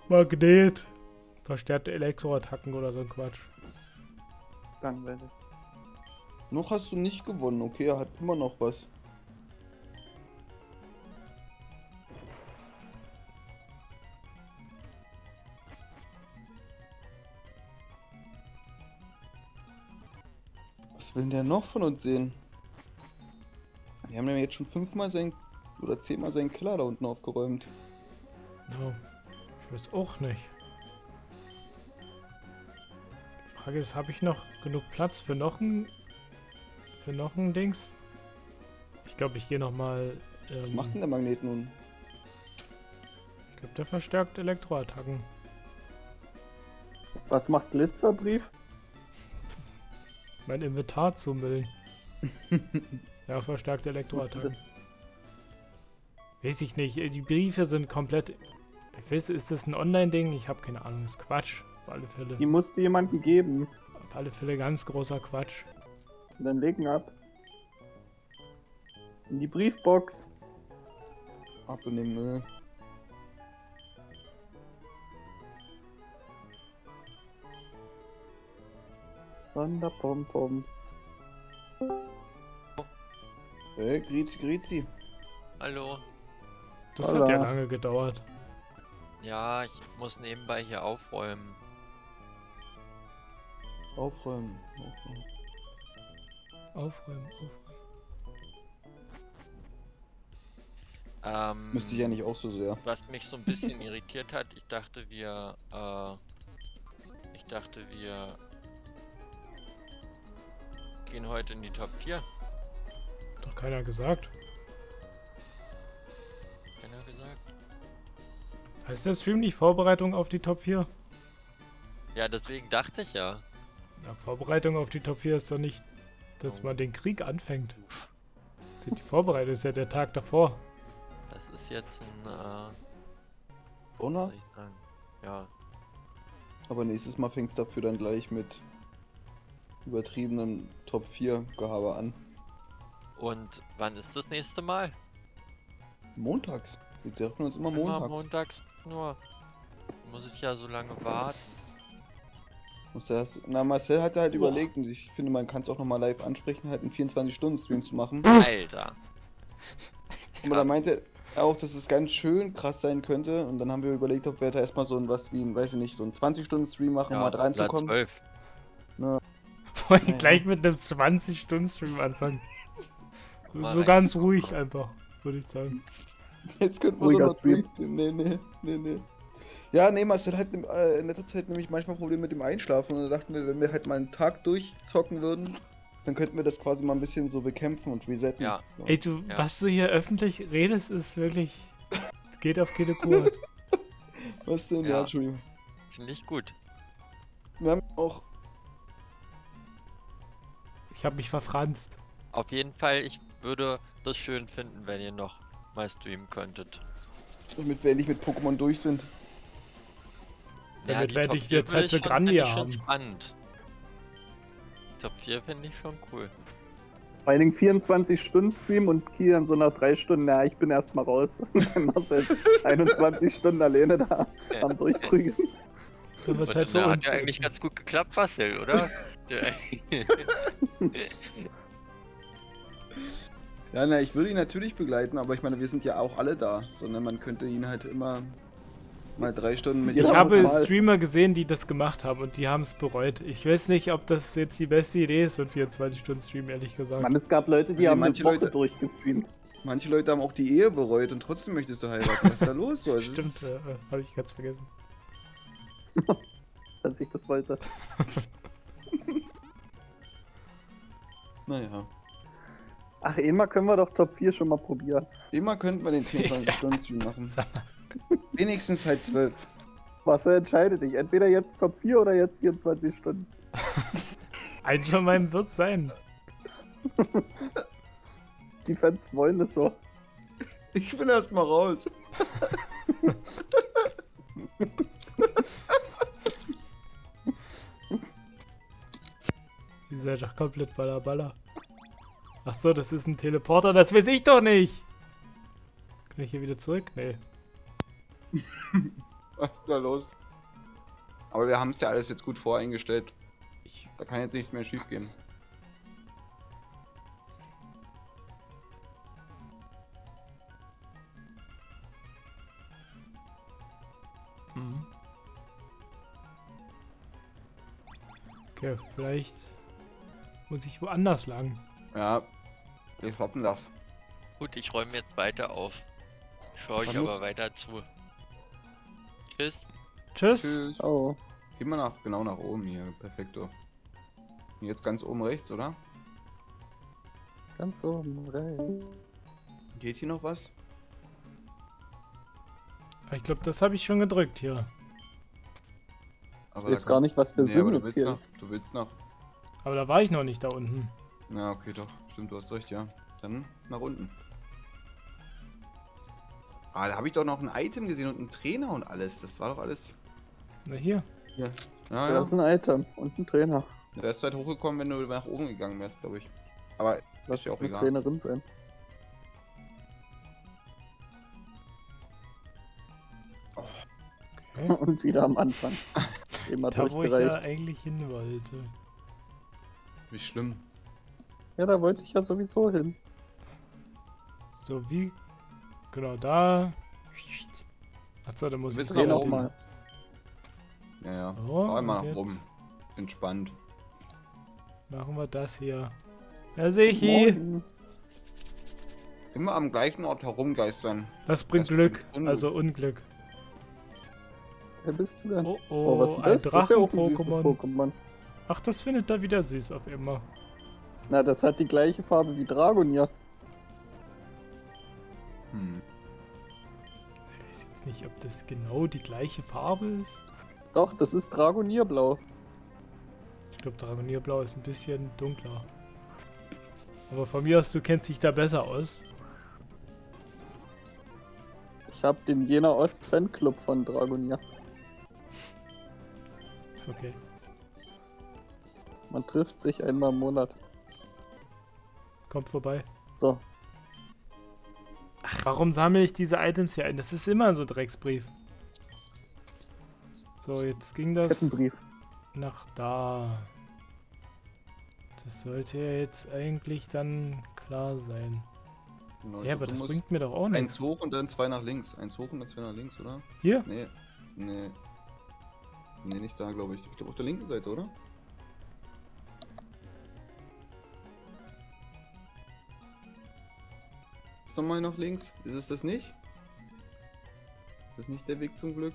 Magnet. Verstärkte Elektroattacken oder so ein Quatsch. Langweilig. Noch hast du nicht gewonnen, okay, er hat immer noch was. Was will denn der noch von uns sehen? Wir haben ja jetzt schon fünfmal sein oder zehnmal seinen Keller da unten aufgeräumt. No. Ich weiß auch nicht. Die Frage ist, habe ich noch genug Platz für noch ein für noch ein Dings? Ich glaube, ich gehe noch mal. Was Ähm, macht denn der Magnet nun? ich glaube, der verstärkt Elektroattacken. Was macht Glitzerbrief? Mein Inventar zumüllen. ja, verstärkt Elektroattacken. Weiß ich nicht. äh, Die Briefe sind komplett. Ich weiß, ist das ein Online-Ding? Ich habe keine Ahnung. Das ist Quatsch. Auf alle Fälle. Die musst du jemandem geben. Auf alle Fälle ganz großer Quatsch. Und dann legen ab. In die Briefbox. Ab in den Müll. Sonderpompons. Hey, Grizi, Grizi. Hallo. Das hat ja lange gedauert. Ja, ich muss nebenbei hier aufräumen. Aufräumen. Aufräumen. Aufräumen, aufräumen. Ähm, Müsste ich ja nicht auch so sehr. Was mich so ein bisschen irritiert hat, ich dachte wir, äh, ich dachte wir gehen heute in die Top 4. Doch keiner gesagt. Keiner gesagt? Heißt der Stream nicht Vorbereitung auf die Top 4? Ja, deswegen dachte ich ja. Ja, Vorbereitung auf die Top 4 ist doch nicht, dass man den Krieg anfängt. Das ist die Vorbereitung ist ja der Tag davor. Das ist jetzt ein, äh, sagen? Ja, Aber nächstes Mal fängst dafür dann gleich mit übertriebenen Top 4 Gehabe an. und wann ist das nächste Mal? Montags. Wir treffen uns immer Immer montags. montags nur. Muss ich ja so lange warten. Muss erst, na, Marcel hatte halt Boah. überlegt, und ich finde, man kann es auch nochmal live ansprechen, halt einen 24-Stunden-Stream zu machen. Alter. Aber da meinte er auch, dass es ganz schön krass sein könnte. Und dann haben wir überlegt, ob wir da erstmal so ein was wie ein, weiß ich nicht, so ein 20-Stunden-Stream machen, um Ja, mal reinzukommen. oder 12. Wollen Ja. gleich mit einem 20-Stunden-Stream anfangen. So, Mal so ganz reinzukommen. ruhig einfach, würde ich sagen. Jetzt könnten wir Ruhiger so noch Stream. Nee, nee, nee, nee. Ja, nee, Marcel hat äh, in letzter Zeit nämlich manchmal Probleme mit dem Einschlafen. Und da dachten wir, wenn wir halt mal einen Tag durchzocken würden, dann könnten wir das quasi mal ein bisschen so bekämpfen und resetten. Ja. So. Ey, du, Ja. was du hier öffentlich redest, ist wirklich. geht auf keine Kur. Was denn? Ja, Ja. Entschuldigung. Finde ich gut. Wir haben auch. Ich habe mich verfranst. Auf jeden Fall, ich würde das schön finden, wenn ihr noch mal streamen könntet. damit wir endlich mit Pokémon durch sind. Damit Top endlich 4 wieder Zeit ich für Grandia finde ich haben. schon spannend. Top 4 finde ich schon cool. Vor allen Dingen 24-Stunden-Stream und Kian so nach drei Stunden, ja, ich bin erstmal raus. Und dann machst du jetzt 21 Stunden alleine da am Durchprügeln. Wird Und Zeit für hat ja eigentlich ganz gut geklappt, Marcel, oder? Der- Ja, na, ich würde ihn natürlich begleiten, aber ich meine, wir sind ja auch alle da, sondern man könnte ihn halt immer mal drei Stunden mit Ich habe mal- Streamer gesehen, die das gemacht haben und die haben es bereut. Ich weiß nicht, ob das jetzt die beste Idee ist, so ein 24-Stunden-Stream, ehrlich gesagt. Mann, es gab Leute, die Also haben manche eine Woche Leute- durchgestreamt. Manche Leute haben auch die Ehe bereut und trotzdem möchtest du heiraten. Was ist da los? So, Stimmt, Ist, äh, habe ich ganz vergessen. dass ich das wollte. naja. Ach, einmal können wir doch Top 4 schon mal probieren. Immer könnten wir den 24-Stunden-Stream machen. Wenigstens halt 12. Was entscheidet dich? Entweder jetzt Top 4 oder jetzt 24 Stunden. Eins von meinem wird sein. Die Fans wollen es so. Ich bin erstmal raus. Ihr seid doch komplett baller baller. Ach so, das ist ein Teleporter, das weiß ich doch nicht. Kann ich hier wieder zurück? Nee. Was ist da los? Aber wir haben es ja alles jetzt gut voreingestellt. Ich, Da kann jetzt nichts mehr schief gehen. mhm. Okay, vielleicht muss ich woanders lang. Ja, wir hoffen das. Gut, ich räume jetzt weiter auf. Schaue ich aber weiter zu. Tschüss. Tschüss. Tschüss. Oh. Geh mal nach, genau nach oben hier. Perfekto. Jetzt ganz oben rechts, oder? Ganz oben rechts. Geht hier noch was? Ich glaube, das habe ich schon gedrückt hier. Aber Ich weiß gar nicht, was der nee, aber Sinn du jetzt willst hier noch. ist. Du willst noch. Aber da war ich noch nicht da unten. Ja, okay, doch. Stimmt, du hast recht, ja. Dann nach unten. Ah, da habe ich doch noch ein Item gesehen und einen Trainer und alles. Das war doch alles. Na hier. Ja, Ja, ja. Das ist ein Item und ein Trainer. Der ist halt hochgekommen, wenn du nach oben gegangen wärst, glaube ich. Aber Lass ist ja auch eine egal. Trainerin sein. Okay. Und wieder am Anfang. Immer Da, wo ich ja eigentlich hin wollte. Wie schlimm. Ja, da wollte ich ja sowieso hin. So wie. Genau da. Achso, da muss ich noch oben. mal. Ja, ja. Oh, Fahr mal und nach oben. Entspannt. Machen wir das hier. Da sehe ich ihn. Moin. Immer am gleichen Ort herumgeistern. Das bringt Das Glück, bringt also Unglück. Wer bist du denn? Oh Oh, was oh, ist ein das? Das ist ein Drachen-Pokémon. Pokémon. Ach, das findet er wieder süß auf immer. Na, das hat die gleiche Farbe wie Dragonier. Hm. Ich weiß jetzt nicht, ob das genau die gleiche Farbe ist. Doch, das ist Dragonierblau. Ich glaube, Dragonierblau ist ein bisschen dunkler. Aber von mir aus, du kennst dich da besser aus. Ich habe den Jena Ost Fanclub von Dragonier. Okay. Man trifft sich einmal im Monat. Kommt vorbei. So, Ach, warum sammle ich diese Items hier ein? Das ist immer so ein Drecksbrief. So, jetzt ging das Kettenbrief. nach da. Das sollte ja jetzt eigentlich dann klar sein. Genau, Ja, aber das bringt mir doch auch Eins nichts. hoch und dann zwei nach links. Eins hoch und dann zwei nach links, oder? Hier? Nee. Nee. Nee, nicht da, glaube ich. Ich glaube auf der linken Seite, oder? Ist nochmal nach links? Ist es das nicht? Ist das nicht der Weg zum Glück?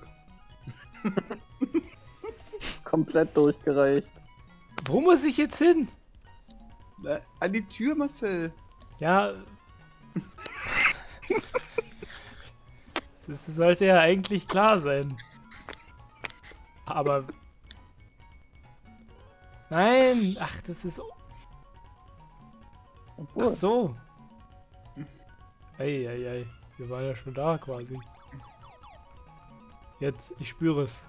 Komplett durchgereicht. Wo muss ich jetzt hin? Na, an die Tür, Marcel! Ja. Das sollte ja eigentlich klar sein. Aber. Nein! Ach, das ist. Ach so. Eieiei. Wir waren ja schon da quasi. Jetzt, ich spüre es.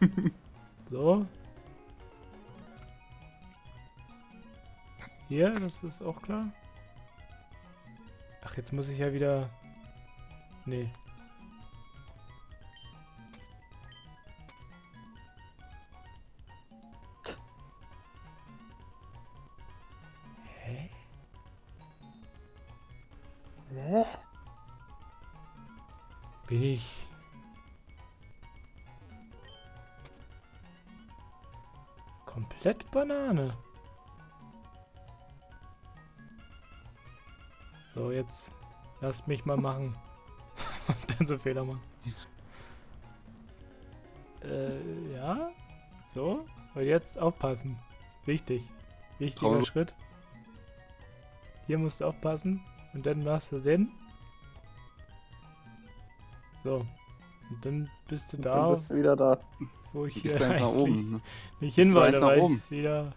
So. Hier, das ist auch klar. Ach, jetzt muss ich ja wieder. Nee. Bin ich. Komplett Banane. So, jetzt lasst mich mal machen. Und dann so Fehler machen. äh, ja. So. Und jetzt aufpassen. Wichtig. Wichtiger Traum- Schritt. Hier musst du aufpassen. Und dann machst du den. So. Und dann bist du da, bist du wieder da. wo ich hier eins nach eigentlich oben. Ne? nicht hin wollte, weil es wieder...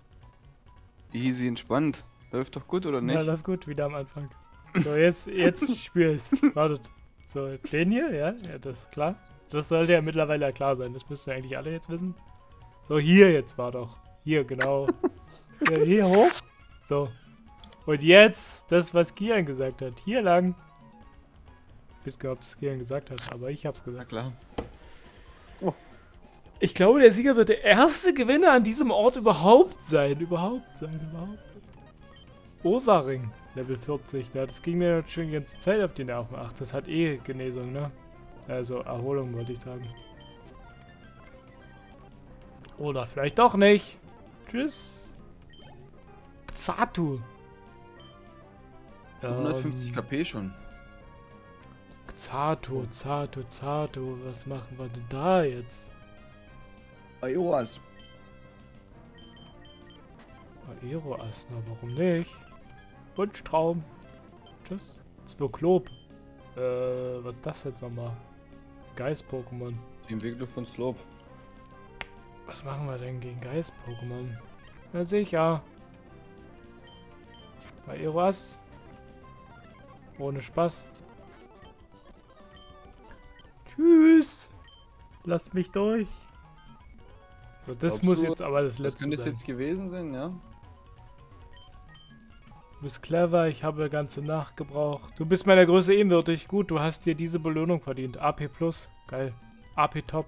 Easy, entspannt. Läuft doch gut, oder nicht? Ja, läuft gut, wieder am Anfang. So, jetzt, jetzt spür ich's. Wartet. So, den hier, ja, ja, das ist klar. Das sollte ja mittlerweile ja klar sein. Das müssten ja eigentlich alle jetzt wissen. So, hier jetzt war doch. Hier, genau. Hier, hier hoch. So. Und jetzt, das, was Kian gesagt hat. Hier lang. Ich weiß gar nicht, ob es Kian gesagt hat, aber ich hab's Na gesagt. klar. Ich glaube, der Sieger wird der erste Gewinner an diesem Ort überhaupt sein. Überhaupt sein, überhaupt sein. Osaring, Level 40. Ja, das ging mir schon die ganze Zeit auf die Nerven. Ach, das hat eh Genesung, ne? Also Erholung, wollte ich sagen. Oder vielleicht doch nicht. Tschüss. Xatu. 150 Ähm, KP schon. Xatu, Xatu, Xatu. Was machen wir denn da jetzt? Aioras. Aeroas, na warum nicht? Wunschtraum. Tschüss. Zwirklop. Äh, was ist das jetzt nochmal? Geist-Pokémon. Die Entwicklung von Slope. Was machen wir denn gegen Geist-Pokémon? Na sicher. Aeroas. Ohne Spaß. Tschüss. Lasst mich durch. So, das Glaubst muss du, jetzt aber das Das letzte könnte es sein. jetzt gewesen sein, ja? Du bist clever, ich habe ganze Nacht gebraucht. Du bist meiner Größe ebenwürdig. Gut, du hast dir diese Belohnung verdient. AP Plus. Geil. AP Top.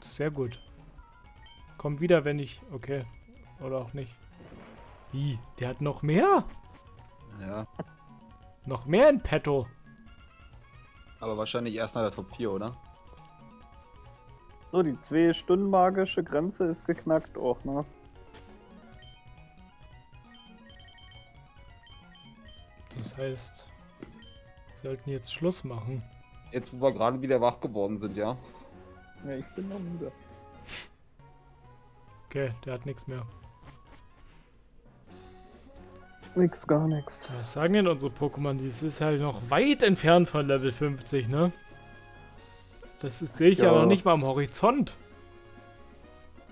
Sehr gut. Komm wieder, wenn ich... Okay. Oder auch nicht. Wie? Der hat noch mehr? Ja. Noch mehr in petto. Aber wahrscheinlich erst nach der Top 4, oder? So, die zwei Stunden magische Grenze ist geknackt auch, ne? Das heißt... Wir sollten jetzt Schluss machen. Jetzt, wo wir gerade wieder wach geworden sind, ja? Ja, ich bin noch müde. Okay, der hat nichts mehr. Nix, gar nix. Was sagen denn unsere Pokémon? Dies ist halt noch weit entfernt von Level 50, ne? Das ist- sehe ich ja. Ja. noch nicht mal am Horizont.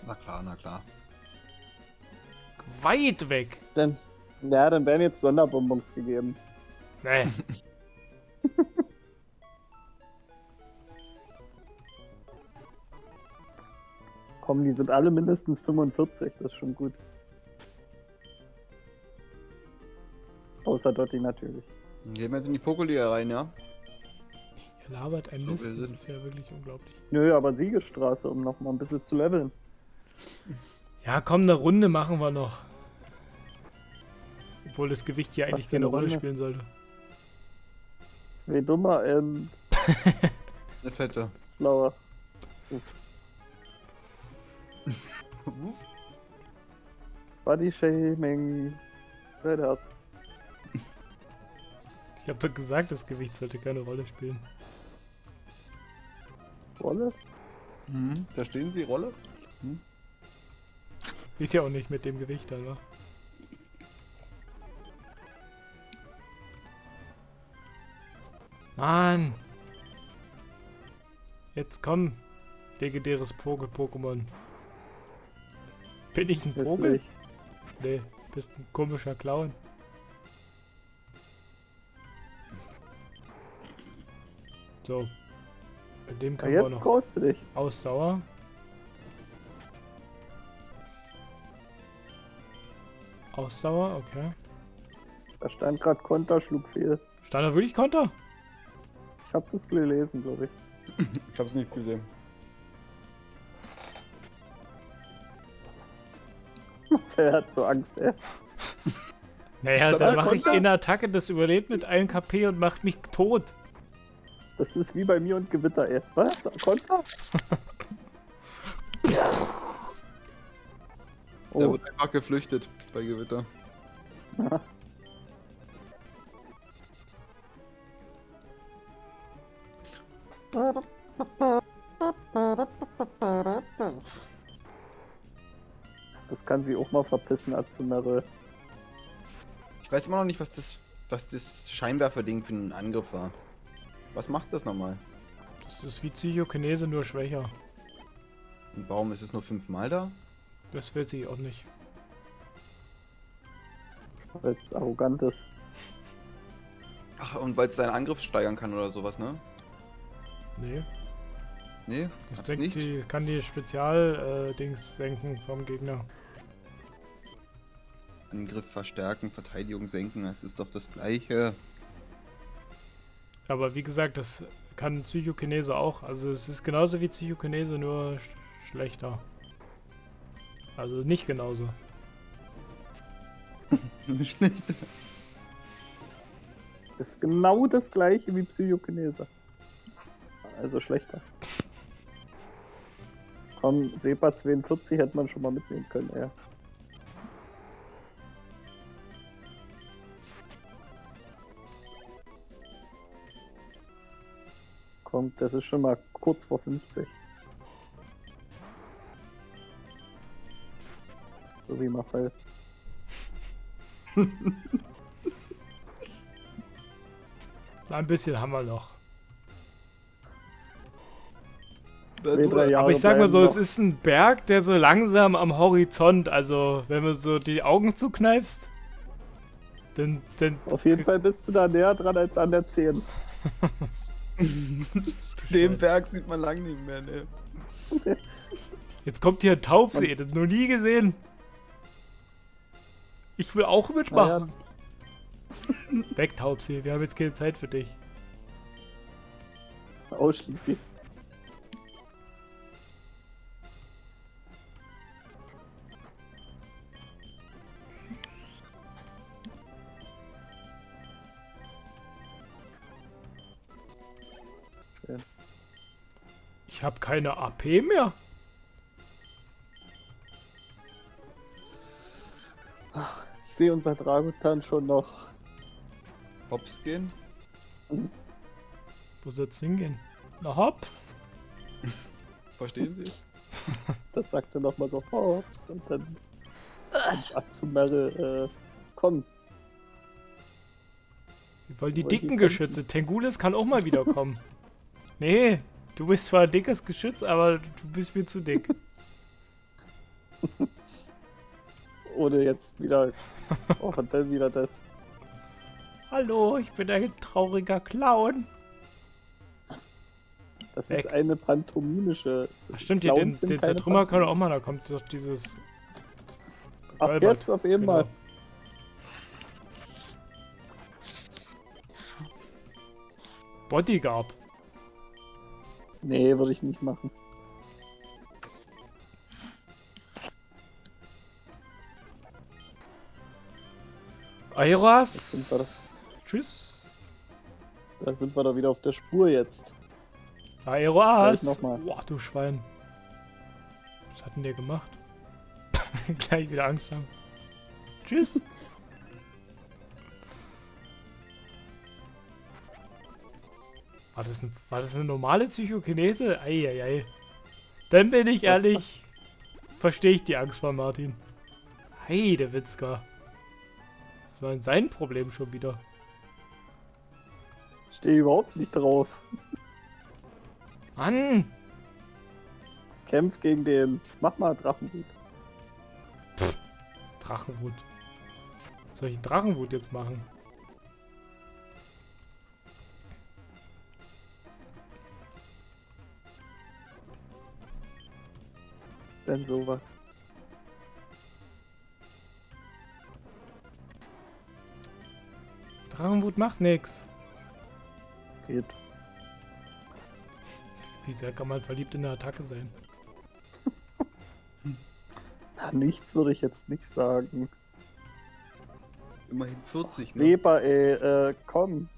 Na klar, na klar. Weit weg. Denn, ja, dann werden jetzt Sonderbonbons gegeben. Nee. Komm, die sind alle mindestens 45, das ist schon gut. Außer Dotti natürlich. Dann gehen wir jetzt in die Pokoliga rein, ja? Ihr labert ein So, Mist. Das ist ja wirklich unglaublich. Nö, aber Siegesstraße, um noch mal ein bisschen zu leveln. Ja, komm, eine Runde machen wir noch. Obwohl das Gewicht hier eigentlich keine eine Rolle spielen sollte. Zwei dummer, ähm, Eine fette. blauer. Body Shaming. Red Herz. Ich habe doch gesagt, das Gewicht sollte keine Rolle spielen. Rolle? Mhm. Da stehen sie, Rolle. Ist ja auch nicht mit dem Gewicht, aber. Mann! Jetzt komm! Legendäres Vogel-Pokémon. Bin ich ein Vogel? Nee, bist ein komischer Clown. So. Bei dem Ja, können wir jetzt noch traust du dich. Ausdauer. Ausdauer, okay. Da stand gerade Konter, schlug fehl. Stand da wirklich Konter? Ich hab das gelesen, glaube ich. Ich hab's nicht gesehen. Er hat so Angst, ey. Naja, dann mache ich eine Attacke, das überlebt mit 1 KP und macht mich tot. Das ist wie bei mir und Gewitter, ey. Was? Konter? Der Oh, wird einfach geflüchtet bei Gewitter. das kann sie auch mal verpissen, Azumare. Ich weiß immer noch nicht, was das, was das Scheinwerferding für ein Angriff war. Was macht das nochmal? Das ist wie Psychokinese, nur schwächer. Und warum ist es nur fünfmal da? Das weiß ich auch nicht. Weil es arrogant ist. Ach, und weil es seinen Angriff steigern kann oder sowas, ne? Nee. Nee, Das hat's denkt, nicht. die kann die Spezial-Dings senken vom Gegner. Angriff verstärken, Verteidigung senken, das ist doch das gleiche. Aber wie gesagt, das kann Psychokinese auch. Also es ist genauso wie Psychokinese, nur sch schlechter. Also nicht genauso. Schlecht. Das ist genau das gleiche wie Psychokinese. Also schlechter. Komm, Sepa 42 hätte man schon mal mitnehmen können, ey. Komm, das ist schon mal kurz vor 50. So wie Marcel. Ein bisschen haben wir noch. Aber ich sag mal so, bleiben es noch. ist ein Berg, der so langsam am Horizont, also wenn du so die Augen zukneifst, dann, dann Auf jeden Fall bist du da näher dran als an der 10. Den Berg sieht man lang nicht mehr, ne? Jetzt kommt hier ein Taubsee, das noch nie gesehen. Ich will auch mitmachen. Weg, Taubsee, wir haben jetzt keine Zeit für dich. Ausschließlich. Ich habe keine AP mehr. Ich sehe unser Dragutan schon noch. Hops gehen? Wo soll's hingehen? Na hops. Verstehen Sie? Das sagt er nochmal so Hops und dann Azumare, äh, komm. Wir wollen die dicken? Geschütze. Tengulis kann auch mal wiederkommen. nee, du bist zwar ein dickes Geschütz, aber du bist mir zu dick. Ohne jetzt wieder. Oh, und dann wieder das. Hallo, ich bin ein trauriger Clown. Das Weg. ist eine pantomimische. Ach stimmt, den, Clowns den, den keine Zertrümmer kann auch mal, da kommt doch dieses... Ach, Albert, jetzt auf jeden genau. Fall. Bodyguard. Nee, würde ich nicht machen. Das. Tschüss. Da sind wir doch wieder auf der Spur jetzt. Nochmal. Boah, du Schwein. Was hat denn der gemacht? Gleich wieder Angst haben. Tschüss. War das, ein, war das eine normale Psychokinese? Eieiei. Dann bin ich ehrlich, verstehe ich die Angst von Martin. Heide Witzka. Das war denn sein Problem schon wieder. Stehe überhaupt nicht drauf. Mann! Kämpf gegen den. Mach mal Drachenhut. Drachenwut. Was soll ich Drachenwut jetzt machen? Denn sowas. Drachenwut macht nix. Geht. Wie sehr kann man verliebt in der Attacke sein? Na, nichts würde ich jetzt nicht sagen. Immerhin 40, ne? Seba, ey, äh, komm.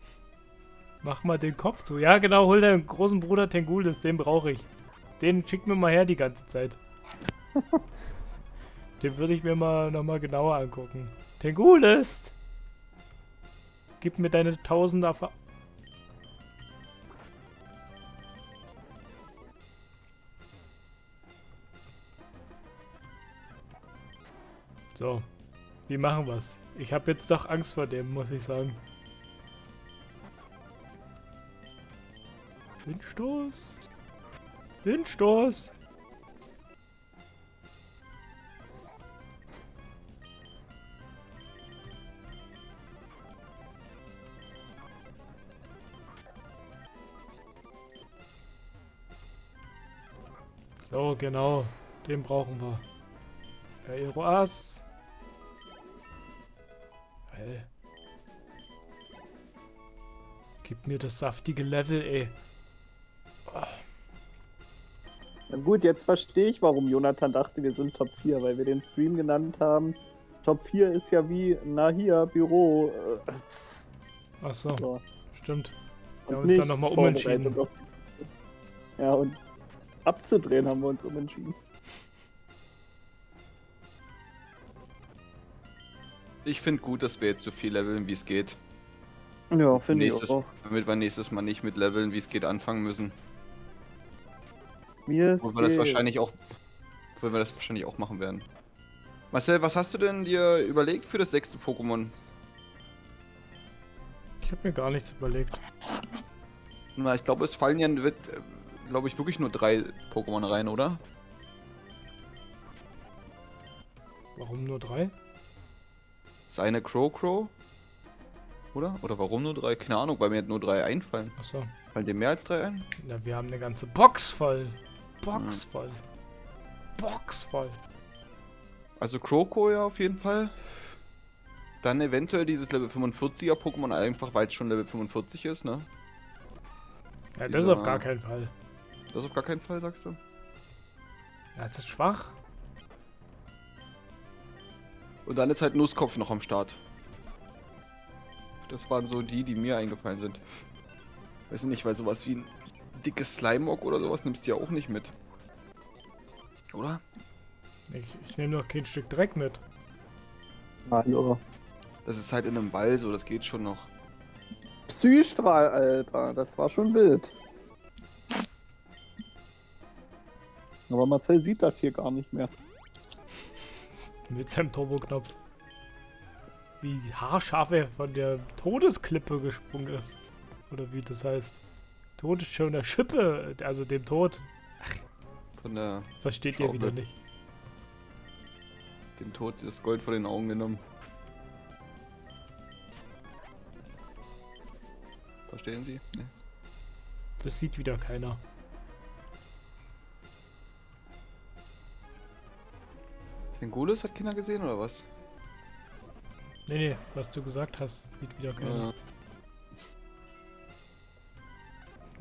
Mach mal den Kopf zu. Ja, genau, hol deinen großen Bruder Tengulis, den brauche ich. Den schick mir mal her die ganze Zeit. den würde ich mir mal nochmal genauer angucken. Tengulis! Gib mir deine Tausender. Ver so, wie machen wir's? Ich habe jetzt doch Angst vor dem, muss ich sagen. Windstoß? Windstoß! So, genau. Den brauchen wir. Aeroas. Hä? Gib mir das saftige Level, ey. Na gut, jetzt verstehe ich, warum Jonathan dachte, wir sind Top 4, weil wir den Stream genannt haben. Top 4 ist ja wie, na hier, Büro. Äh, Ach so, so. stimmt. Und Ja, und nicht dann nochmal umentschieden. Ja, und abzudrehen haben wir uns umentschieden. Ich finde gut, dass wir jetzt so viel leveln, wie es geht. Ja, finde ich auch. damit wir nächstes Mal nicht mit leveln, wie es geht, anfangen müssen. Mir ist wir das wahrscheinlich auch. Obwohl wir das wahrscheinlich auch machen werden. Marcel, was hast du denn dir überlegt für das sechste Pokémon? Ich habe mir gar nichts überlegt. Na, ich glaube, es fallen ja, wird, glaube ich, wirklich nur drei Pokémon rein, oder? Warum nur drei? Das eine Crow Crow? Oder? Oder warum nur drei? Keine Ahnung, weil mir nur drei einfallen. Achso. Fallen dir mehr als drei ein? Na, wir haben eine ganze Box voll. Box voll. Box voll. Also Kroko ja auf jeden Fall. Dann eventuell dieses Level 45er Pokémon, einfach weil es schon Level 45 ist, ne? Ja, das Ja. auf gar keinen Fall. Das auf gar keinen Fall, sagst du? Ja, es ist schwach. Und dann ist halt Nusskopf noch am Start. Das waren so die, die mir eingefallen sind. Weiß nicht, weil sowas wie ein dickes Slimeock oder sowas nimmst du ja auch nicht mit. Oder? Ich, ich nehme noch kein Stück Dreck mit. Hallo. Das ist halt in einem Ball so, das geht schon noch. Psystrahl, Alter, das war schon wild. Aber Marcel sieht das hier gar nicht mehr. Mit seinem Turbo-Knopf. Wie haarscharf er von der Todesklippe gesprungen ist. Oder wie das heißt. Tod ist schon der Schippe, also dem Tod. Von der, Versteht ihr Schaukel. wieder nicht. dem Tod das Gold vor den Augen genommen. Verstehen Sie? Ne? Das sieht wieder keiner. Tengulis hat Kinder gesehen oder was? Nee, nee, was du gesagt hast, sieht wieder keiner. Ja.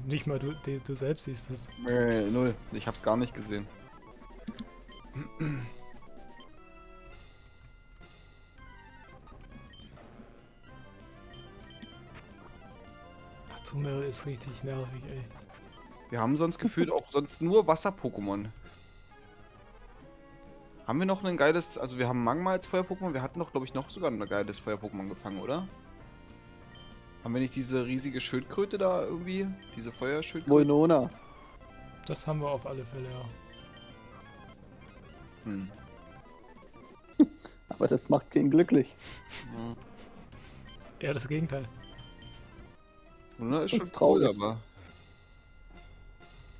Nicht mal du, du, selbst siehst es. Äh, null. Ich hab's gar nicht gesehen. Azumarill ist richtig nervig, ey. Wir haben sonst gefühlt auch sonst nur Wasser-Pokémon. Haben wir noch ein geiles, also wir haben Magma als Feuer-Pokémon, wir hatten doch glaube ich noch sogar ein geiles Feuer-Pokémon gefangen, oder? Haben wir nicht diese riesige Schildkröte da irgendwie? Diese Feuerschildkröte? Molnona. Das haben wir auf alle Fälle, ja. Hm. Aber das macht keinen glücklich. Ja. Eher das Gegenteil. Luna ist Das schon ist traurig. cool, aber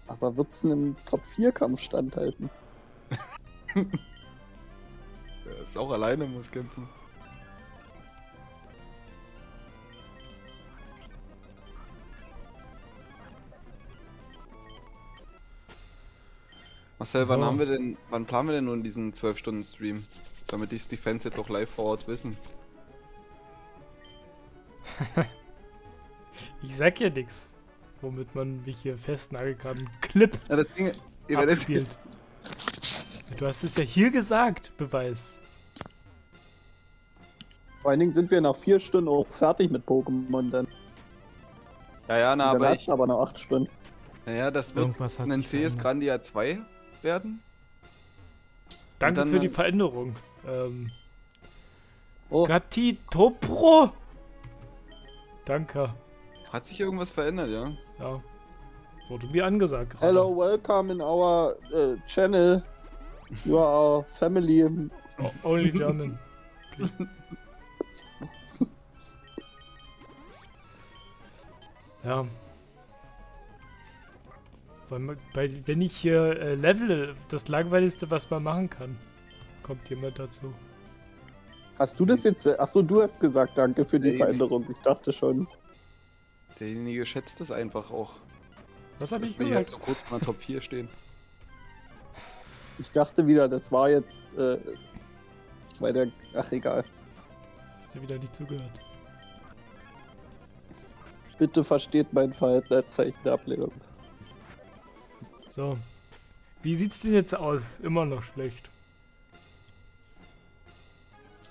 Aber wird's einem Top 4 Kampf standhalten? er ist auch alleine, muss kämpfen. Marcel, wann So. haben wir denn, wann planen wir denn nun diesen 12-Stunden-Stream? Damit die die Fans jetzt auch live vor Ort wissen. Ich sag ja nix. Womit man mich hier festnageln kann. Clip Ja, das Ding, ihr werdet. Du hast es ja hier gesagt, Beweis. Vor allen Dingen sind wir nach vier Stunden auch fertig mit Pokémon dann. Ja, ja, na, aber ich. aber noch acht Stunden. Naja, das wird Irgendwas hat ein CS. Grandia 2 werden. Danke dann, für die Veränderung. Ähm, Oh, Gatitopro. Danke. Hat sich irgendwas verändert, ja? Ja. Wurde mir angesagt. gerade. hello, welcome in our uh, channel. You are our family. O- Only German. ja. Weil man, bei, wenn ich hier äh, level, das langweiligste, was man machen kann, kommt jemand dazu. Hast du das jetzt? Achso, du hast gesagt, danke für die Nee. Veränderung. Ich dachte schon. Derjenige schätzt das einfach auch. Was habe Dass ich wir hier halt gesagt? so kurz vor der Top 4 stehen. Ich dachte wieder, das war jetzt. Äh, bei der. Ach, egal. Hast du wieder nicht zugehört? Bitte versteht mein Verhalten als Zeichen der Ablehnung. So. Wie sieht's denn jetzt aus? Immer noch schlecht.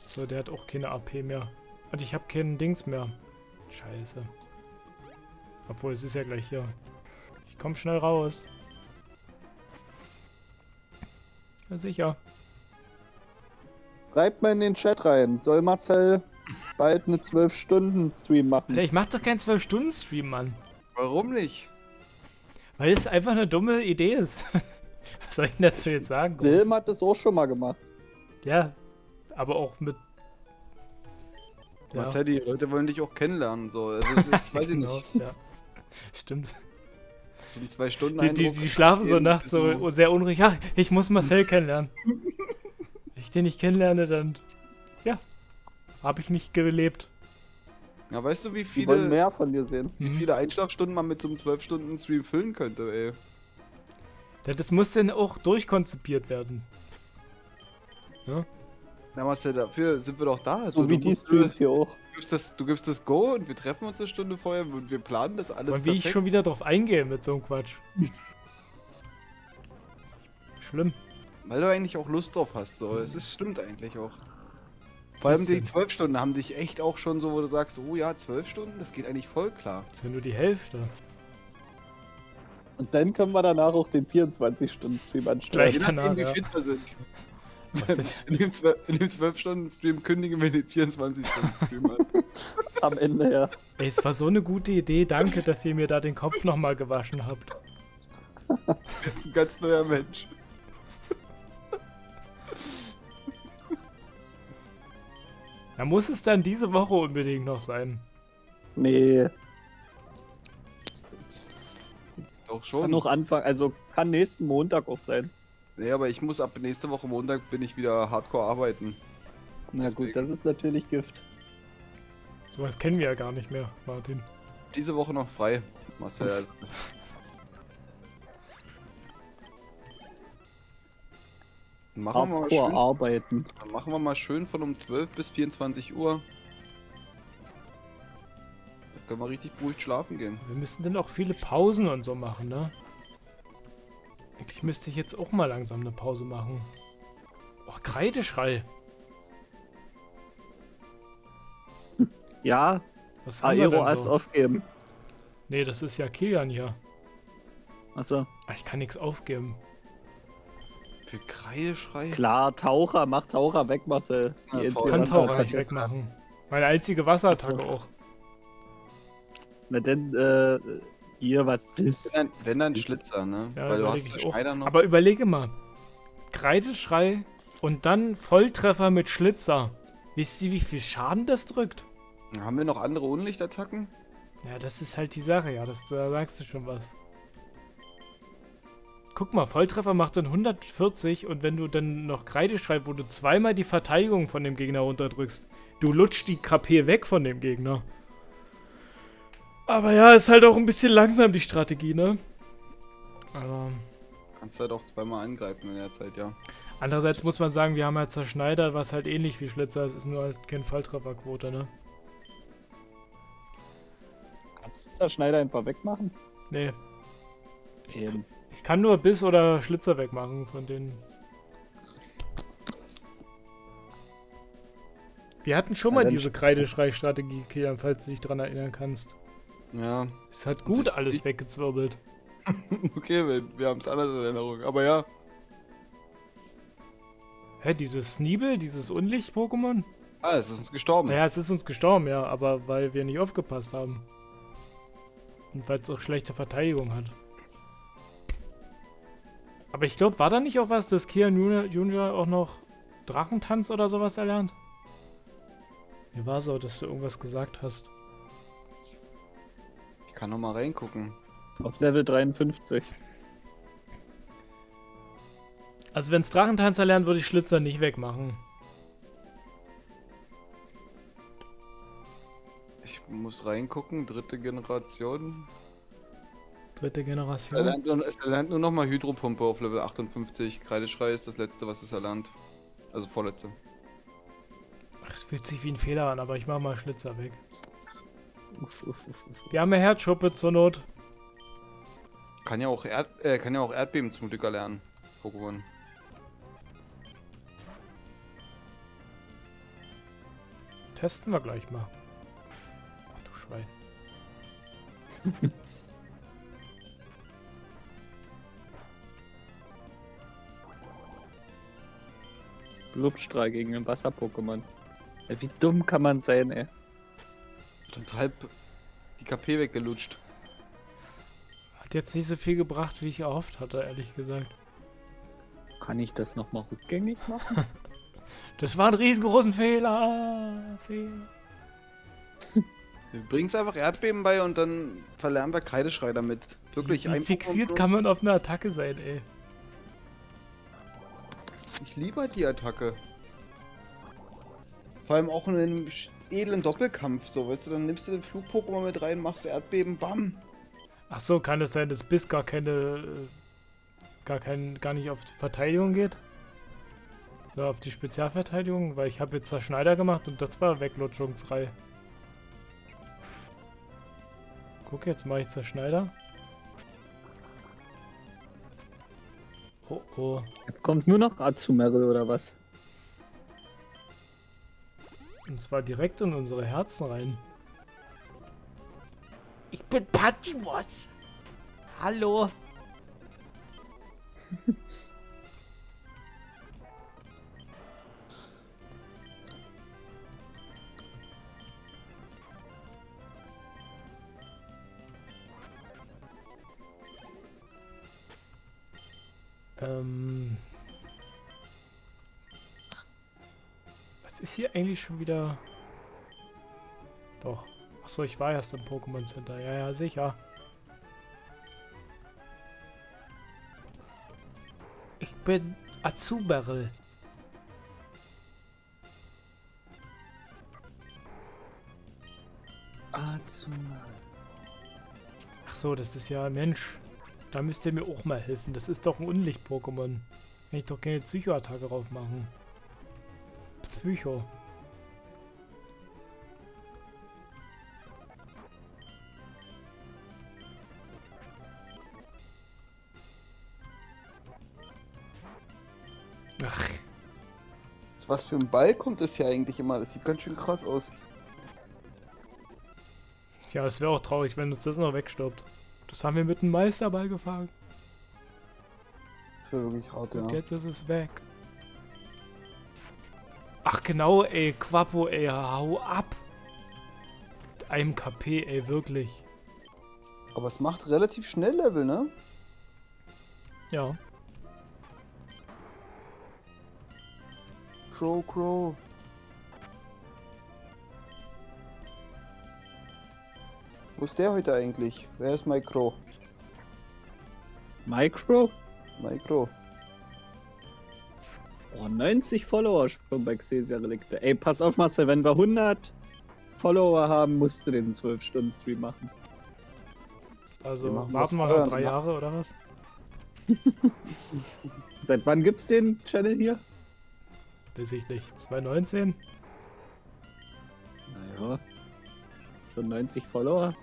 So, der hat auch keine AP mehr. Und ich habe keinen Dings mehr. Scheiße. Obwohl, es ist ja gleich hier. Ich komm schnell raus. Ja, sicher. Schreibt mal in den Chat rein. Soll Marcel bald eine 12-Stunden-Stream machen? Ich mach doch keinen 12-Stunden-Stream, Mann. Warum nicht? Weil es einfach eine dumme Idee ist. Was soll ich denn dazu jetzt sagen? Wilm hat das auch schon mal gemacht. Ja, aber auch mit. Ja, Marcel, die Leute wollen dich auch kennenlernen. So. Also, es ist, weiß ich genau, nicht. Ja. Stimmt. So ein zwei Stunden Die, die, die schlafen so nachts so nur- sehr unruhig. Ja, ich muss Marcel kennenlernen. Wenn ich den nicht kennenlerne, dann. Ja. Habe ich nicht gelebt. Ja, weißt du, wie Die wollen viele, mehr von dir sehen. wie Mhm. viele Einschlafstunden man mit so einem 12-Stunden-Stream füllen könnte, ey? Ja, Das muss dann auch durchkonzipiert werden. Na, Marcel, dafür sind wir doch da. Also, So wie die Streams hier auch. Du gibst, das, du gibst das Go und wir treffen uns eine Stunde vorher und wir planen das alles Und wie ich schon wieder drauf eingehe mit so einem Quatsch. Schlimm. Weil du eigentlich auch Lust drauf hast, so. Es ist, stimmt eigentlich auch. Vor allem die zwölf Stunden haben dich echt auch schon so, wo du sagst, oh ja, zwölf Stunden, das geht eigentlich voll klar. Das ist ja nur die Hälfte. Und dann können wir danach auch den 24-Stunden-Stream anstellen. Gleich. Je nachdem, danach, wie ja. fit wir sind. In dem, zwölf, in dem 12 Stunden Stream kündigen wir den 24 Stunden Stream an. Am Ende, ja. Ey, es war so eine gute Idee. Danke, dass ihr mir da den Kopf nochmal gewaschen habt. Jetzt ein ganz neuer Mensch. Da muss es dann diese Woche unbedingt noch sein. Nee, Doch kann schon. noch Anfang, also kann nächsten Montag auch sein. Nee, aber ich muss ab nächste Woche Montag bin ich wieder hardcore arbeiten. Na Deswegen. gut, das ist natürlich Gift. Sowas kennen wir ja gar nicht mehr, Martin. Diese Woche noch frei, Marcel. Machen wir, mal schön, arbeiten. dann machen wir mal schön von um 12 bis 24 Uhr. Da können wir richtig beruhigt schlafen gehen. Wir müssen dann auch viele Pausen und so machen, ne? Eigentlich müsste ich jetzt auch mal langsam eine Pause machen. Och, Kreideschrei. Ja, Was haben wir Aero denn Ass so? aufgeben. Nee, das ist ja Kilian hier. Achso. Ah, Ich kann nichts aufgeben. Für Kreideschrei? Klar, Taucher, mach Taucher weg, Marcel. Ja, Die voll. Kann Taucher nicht wegmachen. Meine einzige Wasserattacke auch. Na denn, äh, ihr was Wenn bist. dann, wenn dann Schlitzer, ne? Ja, Weil du hast ja. Schneider noch. Aber überlege mal. Kreideschrei und dann Volltreffer mit Schlitzer. Wisst ihr, wie viel Schaden das drückt? Haben wir noch andere Unlichtattacken? Ja, das ist halt die Sache, ja. Das, da sagst du schon was. Guck mal, Volltreffer macht dann 140 und wenn du dann noch Kreideschrei, wo du zweimal die Verteidigung von dem Gegner runterdrückst, du lutscht die KP weg von dem Gegner. Aber ja, ist halt auch ein bisschen langsam die Strategie, ne? Aber Kannst halt auch zweimal angreifen in der Zeit, ja. andererseits muss man sagen, wir haben halt Zerschneider, was halt ähnlich wie Schlitzer ist, ist nur halt kein Volltrefferquote, ne? Kannst du Schneider einfach wegmachen? Nee, Eben. Ich kann nur Biss oder Schlitzer wegmachen von denen. Wir hatten schon Ja, mal diese Kreideschrei-Strategie, Kilian, falls du dich dran erinnern kannst. Ja, Es hat gut Das- alles weggezwirbelt. okay, wir, wir haben es anders in Erinnerung. Aber ja, Hä, dieses Sneebel, dieses Unlicht-Pokémon? ah, es ist uns gestorben. Naja, es ist uns gestorben, ja, aber weil wir nicht aufgepasst haben. Und weil es auch schlechte Verteidigung hat. Aber ich glaube, war da nicht auch was, dass Kian Junior, Junior auch noch Drachentanz oder sowas erlernt? Mir war so, dass du irgendwas gesagt hast. Ich kann noch mal reingucken. Auf Level 53. Also wenn es Drachentanz erlernt, würde ich Schlitzer nicht wegmachen. Ich muss reingucken. Dritte Generation. Dritte Er Generation. er lernt nur noch mal Hydropumpe auf Level 58. Kreideschrei ist das letzte, was es erlernt. Also vorletzte. Ach, es fühlt sich wie ein Fehler an, aber ich mache mal Schlitzer weg. Uff, uff, uff, uff. Wir haben eine Herzschuppe zur Not. Kann ja auch, Erd äh, kann ja auch Erdbeben zum Glück erlernen. Pokémon. Testen wir gleich mal. Ach du Schwein. Blubstrahl gegen ein Wasser-Pokémon. Ey, Wie dumm kann man sein, ey? Hat uns halb die KP weggelutscht. Hat jetzt nicht so viel gebracht, wie ich erhofft hatte, ehrlich gesagt. Kann ich das nochmal rückgängig machen? Das war ein riesengroßen Fehler. Fehler. Wir bringen es einfach Erdbeben bei und dann verlernen wir Kreideschrei damit. Wirklich Wie ein fixiert kann man auf eine Attacke sein, ey. Ich liebe halt die Attacke. Vor allem auch in einem edlen Doppelkampf, so, weißt du, dann nimmst du den Flug-Pokémon mit rein, machst Erdbeben, bam. Ach so, kann es sein, dass Biss gar keine, äh, gar kein, gar nicht auf die Verteidigung geht? So, auf die Spezialverteidigung? Weil ich habe jetzt Zerschneider gemacht und das war Weglutschungsrei. Guck, jetzt mache ich Zerschneider. Oh, oh. Kommt nur noch Azumarill oder was? Und zwar direkt in unsere Herzen rein. Ich bin Pattywas. Hallo. ähm. Was ist hier eigentlich schon wieder? Doch. Achso, ich war erst im Pokémon Center. Ja, ja, sicher. Ich bin Azuberl. Azumarill. Ach so, das ist ja Mensch. Da müsst ihr mir auch mal helfen. Das ist doch ein Unlicht-Pokémon. Kann ich doch keine Psycho-Attacke drauf machen. Psycho. Ach, Was für ein Ball kommt das hier eigentlich immer? Das sieht ganz schön krass aus. ja, es wäre auch traurig, wenn uns das noch wegstirbt. Das haben wir mit einem Meisterball gefangen. Das wäre wirklich hart, ja. Und jetzt ist es weg. Ach genau, ey, Quappo, ey, hau ab. Mit einem KP, ey, wirklich. Aber es macht relativ schnell Level, ne? Ja. Crow, Crow. Ist der heute eigentlich? Wer ist Micro? Micro? Micro. Oh, 90 Follower schon bei Xesia Relikte. Ey, pass auf, Marcel, wenn wir 100 Follower haben, musst du den 12-Stunden-Stream machen. Also Wir machen warten wir noch drei Ma- Jahre oder was? Seit wann gibt's den Channel hier? Weiß ich nicht. 2019? Naja, schon 90 Follower.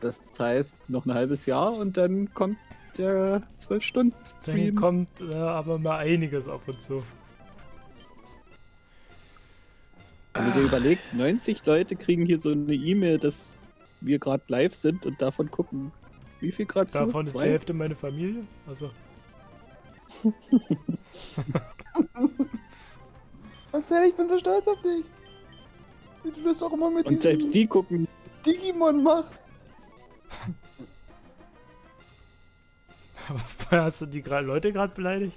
Das heißt, noch ein halbes Jahr und dann kommt der 12 Dann kommt äh, aber mal einiges auf uns zu. dir überlegst, 90 Leute kriegen hier so eine E-Mail, dass wir gerade live sind und davon gucken. Wie viel Grad zu? Davon ist die Zwei? Hälfte meine Familie. Also, Marcel, ich bin so stolz auf dich. Wie du das auch immer mit Und selbst die gucken. Digimon machst. Hast du die Leute gerade beleidigt?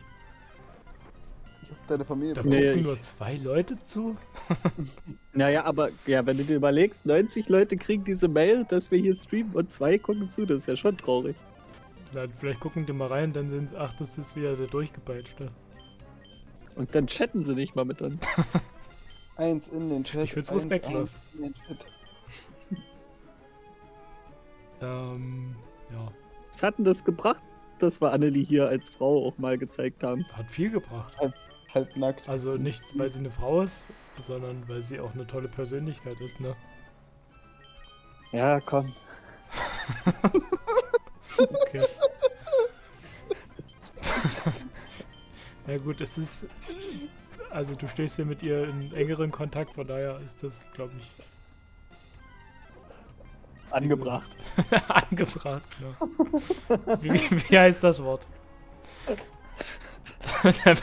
Ich hab deine Familie. Da. Nee, gucken ich- nur zwei Leute zu. Naja, aber ja, wenn du dir überlegst, 90 Leute kriegen diese Mail, dass wir hier streamen und zwei gucken zu, das ist ja schon traurig. Na, vielleicht gucken die mal rein, dann sind ach, das ist wieder der durchgepeitschte. Und dann chatten sie nicht mal mit uns. Eins in den Chat. Ich find's eins, respektlos. eins in den Chat. Ähm, ja, Was hat denn das gebracht, dass wir Annelie hier als Frau auch mal gezeigt haben? hat viel gebracht. Halbnackt. Also nicht, weil sie eine Frau ist, sondern weil sie auch eine tolle Persönlichkeit ist, ne? Ja, komm. Okay. ja gut, es ist. Also du stehst hier mit ihr in engeren Kontakt, von daher ist das, glaube ich, Angebracht. angebracht. Ne? Wie, wie heißt das Wort?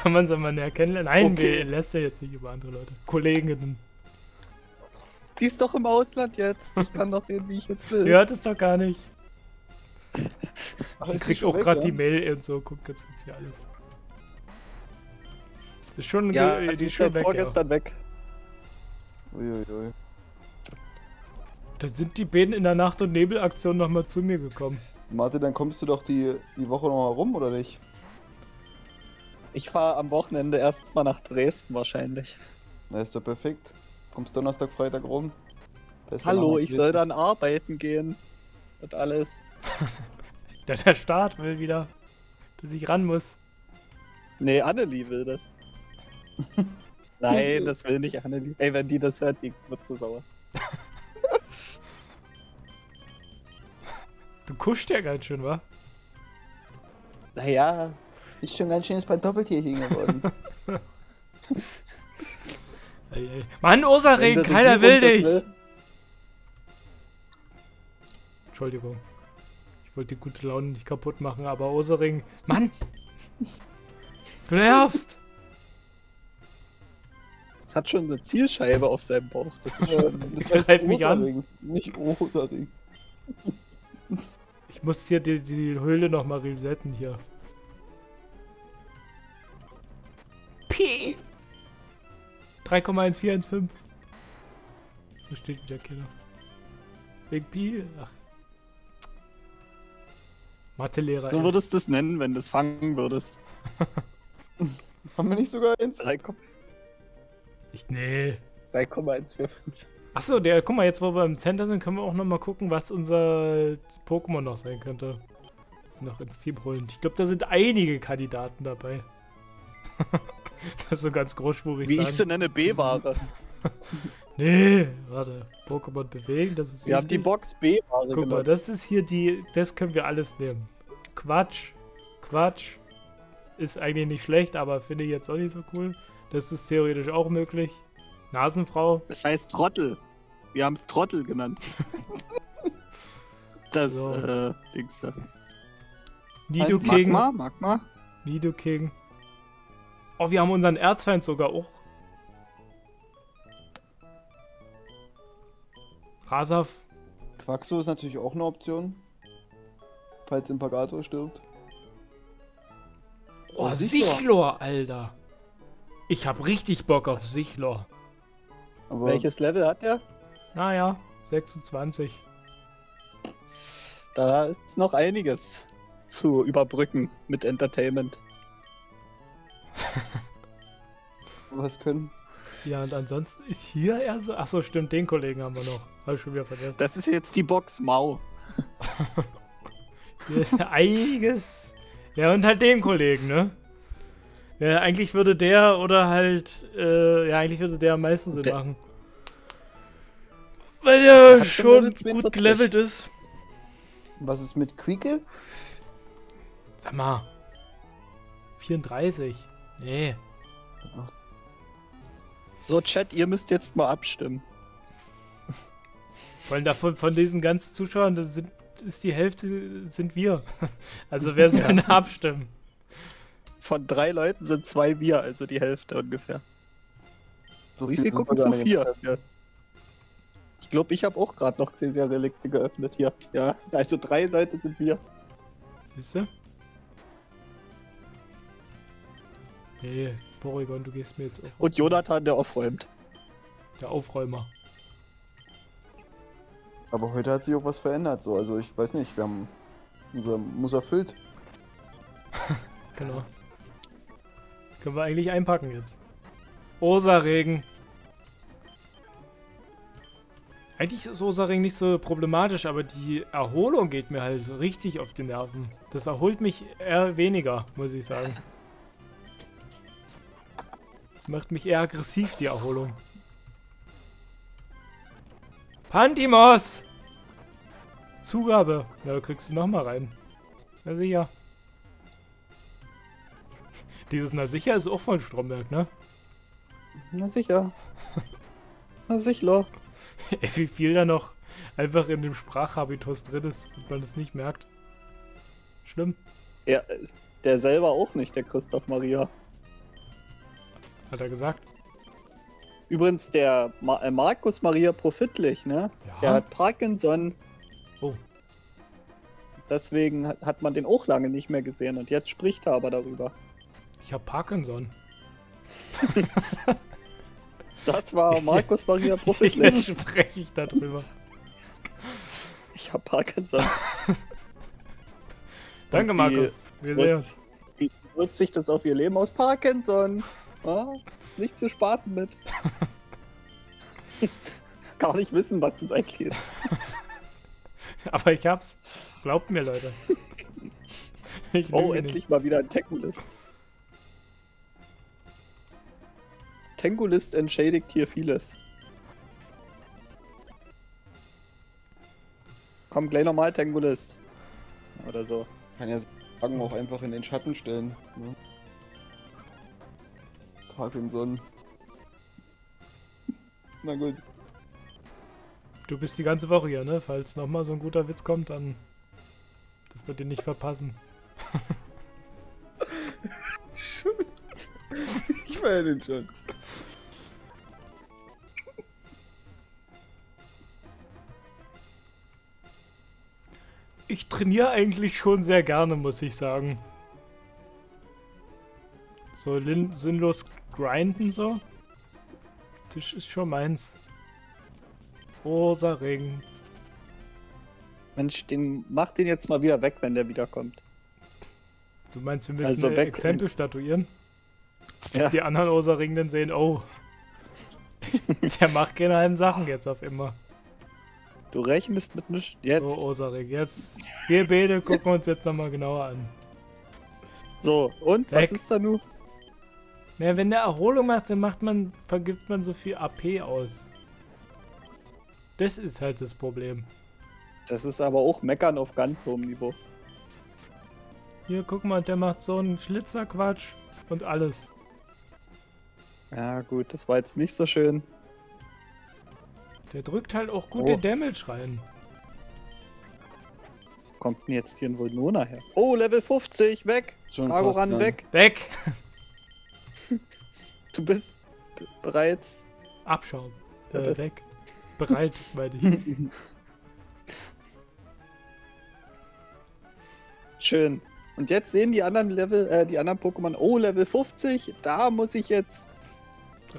Wenn man sie mal näher kennenlernt. Nein, Okay. wir lässt ja jetzt nicht über andere Leute. Kolleginnen. Die ist doch im Ausland jetzt. Ich kann doch reden, wie ich jetzt will. Die hört es doch gar nicht. Ach, Die ist kriegt auch weg, gerade ja? die Mail und so. Guckt jetzt, jetzt hier alles. Ist schon, ja, ge- die ist ist schon weg. Ja. vorgestern weg. Uiuiui. Da sind die beiden in der Nacht- und Nebelaktion nochmal zu mir gekommen. Martin, dann kommst du doch die, die Woche noch mal rum, oder nicht? Ich fahre am Wochenende erst mal nach Dresden wahrscheinlich. Na, ist doch perfekt. Kommst Donnerstag, Freitag rum. Hallo, ich soll dann arbeiten gehen. Und alles. Der, der Staat will wieder, dass ich ran muss. Nee, Annelie will das. Nein, das will nicht Annelie. Ey, wenn die das hört, die wird so sauer. Du kuschst ja ganz schön, wa? Naja, Ist schon ganz schönes Pantoffeltierchen geworden. Ey, ey. Mann, die keiner will dich! Entschuldigung. Ich wollte die gute Laune nicht kaputt machen, aber Ursaring. Mann! Du nervst! Es hat schon eine Zielscheibe auf seinem Bauch. Das ist das heißt mich an. Nicht Rosaring. Ich muss hier die, die Höhle nochmal resetten hier. Pi! 3,1415. Wo steht wieder Killer? Wegen Pi? Ach. Mathelehrer. So ey. würdest du es nennen, wenn du es fangen würdest. Haben wir nicht sogar eins? 3,- Ich, nee. 3,145. Achso, der, guck mal, jetzt wo wir im Center sind, können wir auch nochmal gucken, was unser Pokémon noch sein könnte. Noch ins Team holen. Ich glaube, da sind einige Kandidaten dabei. das ist so ganz großspurig Wie sagen. ich sie nenne, B-Ware. Nee, warte. Pokémon bewegen, das ist Wir haben die. Box B-Ware Guck mal, genannt. das ist hier die, das können wir alles nehmen. Quatsch, Quatsch. Ist eigentlich nicht schlecht, aber finde ich jetzt auch nicht so cool. Das ist theoretisch auch möglich. Nasenfrau. Das heißt Trottel. Wir haben es Trottel genannt. das, So. äh, Dings da. Nidoking. Magma, Magma. Nidoking. Oh, wir haben unseren Erzfeind sogar auch. Rasaf. Quaxo ist natürlich auch eine Option. Falls Impagator stirbt. Oh, Oh, Sichlor. Sichlor, Alter. Ich hab richtig Bock auf Sichlor. Aber Welches Level hat der? Naja, 26. Da ist noch einiges zu überbrücken mit Entertainment. was können? Ja, und ansonsten ist hier eher so. Achso, stimmt, den Kollegen haben wir noch. Hab ich schon wieder vergessen. Das ist jetzt die Box Mau. Hier ist einiges. Ja, und halt den Kollegen, ne? Ja, eigentlich würde der oder halt. Äh, ja, eigentlich würde der am meisten Sinn Der- machen. Weil der hat schon schon Level 42. gut gelevelt ist. Was ist mit Quieke? Sag mal. 34. Nee. So, Chat, ihr müsst jetzt mal abstimmen. Vor allem davon, von diesen ganzen Zuschauern, das sind, ist die Hälfte sind wir. Also wer soll Ja. denn abstimmen? Von drei Leuten sind zwei wir, also die Hälfte ungefähr. So Wie viel gucken zu vier? Ja. Ich glaube, ich habe auch gerade noch Caesar-Relikte geöffnet hier. Ja, also drei Leute sind wir. Siehst du? Nee, Porygon, du gehst mir jetzt auf. Und Jonathan, der aufräumt. Der Aufräumer. Aber heute hat sich auch was verändert. So. Also ich weiß nicht, wir haben unser Muss erfüllt. Genau. Können wir eigentlich einpacken jetzt. Osa-Regen. Eigentlich ist Osa-Regen nicht so problematisch, aber die Erholung geht mir halt richtig auf die Nerven. Das erholt mich eher weniger, muss ich sagen. Das macht mich eher aggressiv, die Erholung. Pantimos! Zugabe. Ja, da kriegst du nochmal rein. Na sicher. Dieses Na sicher ist auch von Stromberg, ne? Na sicher. Na sicher. Ey, wie viel da noch einfach in dem Sprachhabitus drin ist und man es nicht merkt. Schlimm. Ja, der selber auch nicht, der Christoph Maria. Hat er gesagt. Übrigens, der Ma äh, Markus Maria Profitlich, ne? Ja. Der hat Parkinson. Oh. Deswegen hat, hat man den auch lange nicht mehr gesehen und jetzt spricht er aber darüber. Ich hab Parkinson. Das war Markus Maria Jetzt Profitlich. spreche ich darüber. Ich hab Parkinson. Danke, wie- Markus. Wir sehen uns. Wie wirkt sich das auf ihr Leben aus? Parkinson. Ah, ist nicht zu spaßen mit. Gar nicht wissen, was das eigentlich ist. Aber ich hab's. Glaubt mir, Leute. Ich Oh, endlich mal wieder ein Tengulist. Tengulist entschädigt hier vieles. Komm, gleich nochmal Tengulist. Oder so. Kann ja sagen, auch einfach in den Schatten stellen. Ne? Parkinson. Na gut. Du bist die ganze Woche hier, ne? Falls nochmal so ein guter Witz kommt, dann. Das wird dir nicht verpassen. Ja den schon. Ich trainiere eigentlich schon sehr gerne, muss ich sagen. So sinnlos grinden so. Das ist schon meins. Rosa Regen. Mensch, den, mach den jetzt mal wieder weg, wenn der wiederkommt. Du meinst, wir müssen Also weg- Exempel statuieren? Dass Ja. die anderen Rosa Ringen dann sehen, oh. Der macht keine halben Sachen jetzt auf immer. Du rechnest mit nichts. Jetzt. So, So, Rosa Ring. Jetzt. Wir beide gucken uns jetzt nochmal genauer an. und? Weg. Was ist da nun? Naja, wenn der Erholung macht, dann macht man, vergibt man so viel AP aus. Das ist halt das Problem. Das ist aber auch Meckern auf ganz hohem Niveau. Hier, guck mal, der macht so einen Schlitzerquatsch und alles. Ja, gut, das war jetzt nicht so schön. Der drückt halt auch gute Oh. Damage rein. Kommt denn jetzt hier ein Vulnona her? Oh, Level 50, weg! Schon Agoran, weg! Weg! Du bist bereits. Abschauen. Ja, Äh, weg. Bereit, meine ich. Schön. Und jetzt sehen die anderen Level, äh, die anderen Pokémon, oh, Level 50, da muss ich jetzt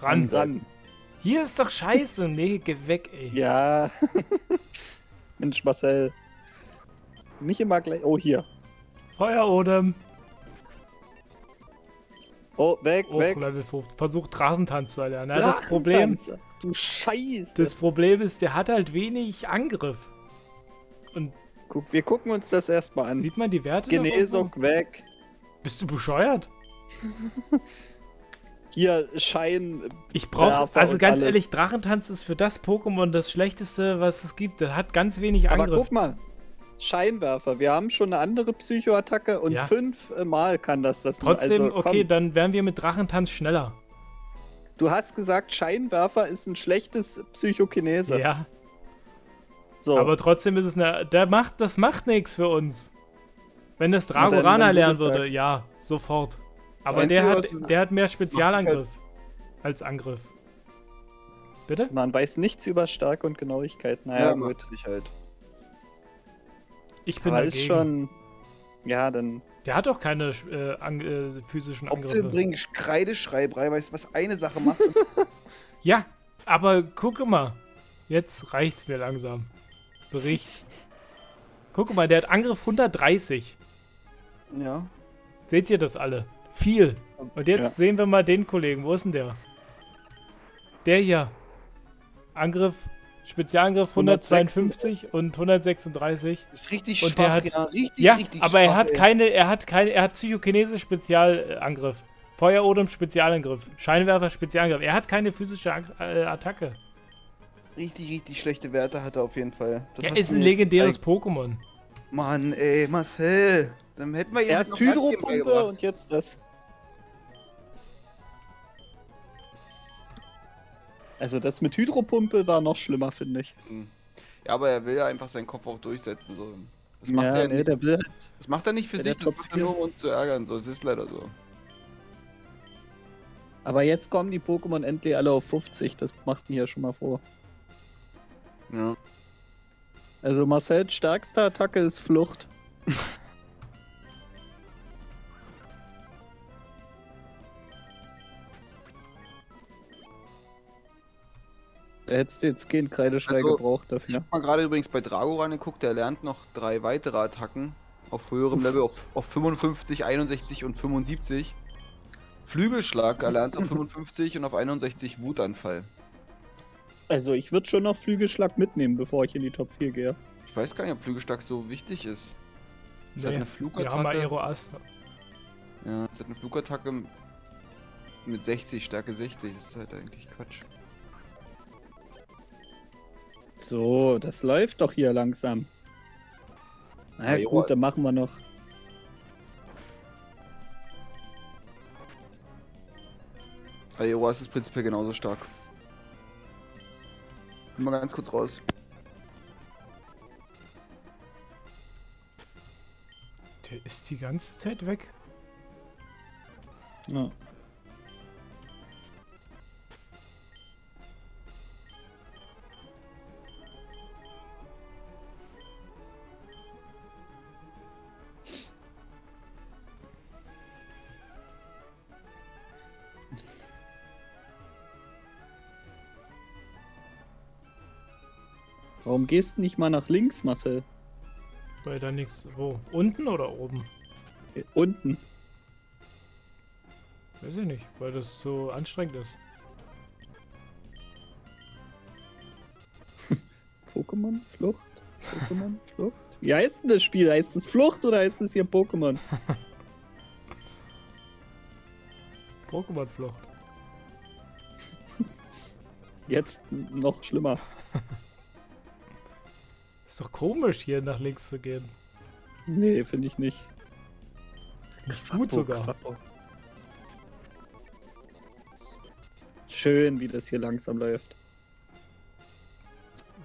Ran. ran. Hier ist doch scheiße. Nee, geh weg, ey. Ja. Mensch, Marcel. Nicht immer gleich. Oh, hier. Feuerodem. Oh, weg, Auch weg. Level 50. Versucht Rasentanz zu erlernen. Ja, das Problem. Du Scheiße. das Problem ist, der hat halt wenig Angriff. Und Guck, wir gucken uns das erstmal an. sieht man die Werte? Genesung weg. Bist du bescheuert? Hier Schein. Ich brauche, also ganz alles. ehrlich, Drachentanz ist für das Pokémon das schlechteste, was es gibt. Der hat ganz wenig Aber Angriff. guck mal. Scheinwerfer. Wir haben schon eine andere Psychoattacke und Ja. fünfmal kann das das. Trotzdem, also, okay, dann wären wir mit Drachentanz schneller. Du hast gesagt, Scheinwerfer ist ein schlechtes Psychokinese. Ja, so. aber trotzdem ist es eine. Der macht, das macht nichts für uns. Wenn das Dragorana lernen das würde, sagst. ja, sofort. Aber Einzige, der hat, der hat mehr Spezialangriff als Angriff. Bitte? Man weiß nichts über Stärke und Genauigkeit. Naja, Ja, gut. dich halt. Ich bin Aber dagegen. ist schon. Ja, dann. Der hat doch keine äh, ang äh, physischen Hauptsache Angriffe. bringen Kreideschreiberei, weißt du, was eine Sache macht? Ja, aber guck mal. Jetzt reicht's mir langsam. Bericht. Guck mal, der hat Angriff 130. ja. Seht ihr das alle? Viel. Und jetzt Ja. sehen wir mal den Kollegen. Wo ist denn der? Der hier. Angriff, Spezialangriff 152 und 136. Ist richtig Und schwach, der hat- ja, richtig, Ja, richtig aber er schwach, hat ey. keine, er hat keine, er hat Psychokinese Spezialangriff. Feuerodem Spezialangriff. Scheinwerfer Spezialangriff. Er hat keine physische äh, Attacke. Richtig, richtig schlechte Werte hat er auf jeden Fall. Das Er ist ein legendäres gezeigt. Pokémon. Mann, ey, Marcel. Dann hätten wir Erst Handgeben Hydropumpe und jetzt das. Also das mit Hydropumpe war noch schlimmer, finde ich. Ja, aber er will ja einfach seinen Kopf auch durchsetzen. So. Das, macht ja, er nee, nicht, der will das macht er nicht für sich, das macht er nur, um uns zu ärgern. So, es ist leider so. Aber jetzt kommen die Pokémon endlich alle auf 50. Das macht mir ja schon mal vor. Ja. Also Marcells stärkste Attacke ist Flucht. hättest du jetzt keinen Kreideschrei Also, gebraucht Ich dafür. hab mal gerade übrigens bei Drago reingeguckt, der lernt noch drei weitere Attacken auf höherem Level, auf, auf 55, 61 und 75. Flügelschlag erlernt auf 55 und auf 61 Wutanfall. Also ich würde schon noch Flügelschlag mitnehmen, bevor ich in die Top 4 gehe. Ich weiß gar nicht, ob Flügelschlag so wichtig ist. Ist halt Nee, eine wir haben mal Flugattacke. Aeroas. Ja, es hat eine Flugattacke mit 60, Stärke 60. Das ist halt eigentlich Quatsch. So, das läuft doch hier langsam. Na Ja, gut, dann machen wir noch. Aeroas ist prinzipiell genauso stark. Geh mal ganz kurz raus. Der ist die ganze Zeit weg. Ja. Warum gehst du nicht mal nach links, Marcel? Weil da nichts. Wo? Unten oder oben? Äh, Unten. Weiß ich nicht, weil das so anstrengend ist. Pokémon Flucht? Pokémon Flucht? Wie heißt denn das Spiel? Heißt es Flucht oder heißt es hier Pokémon? Pokémon-Flucht. Jetzt noch schlimmer. Ist doch komisch, hier nach links zu gehen. Nee, finde ich nicht. Ist nicht gut sogar. Quappo. Schön, wie das hier langsam läuft.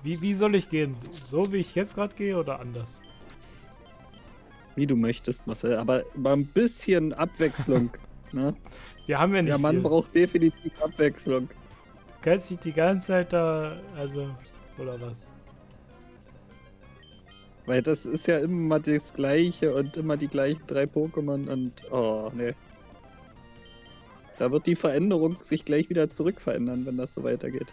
Wie, wie soll ich gehen? So wie ich jetzt gerade gehe oder anders? Wie du möchtest, Marcel. Aber mal ein bisschen Abwechslung. ne? Wir haben ja nicht Der Mann viel. braucht definitiv Abwechslung. Du kannst dich die ganze Zeit da, also, oder was? Weil das ist ja immer das gleiche und immer die gleichen drei Pokémon und oh ne. Da wird die Veränderung sich gleich wieder zurückverändern, wenn das so weitergeht.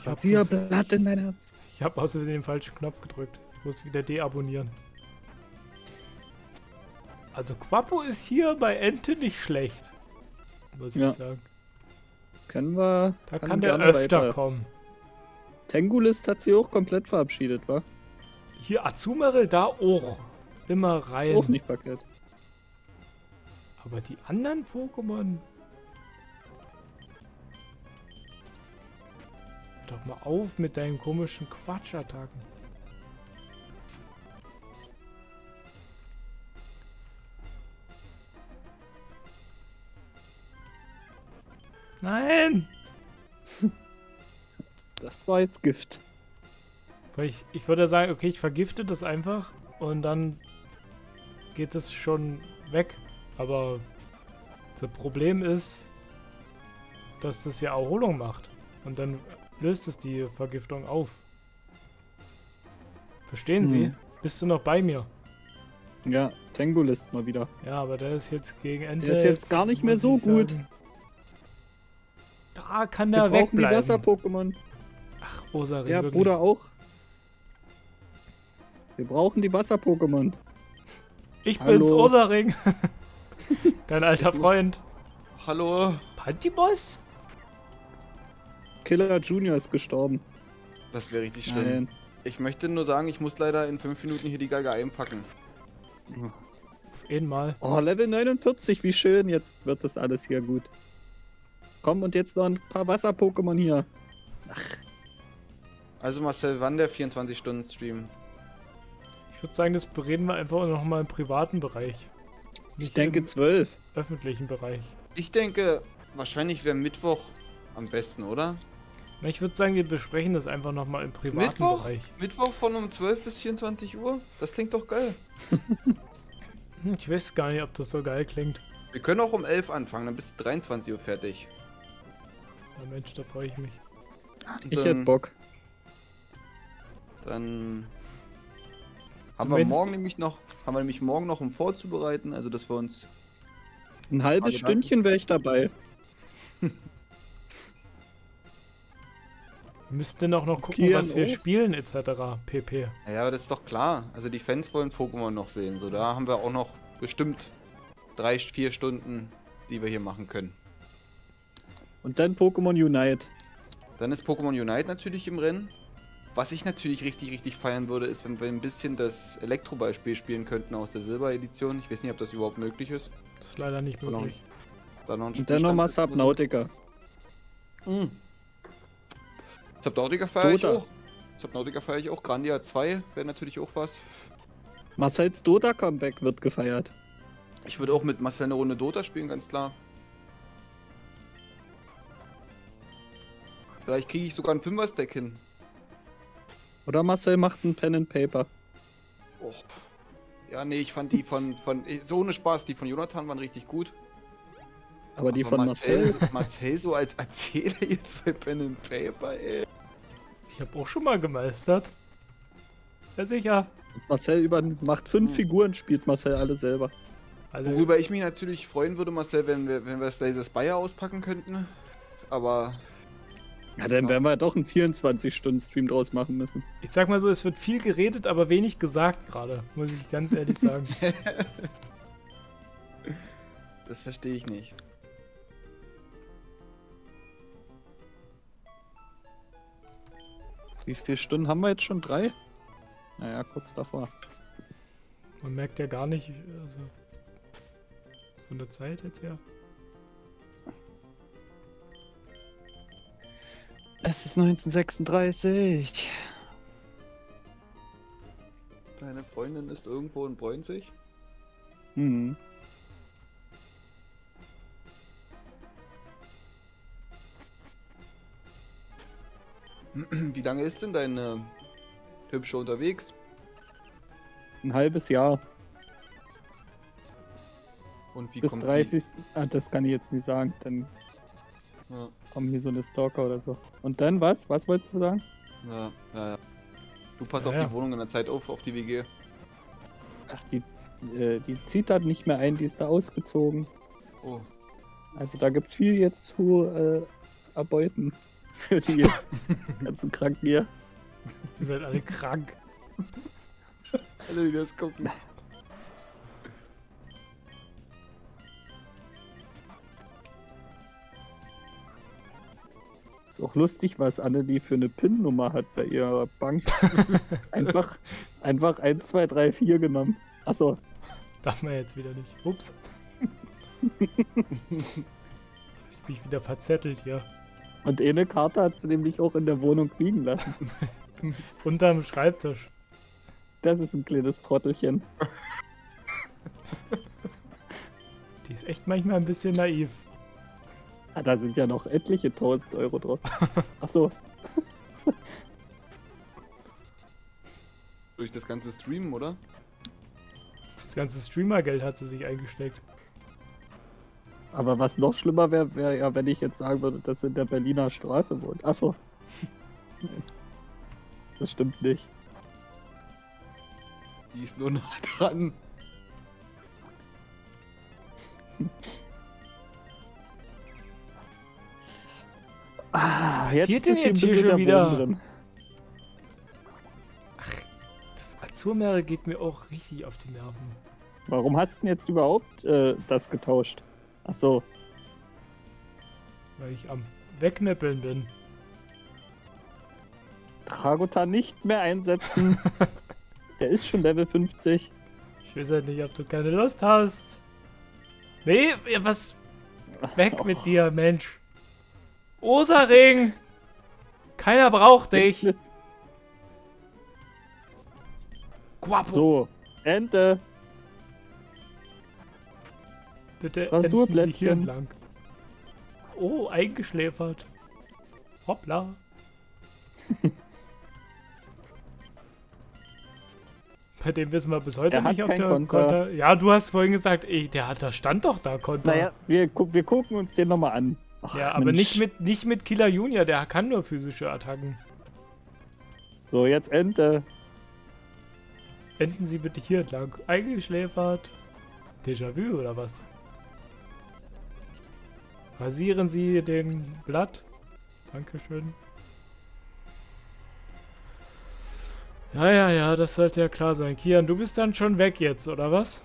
Ich habe Sieh Blatt in dein Herz. ich hab außerdem den falschen Knopf gedrückt. Ich muss wieder deabonnieren. Also Quappo ist hier bei Ente nicht schlecht. Muss Ja. ich sagen. Können wir. Da kann, der gerne öfter weiter. kommen. Tengulist hat sich auch komplett verabschiedet, wa? Hier Azumarill, da auch. Immer Ist rein. auch nicht verkehrt. Aber die anderen Pokémon. Hör doch mal auf mit deinen komischen Quatschattacken. Nein! Das war jetzt Gift. Ich, ich würde sagen, okay, ich vergifte das einfach und dann geht es schon weg. Aber das Problem ist, dass das ja Erholung macht. Und dann löst es die Vergiftung auf. Verstehen Sie? Hm. Bist du noch bei mir? Ja, Tangolist mal wieder. Ja, aber der ist jetzt gegen Ende. Der ist jetzt gar nicht mehr so gut. Da kann Wir der die wegbleiben. Wasser-Pokémon. Ach, Osarin, Ja, wirklich. Bruder auch. Wir brauchen die Wasser-Pokémon. Ich Hallo. bin's, Osaring. Dein alter Freund. Hallo? Pantibos? Killer Junior ist gestorben. Das wäre richtig schlimm. Nein. Ich möchte nur sagen, ich muss leider in 5 Minuten hier die Geige einpacken. Auf einmal. Oh, Level 49, wie schön. Jetzt wird das alles hier gut. Komm, und jetzt noch ein paar Wasser-Pokémon hier. Also Marcel, wann der 24-Stunden-Stream? Ich würde sagen, das bereden wir einfach noch mal im privaten Bereich. Ich Nicht denke im 12. öffentlichen Bereich. Ich denke, wahrscheinlich wäre Mittwoch am besten, oder? Na, Ich würde sagen, wir besprechen das einfach noch mal im privaten Mittwoch? Bereich. Mittwoch von um 12 bis 24 Uhr? Das klingt doch geil. Ich weiß gar nicht, ob das so geil klingt. Wir können auch um 11 anfangen, dann bist du 23 Uhr fertig. Ja, Mensch, da freue ich mich. Und Ich hätte Bock. Dann haben wir morgen nämlich noch, haben wir nämlich morgen noch um vorzubereiten, also dass wir uns. Ein halbes Stündchen wäre ich dabei. Wir müssten denn auch noch gucken, Okay, was wir oh. spielen, etc. pp. Naja, aber das ist doch klar. Also die Fans wollen Pokémon noch sehen. So, da haben wir auch noch bestimmt drei, vier Stunden, die wir hier machen können. Und dann Pokémon Unite. Dann ist Pokémon Unite natürlich im Rennen. Was ich natürlich richtig, richtig feiern würde, ist, wenn wir ein bisschen das Elektroballspiel spielen könnten aus der Silber-Edition. Ich weiß nicht, ob das überhaupt möglich ist. Das ist leider nicht Genau. möglich. Da noch ein Und dann nochmal Subnautica. Mhm. Subnautica feiere ich auch. Subnautica feiere ich auch. Grandia 2 wäre natürlich auch was. Marcel's Dota-Comeback wird gefeiert. Ich würde auch mit Marcel eine Runde Dota spielen, ganz klar. Vielleicht kriege ich sogar ein Fünfer-Stack hin. Oder Marcel macht ein Pen and Paper. Och. Ja, nee, ich fand die von, von. So ohne Spaß, die von Jonathan waren richtig gut. Aber die Aber von Marcel. Marcel so als Erzähler jetzt bei Pen and Paper, ey. Ich habe auch schon mal gemeistert. Ja, sicher. Marcel über, macht fünf Hm. Figuren, spielt Marcel alle selber. Also, Worüber ich mich natürlich freuen würde, Marcel, wenn wir, wenn wir Slayer Spire auspacken könnten. Aber Ja, dann werden wir doch einen 24-Stunden-Stream draus machen müssen. ich sag mal so, es wird viel geredet, aber wenig gesagt gerade. Muss ich ganz ehrlich sagen. das verstehe ich nicht. Wie viele Stunden haben wir jetzt schon? Drei? Naja, kurz davor. Man merkt ja gar nicht, also, so eine Zeit jetzt ja. Es ist 1936. Deine Freundin ist irgendwo in Bräunzig? Hm. Wie lange ist denn deine Hübsche unterwegs? Ein halbes Jahr. Und wie Bis kommt 30. Ah, das kann ich jetzt nicht sagen. Dann Die? Ja, kommen hier so eine Stalker oder so. Und dann was? Was wolltest du sagen? ja, ja, ja. Du pass Ja, auf ja. die Wohnung in der Zeit auf, auf die WG. Ach, die, äh, die zieht da nicht mehr ein, die ist da ausgezogen. Oh, Also da gibt's viel jetzt zu äh, erbeuten für die ganzen Kranken hier. Ihr seid alle krank. alle, die das gucken. Ist auch lustig, was Annelie für eine PIN-Nummer hat bei ihrer Bank. einfach, einfach 1, 2, 3, 4 genommen. Achso, Darf man jetzt wieder nicht. Ups. ich bin wieder verzettelt hier. und eine Karte hat sie nämlich auch in der Wohnung liegen lassen. Unterm Schreibtisch. Das ist ein kleines Trottelchen. Die ist echt manchmal ein bisschen naiv. Ah, da sind ja noch etliche tausend Euro drauf. Achso, Durch das ganze Streamen, oder? Das ganze Streamergeld hat sie sich eingesteckt. aber was noch schlimmer wäre, wäre ja, wenn ich jetzt sagen würde, dass sie in der Berliner Straße wohnt. Achso. Das stimmt nicht. Die ist nur nah dran. Ah, passiert denn ist jetzt hier bisschen schon wieder? drin. Das Azurmeere geht mir auch richtig auf die Nerven. Warum hast du denn jetzt überhaupt äh, das getauscht? Achso, Weil ich am Wegnippeln bin. Dragotan nicht mehr einsetzen. Der ist schon Level 50. Ich weiß halt nicht, ob du keine Lust hast. Nee, was? Weg mit dir, Mensch. Osaring! Keiner braucht dich. Guapo. So, Ente. Bitte Sie hier entlang. Oh, eingeschläfert. Hoppla. Bei dem wissen wir bis heute Der nicht, ob der Konter. Konter. Ja, du hast vorhin gesagt, ey, der hat, da stand doch da Konter. Naja, wir, gu wir gucken uns den nochmal an. Ach, ja, aber Mensch. nicht mit, nicht mit Killer Junior, der kann nur physische Attacken. So, jetzt Ente. Enden Sie bitte hier entlang. Eingeschläfert. Déjà-vu oder was? Rasieren Sie den Blatt. Dankeschön. Ja, ja, ja, das sollte ja klar sein. Kian, du bist dann schon weg jetzt, oder was?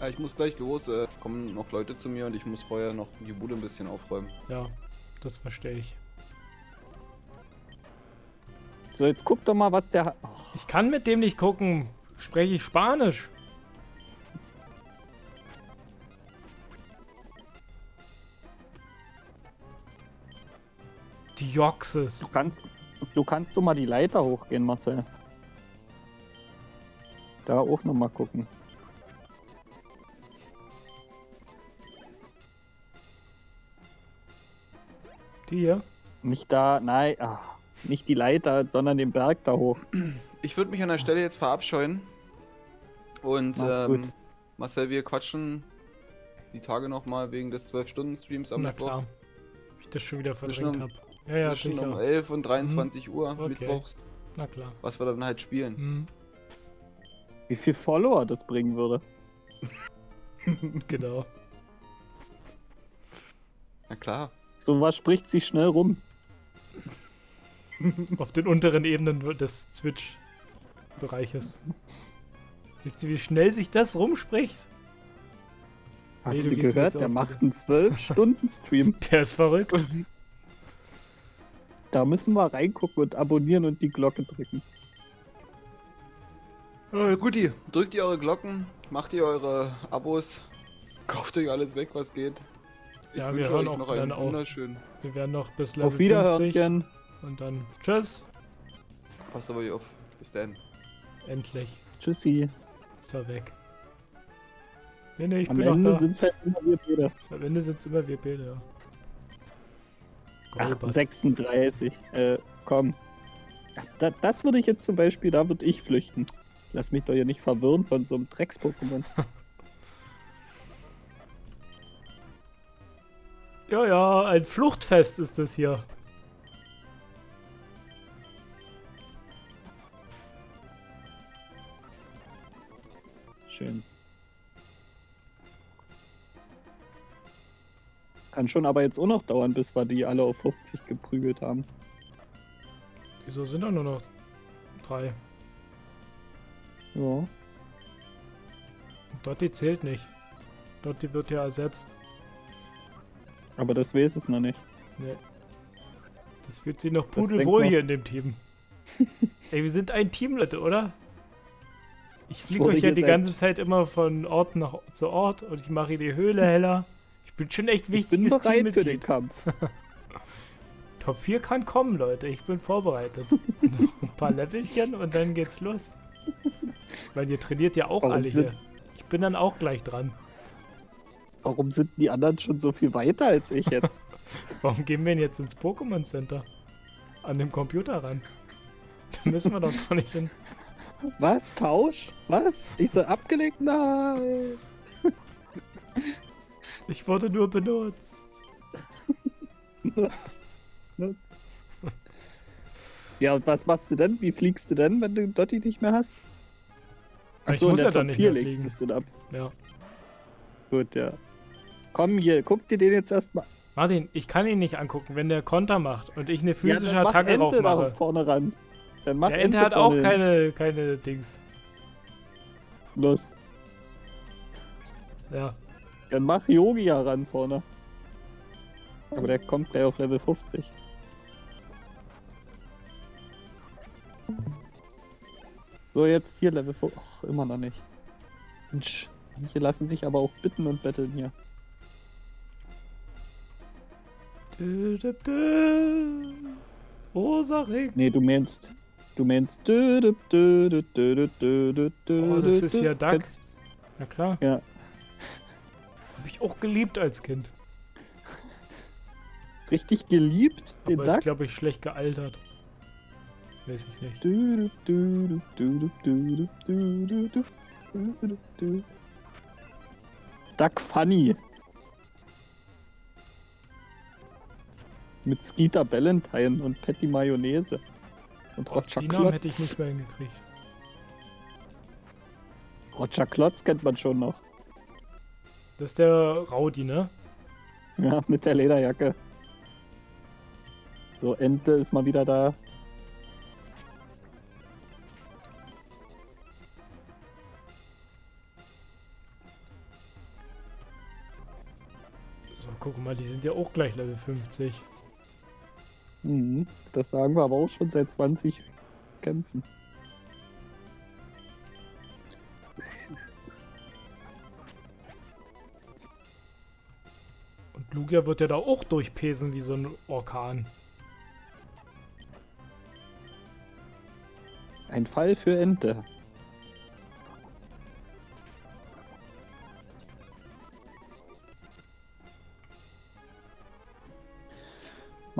Ja, ich muss gleich los. Äh, kommen noch Leute zu mir und ich muss vorher noch die Bude ein bisschen aufräumen. Ja, das verstehe ich. So, jetzt guck doch mal, was der hat. Ach, Ich kann mit dem nicht gucken. Spreche ich Spanisch? Die Joxes. du kannst, du kannst doch mal die Leiter hochgehen, Marcel. Da auch noch mal gucken. Die hier? Nicht da, nein, ach, nicht die Leiter, sondern den Berg da hoch. Ich würde mich an der Stelle jetzt verabscheuen. Und ähm, Marcel, wir quatschen die Tage nochmal wegen des 12-Stunden-Streams am Na Mittwoch. klar. Ich das schon wieder Zwischen verdrängt um- habe. Ja, ja, Zwischen um sicher. 11 und 23 Uhr Okay. mittwochs, Na klar. was wir dann halt spielen. Hm, Wie viel Follower das bringen würde. genau. Na klar. So was spricht sich schnell rum. Auf den unteren Ebenen des Twitch-Bereiches. Wie schnell sich das rumspricht? Hast Nee, du gehört? Der macht einen 12-Stunden-Stream. Der ist verrückt. Da müssen wir reingucken und abonnieren und die Glocke drücken. Äh, Guti, drückt ihr eure Glocken, macht ihr eure Abos, kauft euch alles weg, was geht. Ja, wir hören auch noch dann einen auf. wunderschönen. Wir werden noch bis Level Auf Wiederhörchen. 50 und dann tschüss. Passt auf euch auf. Bis dann. Endlich Tschüssi. ist er weg. Nee, nee, ich Am bin Ende noch da. sind es halt immer wir beide. Am Ende sind es immer wir ja. Ach, Golbert. 36. Äh, komm. Da, das würde ich jetzt zum Beispiel, da würde ich flüchten. Lass mich doch hier nicht verwirren von so einem Drecks-Pokémon. Ja, ja, ein Fluchtfest ist das hier. Schön. Kann schon aber jetzt auch noch dauern, bis wir die alle auf 50 geprügelt haben. Wieso sind da nur noch drei? Ja. Dotti zählt nicht. Dotti wird ja ersetzt. Aber das weiß es noch nicht. Nee. Das fühlt sich noch pudelwohl hier in dem Team. Ey, wir sind ein Team, Leute, oder? Ich fliege euch ja die ganze Zeit immer von Ort nach zu Ort und ich mache die Höhle heller. Ich bin schon echt Ich bin wichtiges bereit für den Teammitglied. Kampf. Top 4 kann kommen, Leute. Ich bin vorbereitet. Noch ein paar Levelchen und dann geht's los. Weil ihr trainiert ja auch Warum alle hier. Ich bin dann auch gleich dran. Warum sind die anderen schon so viel weiter als ich jetzt? Warum gehen wir denn jetzt ins Pokémon Center? An dem Computer ran. Da müssen wir doch gar nicht hin. Was? Tausch? Was? Ich soll abgelenkt? Nein! Ich wurde nur benutzt. Nutz. Nutz. Ja, und was machst du denn? Wie fliegst du denn, wenn du Dotti nicht mehr hast? Ich Achso, in muss der ja dann Top nicht 4 mehr legst du es denn ab. Ja. Gut, ja. Komm hier, guck dir den jetzt erstmal. Martin, ich kann ihn nicht angucken, wenn der Konter macht und ich eine physische ja, Attacke drauf Ente mache. vorne ran. Dann mach Der Ente hat auch hin. keine, keine Dings. Lust. Ja. Dann mach Yogia ran vorne. Aber der kommt gleich auf Level 50. So, jetzt hier Level 50. Ach, immer noch nicht. Mensch, manche lassen sich aber auch bitten und betteln hier. Rosaring. Nee, du meinst. Du meinst. Oh, das ist ja Duck. Ja klar. Ja. Hab ich auch geliebt als Kind. Richtig geliebt? Den Aber Duck? ist, glaube ich, schlecht gealtert. Weiß ich nicht. Duck Funny. Mit Skeeter Ballantine und Patty Mayonnaise. Und Roger Die Namen hätte ich Klotz. nicht mehr hingekriegt. Roger Klotz kennt man schon noch. Das ist der Raudi, ne? Ja, mit der Lederjacke. So, Ente ist mal wieder da. So, guck mal, die sind ja auch gleich Level 50. Mhm. Das sagen wir aber auch schon seit 20 Kämpfen. Und Lugia wird ja da auch durchpesen wie so ein Orkan. Ein Fall für Ente.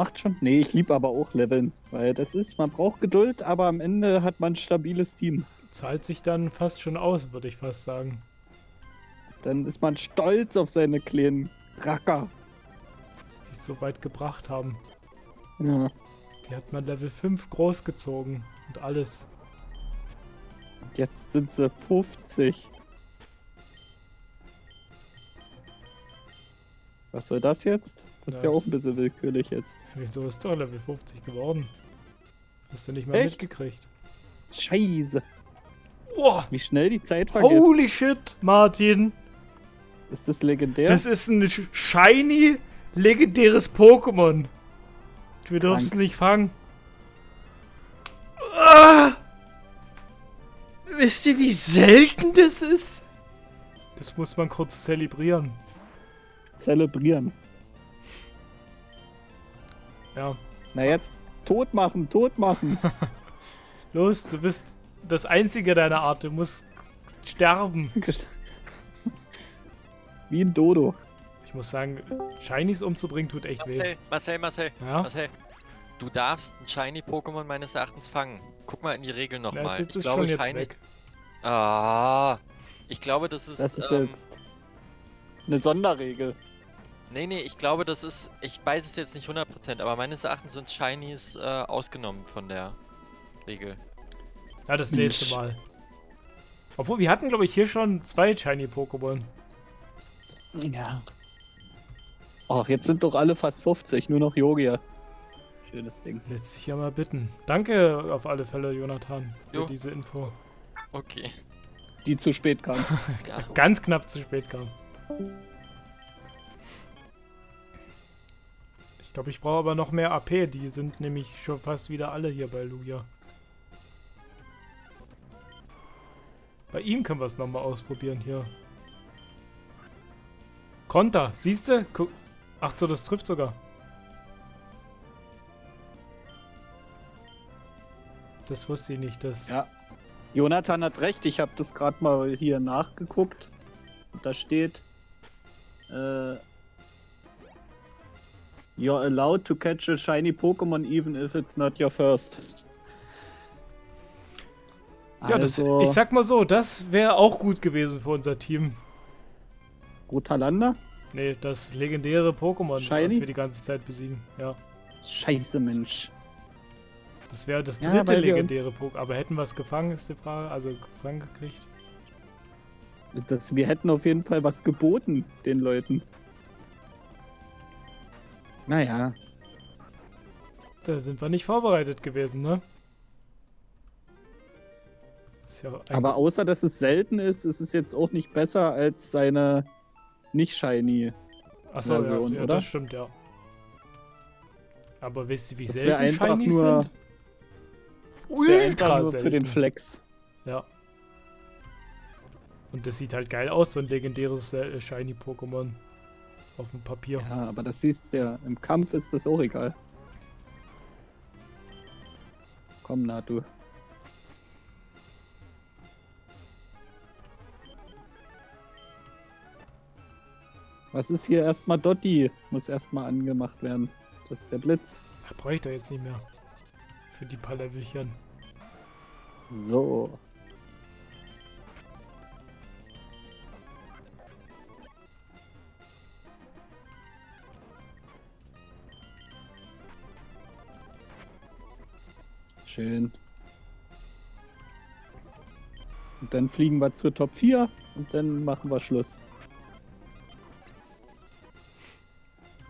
Macht schon. Nee, ich liebe aber auch Leveln. Weil das ist, man braucht Geduld, aber am Ende hat man ein stabiles Team. Zahlt sich dann fast schon aus, würde ich fast sagen. Dann ist man stolz auf seine kleinen Racker. Dass die es so weit gebracht haben. Ja. Die hat man Level 5 großgezogen. Und alles. Und jetzt sind sie 50. Was soll das jetzt? Das ist ja auch ein bisschen willkürlich jetzt. Wieso ist doch Level 50 geworden? Hast du nicht mal Echt? mitgekriegt. Scheiße. Oh, Wie schnell die Zeit vergeht. holy shit, Martin. Ist das legendär? Das ist ein sh- shiny, legendäres Pokémon. Wir dürfen es nicht fangen. Ah! Wisst ihr, wie selten das ist? Das muss man kurz zelebrieren. Zelebrieren. Ja. Na jetzt, tot machen, tot machen. Los, du bist das einzige deiner Art. Du musst sterben. Wie ein Dodo. Ich muss sagen, Shinies umzubringen tut echt weh. Marcel, Marcel, Marcel, Ja? Marcel. Du darfst ein Shiny-Pokémon meines Erachtens fangen. Guck mal in die Regeln nochmal. Ich ist glaube, Shiny. Ah. Ich glaube, das ist. Das ist ähm, jetzt eine Sonderregel. Nee, nee, ich glaube, das ist. Ich weiß es jetzt nicht 100%, aber meines Erachtens sind Shinies äh, ausgenommen von der Regel. Ja, das nächste. Mal. Obwohl, wir hatten, glaube ich, hier schon zwei Shiny-Pokémon. Ja. Ach, jetzt sind doch alle fast 50, nur noch Yogia. Schönes Ding. Lässt sich ja mal bitten. Danke auf alle Fälle, Jonathan, für Jo. diese Info. Okay. Die zu spät kam. Ja. Ganz knapp zu spät kam. Ich glaube, ich brauche aber noch mehr AP. Die sind nämlich schon fast wieder alle hier bei Lugia. Bei ihm können wir es nochmal ausprobieren hier. Konter, siehst du? Ach so, das trifft sogar. Das wusste ich nicht. Das Ja. Jonathan hat recht, ich habe das gerade mal hier nachgeguckt. Da steht Äh, you're allowed to catch a shiny Pokémon even if it's not your first. Ja, das, also, ich sag mal so, das wäre auch gut gewesen für unser Team. Rotalanda? Nee, das legendäre Pokémon, Shiny? das wir die ganze Zeit besiegen. Ja. Scheiße, Mensch. Das wäre das Ja, dritte wir legendäre Pokémon. Aber hätten wir es gefangen, ist die Frage. Also gefangen gekriegt. Das, wir hätten auf jeden Fall was geboten, den Leuten. Naja, Da sind wir nicht vorbereitet gewesen, ne? Ja aber außer dass es selten ist, ist es jetzt auch nicht besser als seine nicht shiny. Achso, ja, Version, ja, oder? das stimmt, ja. Aber wisst ihr, wie Das selten einfach Shinies nur- sind? Ultra nur selten. für den Flex. Ja. Und das sieht halt geil aus, so ein legendäres äh, Shiny-Pokémon. Auf dem Papier. Ja, aber das siehst du ja. Im Kampf ist das auch egal. Komm, Natu. Was ist hier erstmal Dotti? Muss erstmal angemacht werden. Das ist der Blitz. Ach, brauche ich doch jetzt nicht mehr. Für die paar Levelchen. So. Schön. Und dann fliegen wir zur Top 4 und dann machen wir Schluss.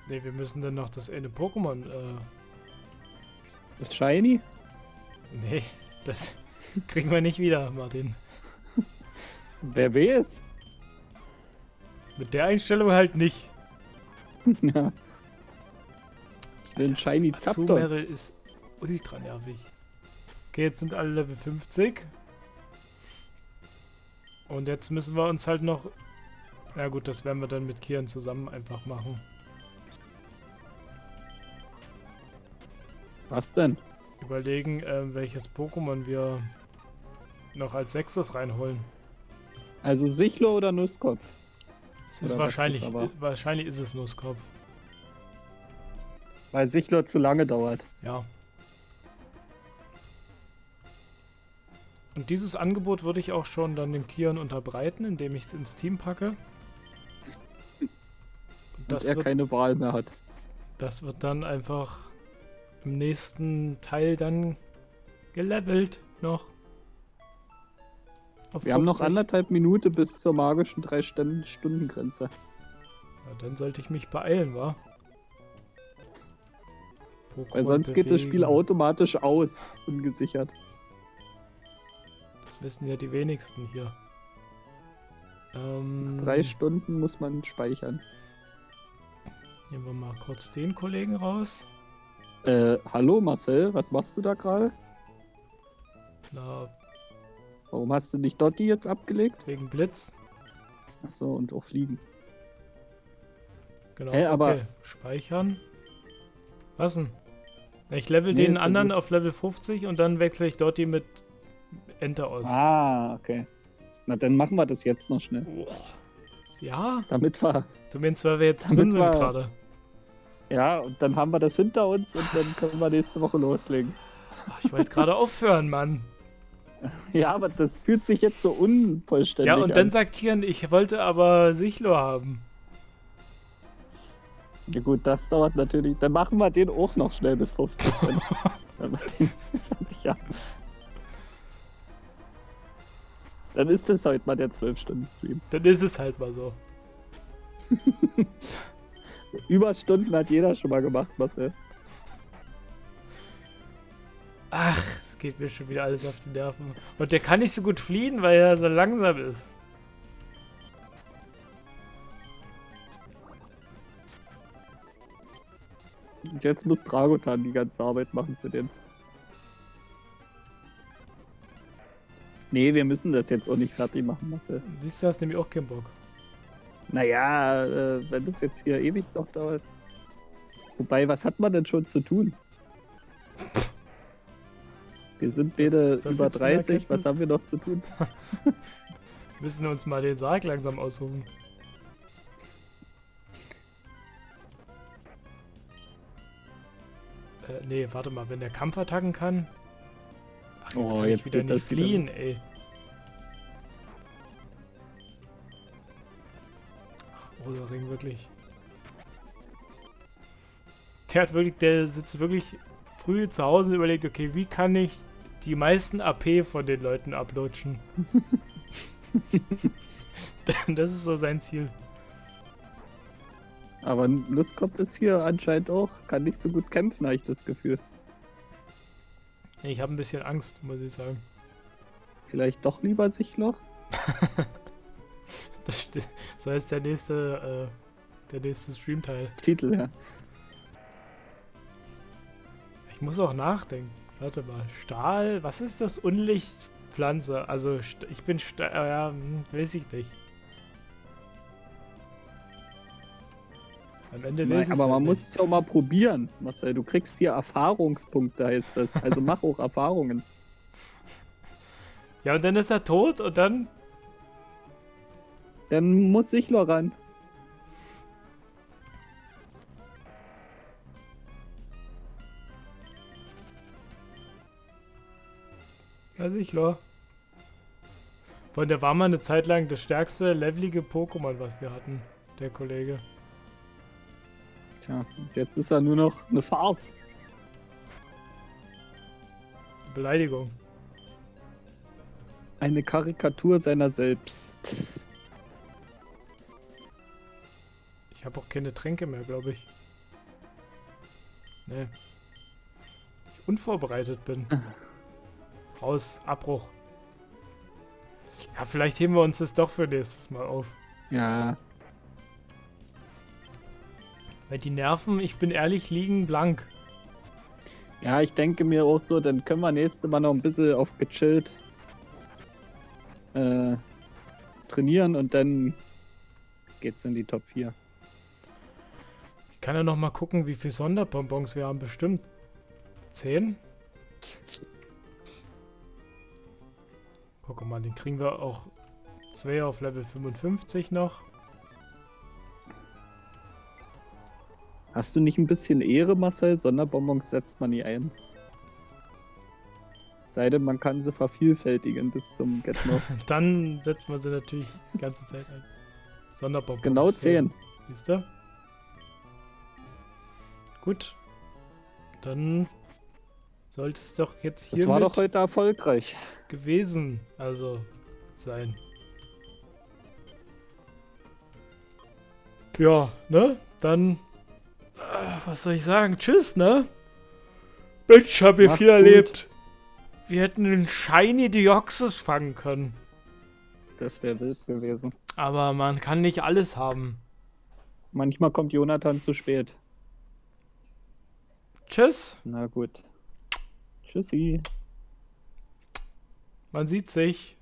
Ne, wir müssen dann noch das eine Pokémon, äh. Ist Shiny? Nee, das kriegen wir nicht wieder, Martin. Wer weiß? Mit der Einstellung halt nicht. ja. Ich will einen Shiny Zapdos. Azumarill ist ultra nervig. Okay, jetzt sind alle Level 50. Und jetzt müssen wir uns halt noch... Na gut, das werden wir dann mit Kian zusammen einfach machen. Was denn? Überlegen, ähm, welches Pokémon wir noch als sechstes reinholen. Also Sichlo oder Nusskopf? Es ist Oder wahrscheinlich, ist wahrscheinlich ist es Nusskopf. Weil Sichlo zu lange dauert. Ja. Und dieses Angebot würde ich auch schon dann dem Kian unterbreiten, indem ich es ins Team packe. Und Dass Das er wird, keine Wahl mehr hat. das wird dann einfach im nächsten Teil dann gelevelt noch. Auf Wir haben noch 50. anderthalb Minuten bis zur magischen 3-Stunden-Grenze. Ja, dann sollte ich mich beeilen, wa? Weil Pokémon sonst geht das Spiel bewegen. automatisch aus, ungesichert. Das wissen ja die wenigsten hier. Ähm, Drei Stunden muss man speichern. Nehmen wir mal kurz den Kollegen raus. Äh, hallo Marcel, was machst du da gerade? Na, Warum hast du nicht Dotti jetzt abgelegt? wegen Blitz. Achso, und auch fliegen. Genau. Hä, aber- okay. Speichern. Was denn? Ich level Nee, den anderen gut. auf Level 50 und dann wechsle ich dort die mit Enter aus. Ah, okay. Na, dann machen wir das jetzt noch schnell. Boah. Ja, Damit wir. du meinst, weil wir jetzt drin sind gerade. Ja, und dann haben wir das hinter uns und dann können wir nächste Woche loslegen. Ich wollte gerade aufhören, Mann. Ja, aber das fühlt sich jetzt so unvollständig Ja, und dann an. sagt Kian, ich wollte aber Sichlo haben. Ja gut, das dauert natürlich. Dann machen wir den auch noch schnell bis 50. Dann, Dann ist das heute mal der 12-Stunden-Stream. Dann ist es halt mal so. Überstunden hat jeder schon mal gemacht, Marcel. Ach, es geht mir schon wieder alles auf die Nerven. Und der kann nicht so gut fliehen, weil er so langsam ist. Und jetzt muss Dragotan die ganze Arbeit machen für den. Nee, wir müssen das jetzt auch nicht fertig machen, Marcel. Siehst du, hast nämlich auch keinen Bock. Naja, äh, wenn das jetzt hier ewig noch dauert. Wobei, was hat man denn schon zu tun? Wir sind beide über 30, was haben wir noch zu tun? müssen wir uns mal den Sarg langsam ausruhen. Äh, nee, warte mal, wenn der Kampf attacken kann, Ach, jetzt Oh, kann ich jetzt wieder geht nicht wieder fliehen, los. ey. Ach, Rosaring, wirklich. Der hat wirklich, der sitzt wirklich früh zu Hause und überlegt, okay, wie kann ich die meisten AP von den Leuten ablutschen? das ist so sein Ziel. Aber Nusskopf ist hier anscheinend auch, kann nicht so gut kämpfen, habe ich das Gefühl. Ich habe ein bisschen Angst, muss ich sagen. Vielleicht doch lieber Sichloch? Das sti- so heißt der nächste, äh, der nächste Streamteil. Titel, ja. Ich muss auch nachdenken. Warte mal. Stahl, was ist das? Unlichtpflanze. Also, St- ich bin Stahl, ja, hm, weiß ich nicht. Am Ende Nein, ich aber man muss es ja auch mal probieren, Marcel. Du kriegst hier Erfahrungspunkte, heißt das. Also mach auch Erfahrungen. Ja, und dann ist er tot und dann. Dann muss Sichloch ran. Weiß ich, lo. Von der war mal eine Zeit lang das stärkste levelige Pokémon, was wir hatten, der Kollege. Tja, jetzt ist er nur noch eine Farce. Beleidigung. Eine Karikatur seiner selbst. Ich habe auch keine Tränke mehr, glaube ich. Nee. Ich unvorbereitet bin. Raus, Abbruch. Ja, vielleicht heben wir uns das doch für nächstes Mal auf. Ja, Weil die Nerven, ich bin ehrlich, liegen blank. ja, ich denke mir auch so, dann können wir nächstes Mal noch ein bisschen auf gechillt äh, trainieren und dann geht's in die Top 4. Ich kann ja noch mal gucken, wie viele Sonderbonbons wir haben. Bestimmt 10? Guck mal, den kriegen wir auch zwei auf Level 55 noch. Hast du nicht ein bisschen Ehre, Marcel? Sonderbonbons setzt man nie ein. Sei denn, man kann sie vervielfältigen bis zum Get No. Dann setzt man sie natürlich die ganze Zeit ein. Sonderbonbons. Genau 10. Siehst du? Gut. Dann sollte es doch jetzt Das hier war doch heute erfolgreich. gewesen, also sein. Ja, ne? Dann, was soll ich sagen? Tschüss, ne? Mensch, hab Macht's viel gut. erlebt. Wir hätten den Shiny Deoxys fangen können. Das wäre wild gewesen. Aber man kann nicht alles haben. Manchmal kommt Jonathan zu spät. Tschüss, Na gut. Tschüssi. man sieht sich.